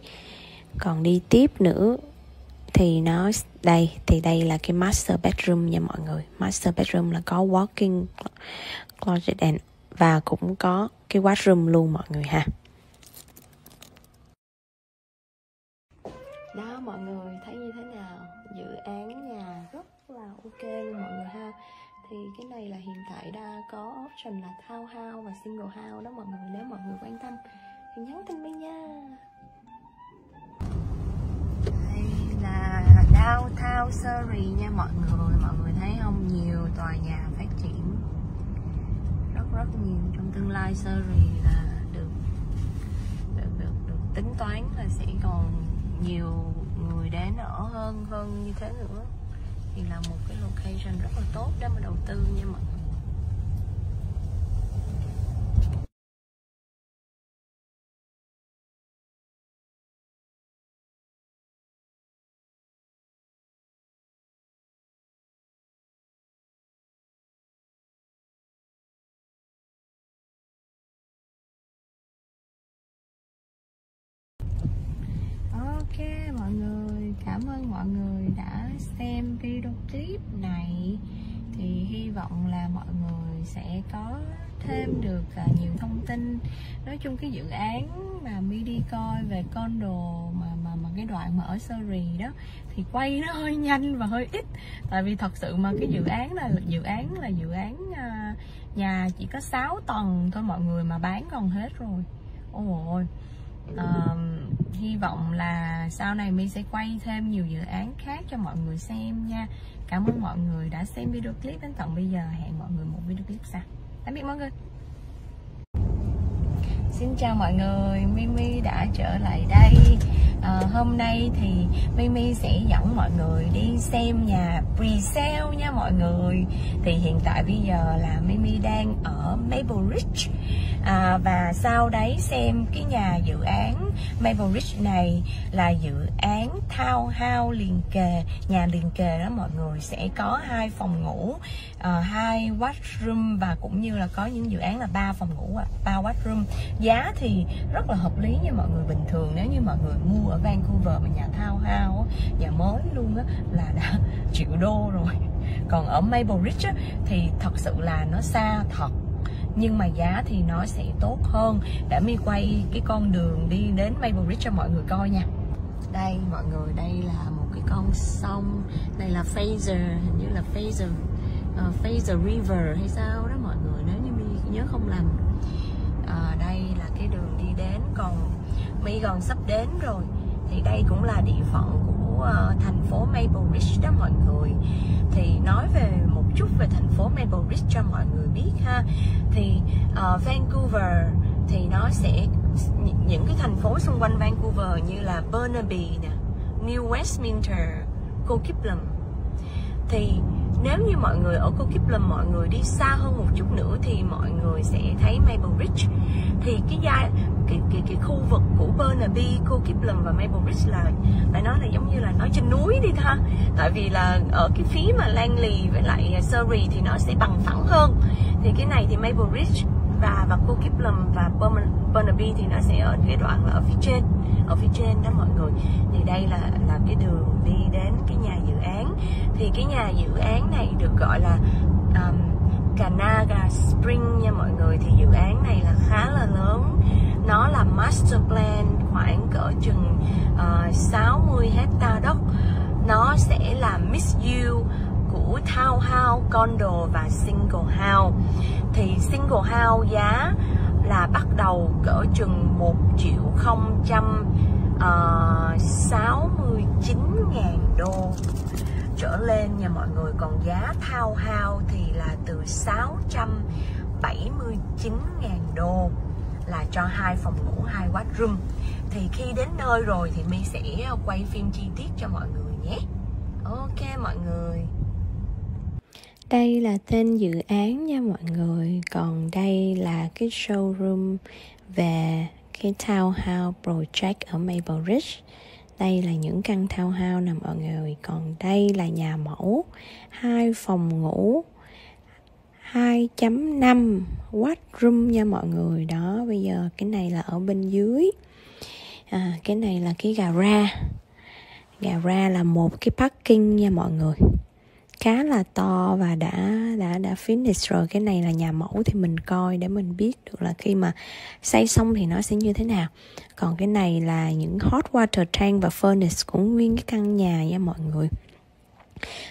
Còn đi tiếp nữa thì nó, đây, thì đây là cái master bedroom nha mọi người. Master bedroom là có walking closet and, và cũng có cái washroom luôn mọi người ha. Đó, mọi người, thấy như thế nào? Dự án nhà rất là ok luôn mọi người ha thì cái này là hiện tại đã có option là thao hao và single hao đó mọi người nếu mọi người quan tâm thì nhắn tin với nha. Đây là downtown Surrey nha mọi người. Mọi người thấy không? Nhiều tòa nhà phát triển. Rất rất nhiều trong tương lai Surrey là được được được, được tính toán là sẽ còn nhiều người đến ở hơn hơn như thế nữa thì là một cái location rất là tốt để mà đầu tư nha mọi người. Ok, mọi người. Cảm ơn mọi người đã xem video clip này. Thì hy vọng là mọi người sẽ có thêm được à, nhiều thông tin. Nói chung cái dự án mà mi đi coi về con đồ mà mà mà cái đoạn mà ở Surrey đó thì quay nó hơi nhanh và hơi ít. Tại vì thật sự mà cái dự án là dự án là dự án à, nhà chỉ có 6 tầng thôi mọi người mà bán còn hết rồi. Ôi uh, hy vọng là sau này mi sẽ quay thêm nhiều dự án khác cho mọi người xem nha. Cảm ơn mọi người đã xem video clip đến tận bây giờ. Hẹn mọi người một video clip sau. Tạm biệt mọi người. Xin chào mọi người, Mimi đã trở lại đây. À, Hôm nay thì Mimi sẽ dẫn mọi người đi xem nhà pre-sale nha mọi người. Thì hiện tại bây giờ là Mimi đang ở Maple Ridge. À, Và sau đấy xem cái nhà dự án Maple Ridge này là dự án townhouse liền kề Nhà liền kề đó mọi người. Sẽ có hai phòng ngủ uh, hai washroom và cũng như là có những dự án là ba phòng ngủ à, ba washroom giá thì rất là hợp lý nha mọi người bình thường. Nếu như mọi người mua ở Vancouver mà nhà thao hao nhà mới luôn á là đã triệu đô rồi. Còn ở Maple Ridge á, thì thật sự là nó xa thật. Nhưng mà giá thì nó sẽ tốt hơn. Để mi quay cái con đường đi đến Maple Ridge cho mọi người coi nha. Đây mọi người đây là một cái con sông. Đây là Fraser hình như là Fraser uh, Fraser River hay sao đó mọi người. Nếu như mi nhớ không lầm à, đây là cái đường đi đến còn mi gần sắp đến rồi. Thì đây cũng là địa phận của uh, thành phố Maple Ridge đó mọi người. Thì nói về một chút về thành phố Maple Ridge cho mọi người biết ha. Thì uh, Vancouver thì nó sẽ những cái thành phố xung quanh Vancouver như là Burnaby nè New Westminster, Coquitlam. Thì nếu như mọi người ở Cô Kiplum mọi người đi xa hơn một chút nữa thì mọi người sẽ thấy Maple Ridge. Thì cái giai cái, cái, cái khu vực của Burnaby, Cô Kiplum và Maple Ridge là phải nói là giống như là nói trên núi đi ha. Tại vì là ở cái phía mà Langley với lại Surrey thì nó sẽ bằng phẳng hơn. Thì cái này thì Maple Ridge và và cô Kiplum và Burnaby thì nó sẽ ở cái đoạn là ở phía trên ở phía trên đó mọi người. Thì đây là là cái đường đi đến cái nhà dự án. Thì cái nhà dự án này được gọi là um, Canaga Spring nha mọi người. Thì dự án này là khá là lớn. Nó là master plan khoảng cỡ chừng ờ, uh, 60 hecta đất. Nó sẽ là mixed use của townhouse, condo và single house. Thì single house giá là bắt đầu cỡ chừng 1 triệu 069 ờ, chín ngàn đô trở lên nha mọi người. Còn giá thao hao thì là từ 679 ngàn đô là cho hai phòng ngủ hai washroom thì khi đến nơi rồi thì mi sẽ quay phim chi tiết cho mọi người nhé. Ok mọi người đây là tên dự án nha mọi người. Còn đây là cái showroom về cái townhouse project ở Maple Ridge. Đây là những căn townhouse nè mọi người. Còn đây là nhà mẫu hai phòng ngủ 2.5 watt room nha mọi người. Đó bây giờ cái này là ở bên dưới. À, cái này là cái gara gara là một cái parking nha mọi người khá là to và đã đã đã finish rồi. Cái này là nhà mẫu thì mình coi để mình biết được là khi mà xây xong thì nó sẽ như thế nào. Còn cái này là những hot water tank và furnace của nguyên cái căn nhà nha mọi người.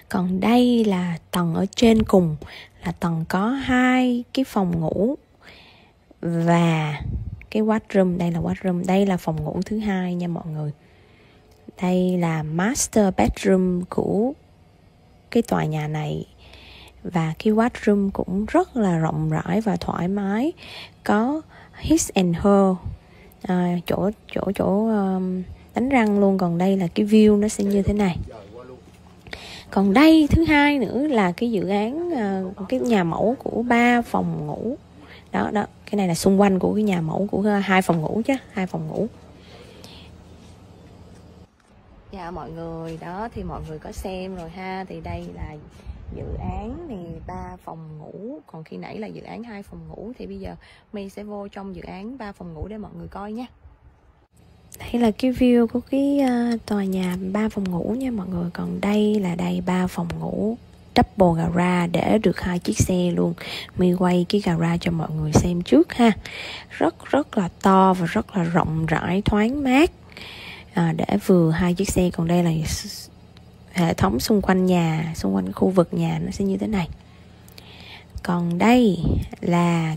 Còn đây là tầng ở trên cùng, là tầng có hai cái phòng ngủ và cái washroom. Đây là washroom, đây là phòng ngủ thứ hai nha mọi người. Đây là master bedroom của cái tòa nhà này. Và cái washroom cũng rất là rộng rãi và thoải mái. Có his and her. À, chỗ chỗ chỗ um, đánh răng luôn. Còn đây là cái view nó sẽ như thế này. Còn đây thứ hai nữa là cái dự án uh, cái nhà mẫu của ba phòng ngủ. Đó đó. Cái này là xung quanh của cái nhà mẫu của à, hai phòng ngủ chứ hai phòng ngủ dạ mọi người. Đó, thì mọi người có xem rồi ha. Thì đây là dự án thì ba phòng ngủ. Còn khi nãy là dự án hai phòng ngủ. Thì bây giờ mi sẽ vô trong dự án ba phòng ngủ để mọi người coi nha. Đây là cái view của cái ờ, tòa nhà ba phòng ngủ nha mọi người. Còn đây là đây ba phòng ngủ double garage để được hai chiếc xe luôn. Mi quay cái garage cho mọi người xem trước ha. Rất rất là to và rất là rộng rãi, thoáng mát à, để vừa hai chiếc xe còn đây là hệ thống xung quanh nhà xung quanh khu vực nhà nó sẽ như thế này. Còn đây là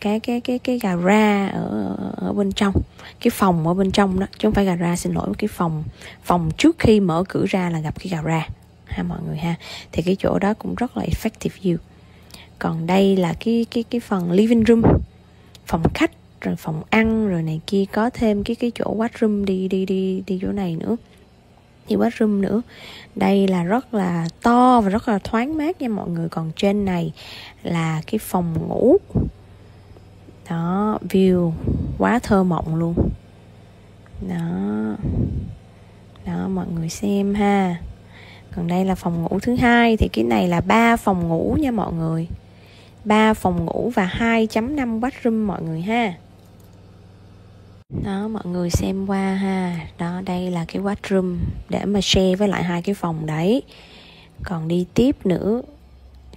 cái cái cái cái gara ở ở bên trong cái phòng ở bên trong đó chứ không phải gara xin lỗi cái phòng phòng trước khi mở cửa ra là gặp cái gara ha mọi người ha. Thì cái chỗ đó cũng rất là effective view. Còn đây là cái cái cái phần living room phòng khách rồi phòng ăn, rồi này kia, có thêm cái cái chỗ washroom đi đi đi đi chỗ này nữa. Thì washroom nữa. Đây là rất là to và rất là thoáng mát nha mọi người. Còn trên này là cái phòng ngủ. Đó, view quá thơ mộng luôn. Đó. Đó, mọi người xem ha. Còn đây là phòng ngủ thứ hai. Thì cái này là ba phòng ngủ nha mọi người. Ba phòng ngủ và 2.5 bathroom mọi người ha đó, mọi người xem qua ha. Đó, đây là cái washroom để mà share với lại hai cái phòng đấy. Còn đi tiếp nữa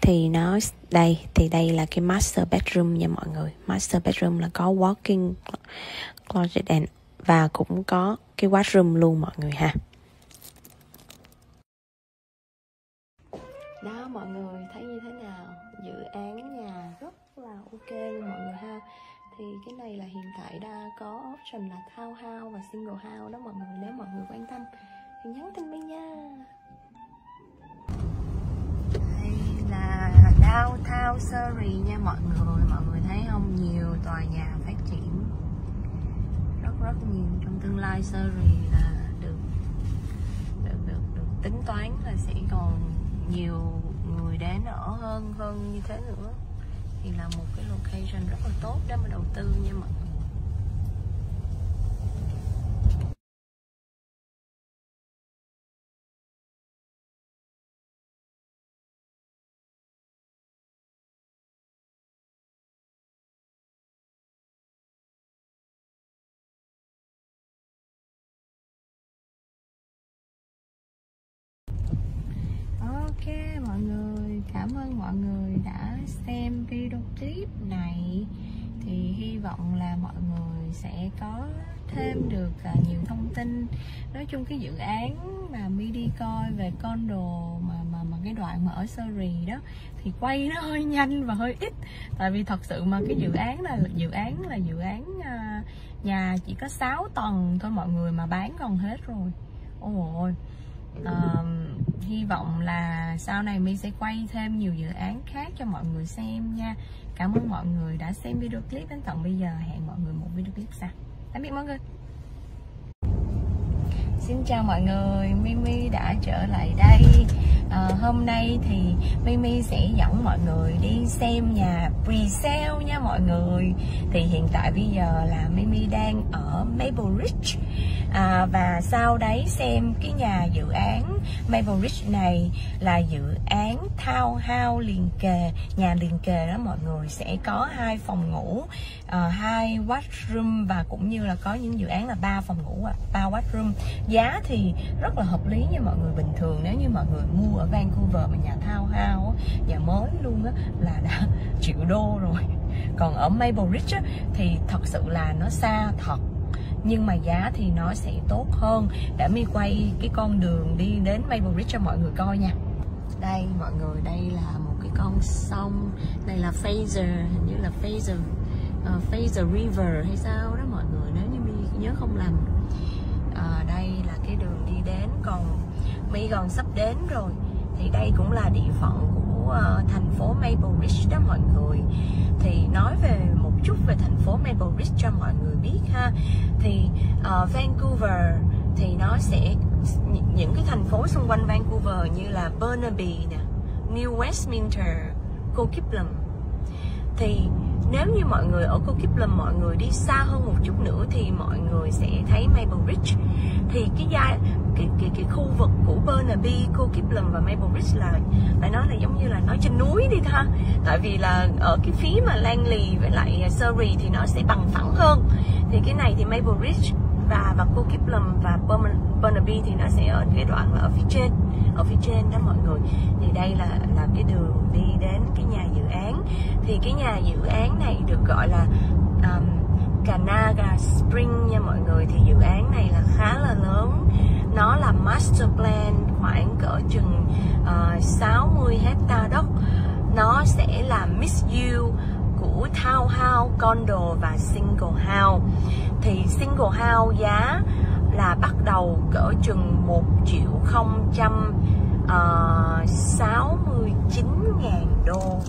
thì nó, đây, thì đây là cái master bedroom nha mọi người. Master bedroom là có walking closet and, và cũng có cái washroom luôn mọi người ha. Đó, mọi người, thấy như thế nào? Dự án nhà rất là ok luôn mọi người ha thì cái này là hiện tại đã có option là thao hao và single hao đó mọi người nếu mọi người quan tâm thì nhắn tin với nha. Đây là downtown Surrey nha mọi người mọi người thấy không? Nhiều tòa nhà phát triển rất rất nhiều trong tương lai Surrey là được được được, được tính toán là sẽ còn nhiều người đến ở hơn hơn như thế nữa thì là một cái location rất là tốt để mà đầu tư nha mọi người. Ok, mọi người. Cảm ơn mọi người đã xem video clip này. Thì hy vọng là mọi người sẽ có thêm được à, nhiều thông tin. Nói chung cái dự án mà mi đi coi về con đồ mà mà mà cái đoạn mà ở Surrey đó thì quay nó hơi nhanh và hơi ít. Tại vì thật sự mà cái dự án là dự án là dự án à, nhà chỉ có 6 tầng thôi mọi người mà bán còn hết rồi. Ôi uh, hy vọng là sau này mi sẽ quay thêm nhiều dự án khác cho mọi người xem nha. Cảm ơn mọi người đã xem video clip đến tận bây giờ. Hẹn mọi người một video clip sau. Tạm biệt mọi người. Xin chào mọi người, Mimi đã trở lại đây. À, Hôm nay thì Mimi sẽ dẫn mọi người đi xem nhà pre-sale nha mọi người. Thì hiện tại bây giờ là Mimi đang ở Maple Ridge. À, Và sau đấy xem cái nhà dự án Maple Ridge này là dự án townhouse liền kề Nhà liền kề đó mọi người. Sẽ có hai phòng ngủ uh, hai washroom và cũng như là có những dự án là ba phòng ngủ à, ba washroom giá thì rất là hợp lý nha mọi người bình thường. Nếu như mọi người mua ở Vancouver mà nhà thao hao nhà mới luôn á là đã triệu đô rồi. Còn ở Maple Ridge á, thì thật sự là nó xa thật. Nhưng mà giá thì nó sẽ tốt hơn. Để mi quay cái con đường đi đến Maple Ridge cho mọi người coi nha. Đây mọi người đây là một cái con sông. Đây là Fraser hình như là Fraser uh, Fraser River hay sao đó mọi người. Nếu như mi nhớ không lầm à, đây là cái đường đi đến còn mi gần sắp đến rồi. Thì đây cũng là địa phận của uh, thành phố Maple Ridge đó mọi người. Thì nói về một chút về thành phố Maple Ridge cho mọi người biết ha. Thì uh, Vancouver thì nó sẽ những cái thành phố xung quanh Vancouver như là Burnaby nè New Westminster, Coquitlam. Thì nếu như mọi người ở Cô Kiplum mọi người đi xa hơn một chút nữa thì mọi người sẽ thấy Maple Ridge. Thì cái giai cái, cái, cái khu vực của Burnaby, Cô Kiplum và Maple Ridge là phải nói là giống như là nói trên núi đi ha. Tại vì là ở cái phía mà Langley với lại Surrey thì nó sẽ bằng phẳng hơn. Thì cái này thì Maple Ridge và và cô Kiplum và Burnaby thì nó sẽ ở cái đoạn là ở phía trên ở phía trên đó mọi người. Thì đây là là cái đường đi đến cái nhà dự án. Thì cái nhà dự án này được gọi là um, Kanaga Spring nha mọi người. Thì dự án này là khá là lớn. Nó là master plan khoảng cỡ chừng ờ, uh, 60 hecta đất. Nó sẽ là mixed use của townhouse, condo và single house thì single house giá là bắt đầu cỡ chừng 1 triệu 069 ờ, ngàn đô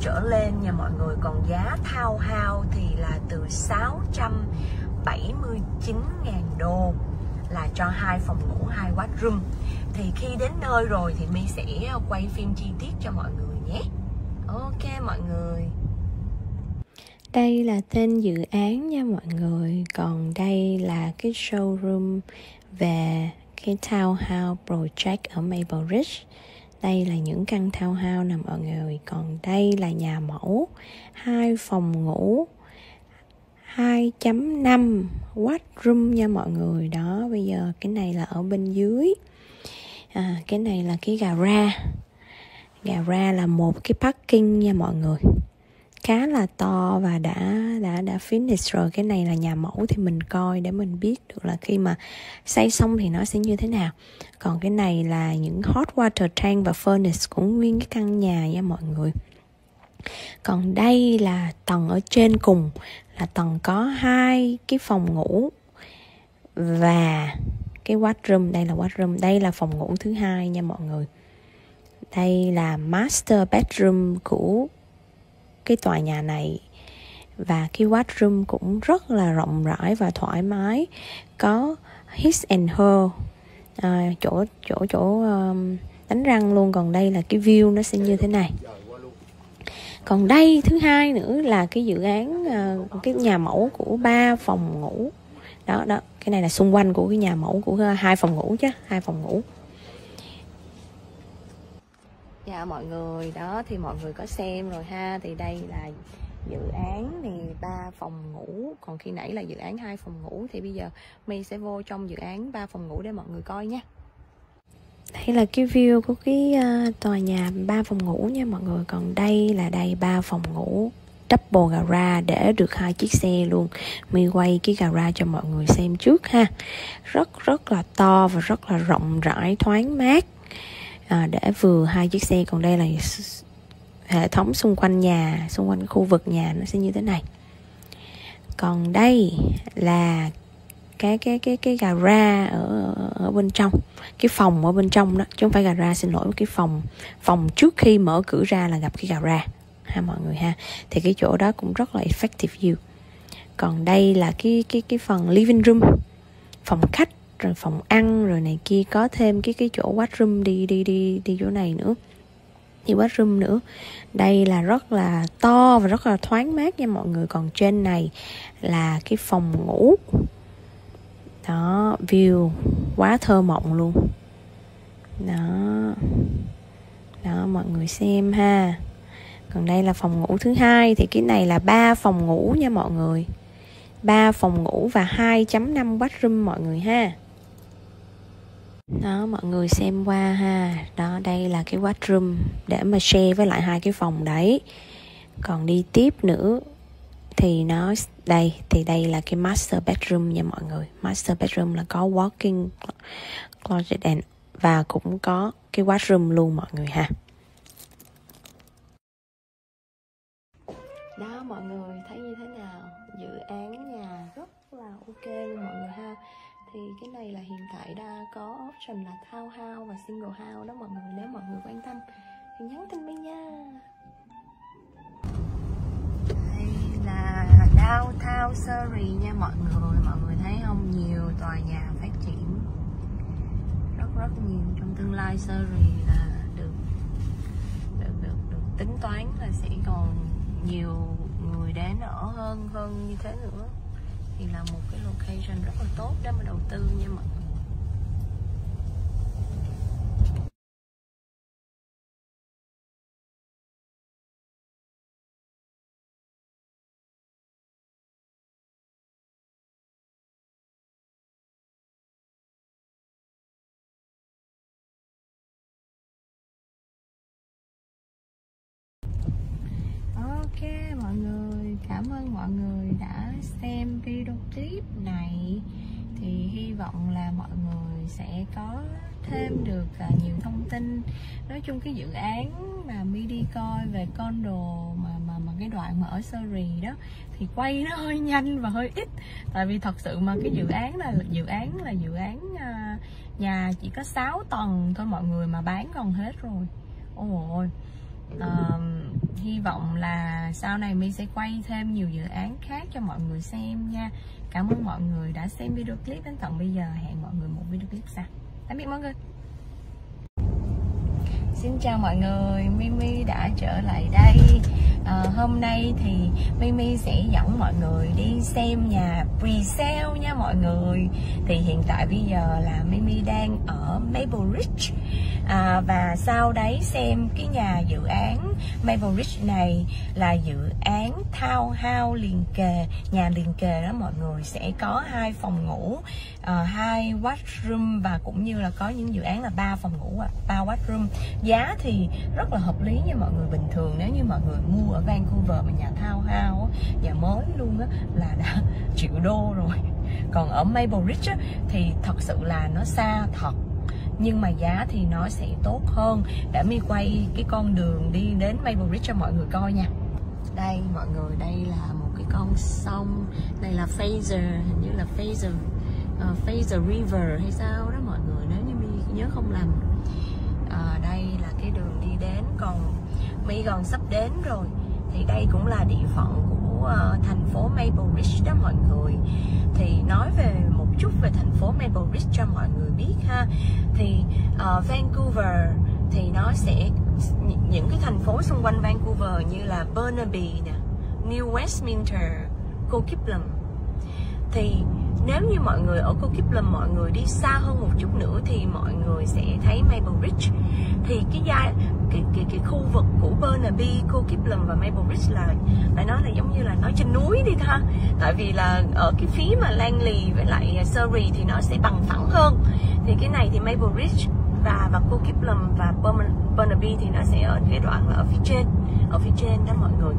trở lên nha mọi người. Còn giá thao hao thì là từ 679 ngàn đô là cho hai phòng ngủ, hai room thì khi đến nơi rồi thì mi sẽ quay phim chi tiết cho mọi người nhé. Ok mọi người đây là tên dự án nha mọi người. Còn đây là cái showroom về cái townhouse project ở Maple Ridge. Đây là những căn townhouse nè mọi người. Còn đây là nhà mẫu hai phòng ngủ 2.5 watt room nha mọi người. Đó bây giờ cái này là ở bên dưới. À, cái này là cái gara gara là một cái parking nha mọi người khá là to và đã đã đã finish rồi. Cái này là nhà mẫu thì mình coi để mình biết được là khi mà xây xong thì nó sẽ như thế nào. Còn cái này là những hot water tank và furnace của nguyên cái căn nhà nha mọi người. Còn đây là tầng ở trên cùng, là tầng có hai cái phòng ngủ và cái washroom. Đây là washroom, đây là phòng ngủ thứ hai nha mọi người. Đây là master bedroom của cái tòa nhà này. Và cái washroom cũng rất là rộng rãi và thoải mái. Có his and her. À, chỗ chỗ chỗ um, đánh răng luôn. Còn đây là cái view nó sẽ như thế này. Còn đây thứ hai nữa là cái dự án uh, cái nhà mẫu của ba phòng ngủ. Đó đó. Cái này là xung quanh của cái nhà mẫu của à, hai phòng ngủ chứ hai phòng ngủ dạ mọi người. Đó, thì mọi người có xem rồi ha. Thì đây là dự án thì ba phòng ngủ. Còn khi nãy là dự án hai phòng ngủ. Thì bây giờ mi sẽ vô trong dự án ba phòng ngủ để mọi người coi nha. Đây là cái view của cái ờ, tòa nhà ba phòng ngủ nha mọi người. Còn đây là đây ba phòng ngủ double garage để được hai chiếc xe luôn. Mi quay cái garage cho mọi người xem trước ha. Rất rất là to và rất là rộng rãi, thoáng mát à, để vừa hai chiếc xe còn đây là hệ thống xung quanh nhà xung quanh khu vực nhà nó sẽ như thế này. Còn đây là cái cái cái cái gara ở ở bên trong cái phòng ở bên trong đó chứ không phải gara xin lỗi cái phòng phòng trước khi mở cửa ra là gặp cái gara ha mọi người ha. Thì cái chỗ đó cũng rất là effective view. Còn đây là cái cái cái phần living room phòng khách rồi phòng ăn, rồi này kia, có thêm cái cái chỗ washroom đi đi đi đi chỗ này nữa. Thì washroom nữa. Đây là rất là to và rất là thoáng mát nha mọi người. Còn trên này là cái phòng ngủ. Đó, view quá thơ mộng luôn. Đó. Đó, mọi người xem ha. Còn đây là phòng ngủ thứ hai, thì cái này là ba phòng ngủ nha mọi người. Ba phòng ngủ và 2.5 bathroom mọi người ha đó, mọi người xem qua ha. Đó, đây là cái washroom để mà share với lại hai cái phòng đấy. Còn đi tiếp nữa thì nó, đây, thì đây là cái master bedroom nha mọi người. Master bedroom là có walking closet and, và cũng có cái washroom luôn mọi người ha. Đó, mọi người, thấy như thế nào? Dự án nhà rất là ok luôn mọi người ha thì cái này là hiện tại đã có option là thao hao và single hao đó mọi người nếu mọi người quan tâm thì nhắn tin mình nha. Đây là downtown Surrey nha mọi người. Mọi người thấy không? Nhiều tòa nhà phát triển rất rất nhiều trong tương lai. Surrey là được được được, được tính toán là sẽ còn nhiều người đến ở hơn hơn như thế nữa thì là một cái location rất là tốt để mà đầu tư nha mọi người. Mọi người đã xem video clip này Thì hy vọng là mọi người sẽ có thêm được à, nhiều thông tin. Nói chung cái dự án mà mi đi coi về con đồ mà mà mà cái đoạn mà ở Surrey đó Thì quay nó hơi nhanh và hơi ít. Tại vì thật sự mà cái dự án là dự án là dự án à, nhà chỉ có 6 tầng thôi mọi người mà bán còn hết rồi. Ôi ôi. Uh, hy vọng là sau này mi sẽ quay thêm nhiều dự án khác cho mọi người xem nha. Cảm ơn mọi người đã xem video clip đến tận bây giờ. Hẹn mọi người một video clip sau. Tạm biệt mọi người. Xin chào mọi người, Mimi đã trở lại đây. À, Hôm nay thì Mimi sẽ dẫn mọi người đi xem nhà pre-sale nha mọi người. Thì hiện tại bây giờ là Mimi đang ở Maple Ridge. À, Và sau đấy xem cái nhà dự án Maple Ridge này là dự án townhouse liền kề Nhà liền kề đó mọi người. Sẽ có hai phòng ngủ à, hai washroom và cũng như là có những dự án là ba phòng ngủ ba washroom giá thì rất là hợp lý nha mọi người. Bình thường nếu như mọi người mua ở Vancouver mà nhà thao hao nhà mới luôn á là đã triệu đô rồi. Còn ở Maple Ridge á, thì thật sự là nó xa thật. Nhưng mà giá thì nó sẽ tốt hơn. Để mi quay cái con đường đi đến Maple Ridge cho mọi người coi nha. Đây mọi người đây là một cái con sông. Đây là Fraser hình như là Fraser uh, Fraser River hay sao đó mọi người. Nếu như mi nhớ không lầm à, đây là cái đường đi đến còn mi gần sắp đến rồi. Thì đây cũng là địa phận của uh, thành phố Maple Ridge đó mọi người. Thì nói về một chút về thành phố Maple Ridge cho mọi người biết ha. Thì uh, Vancouver thì nó sẽ những cái thành phố xung quanh Vancouver như là Burnaby nè New Westminster, Coquitlam. Thì nếu như mọi người ở Coquitlam mọi người đi xa hơn một chút nữa thì mọi người sẽ thấy Maple Ridge. Thì cái giai cái, cái, cái khu vực của Burnaby, Coquitlam và Maple Ridge là phải nói là giống như là nói trên núi đi ha. Tại vì là ở cái phía mà Langley với lại Surrey thì nó sẽ bằng phẳng hơn. Thì cái này thì Maple Ridge và và Coquitlam và Burnaby thì nó sẽ ở cái đoạn là ở phía trên ở phía trên đó mọi người.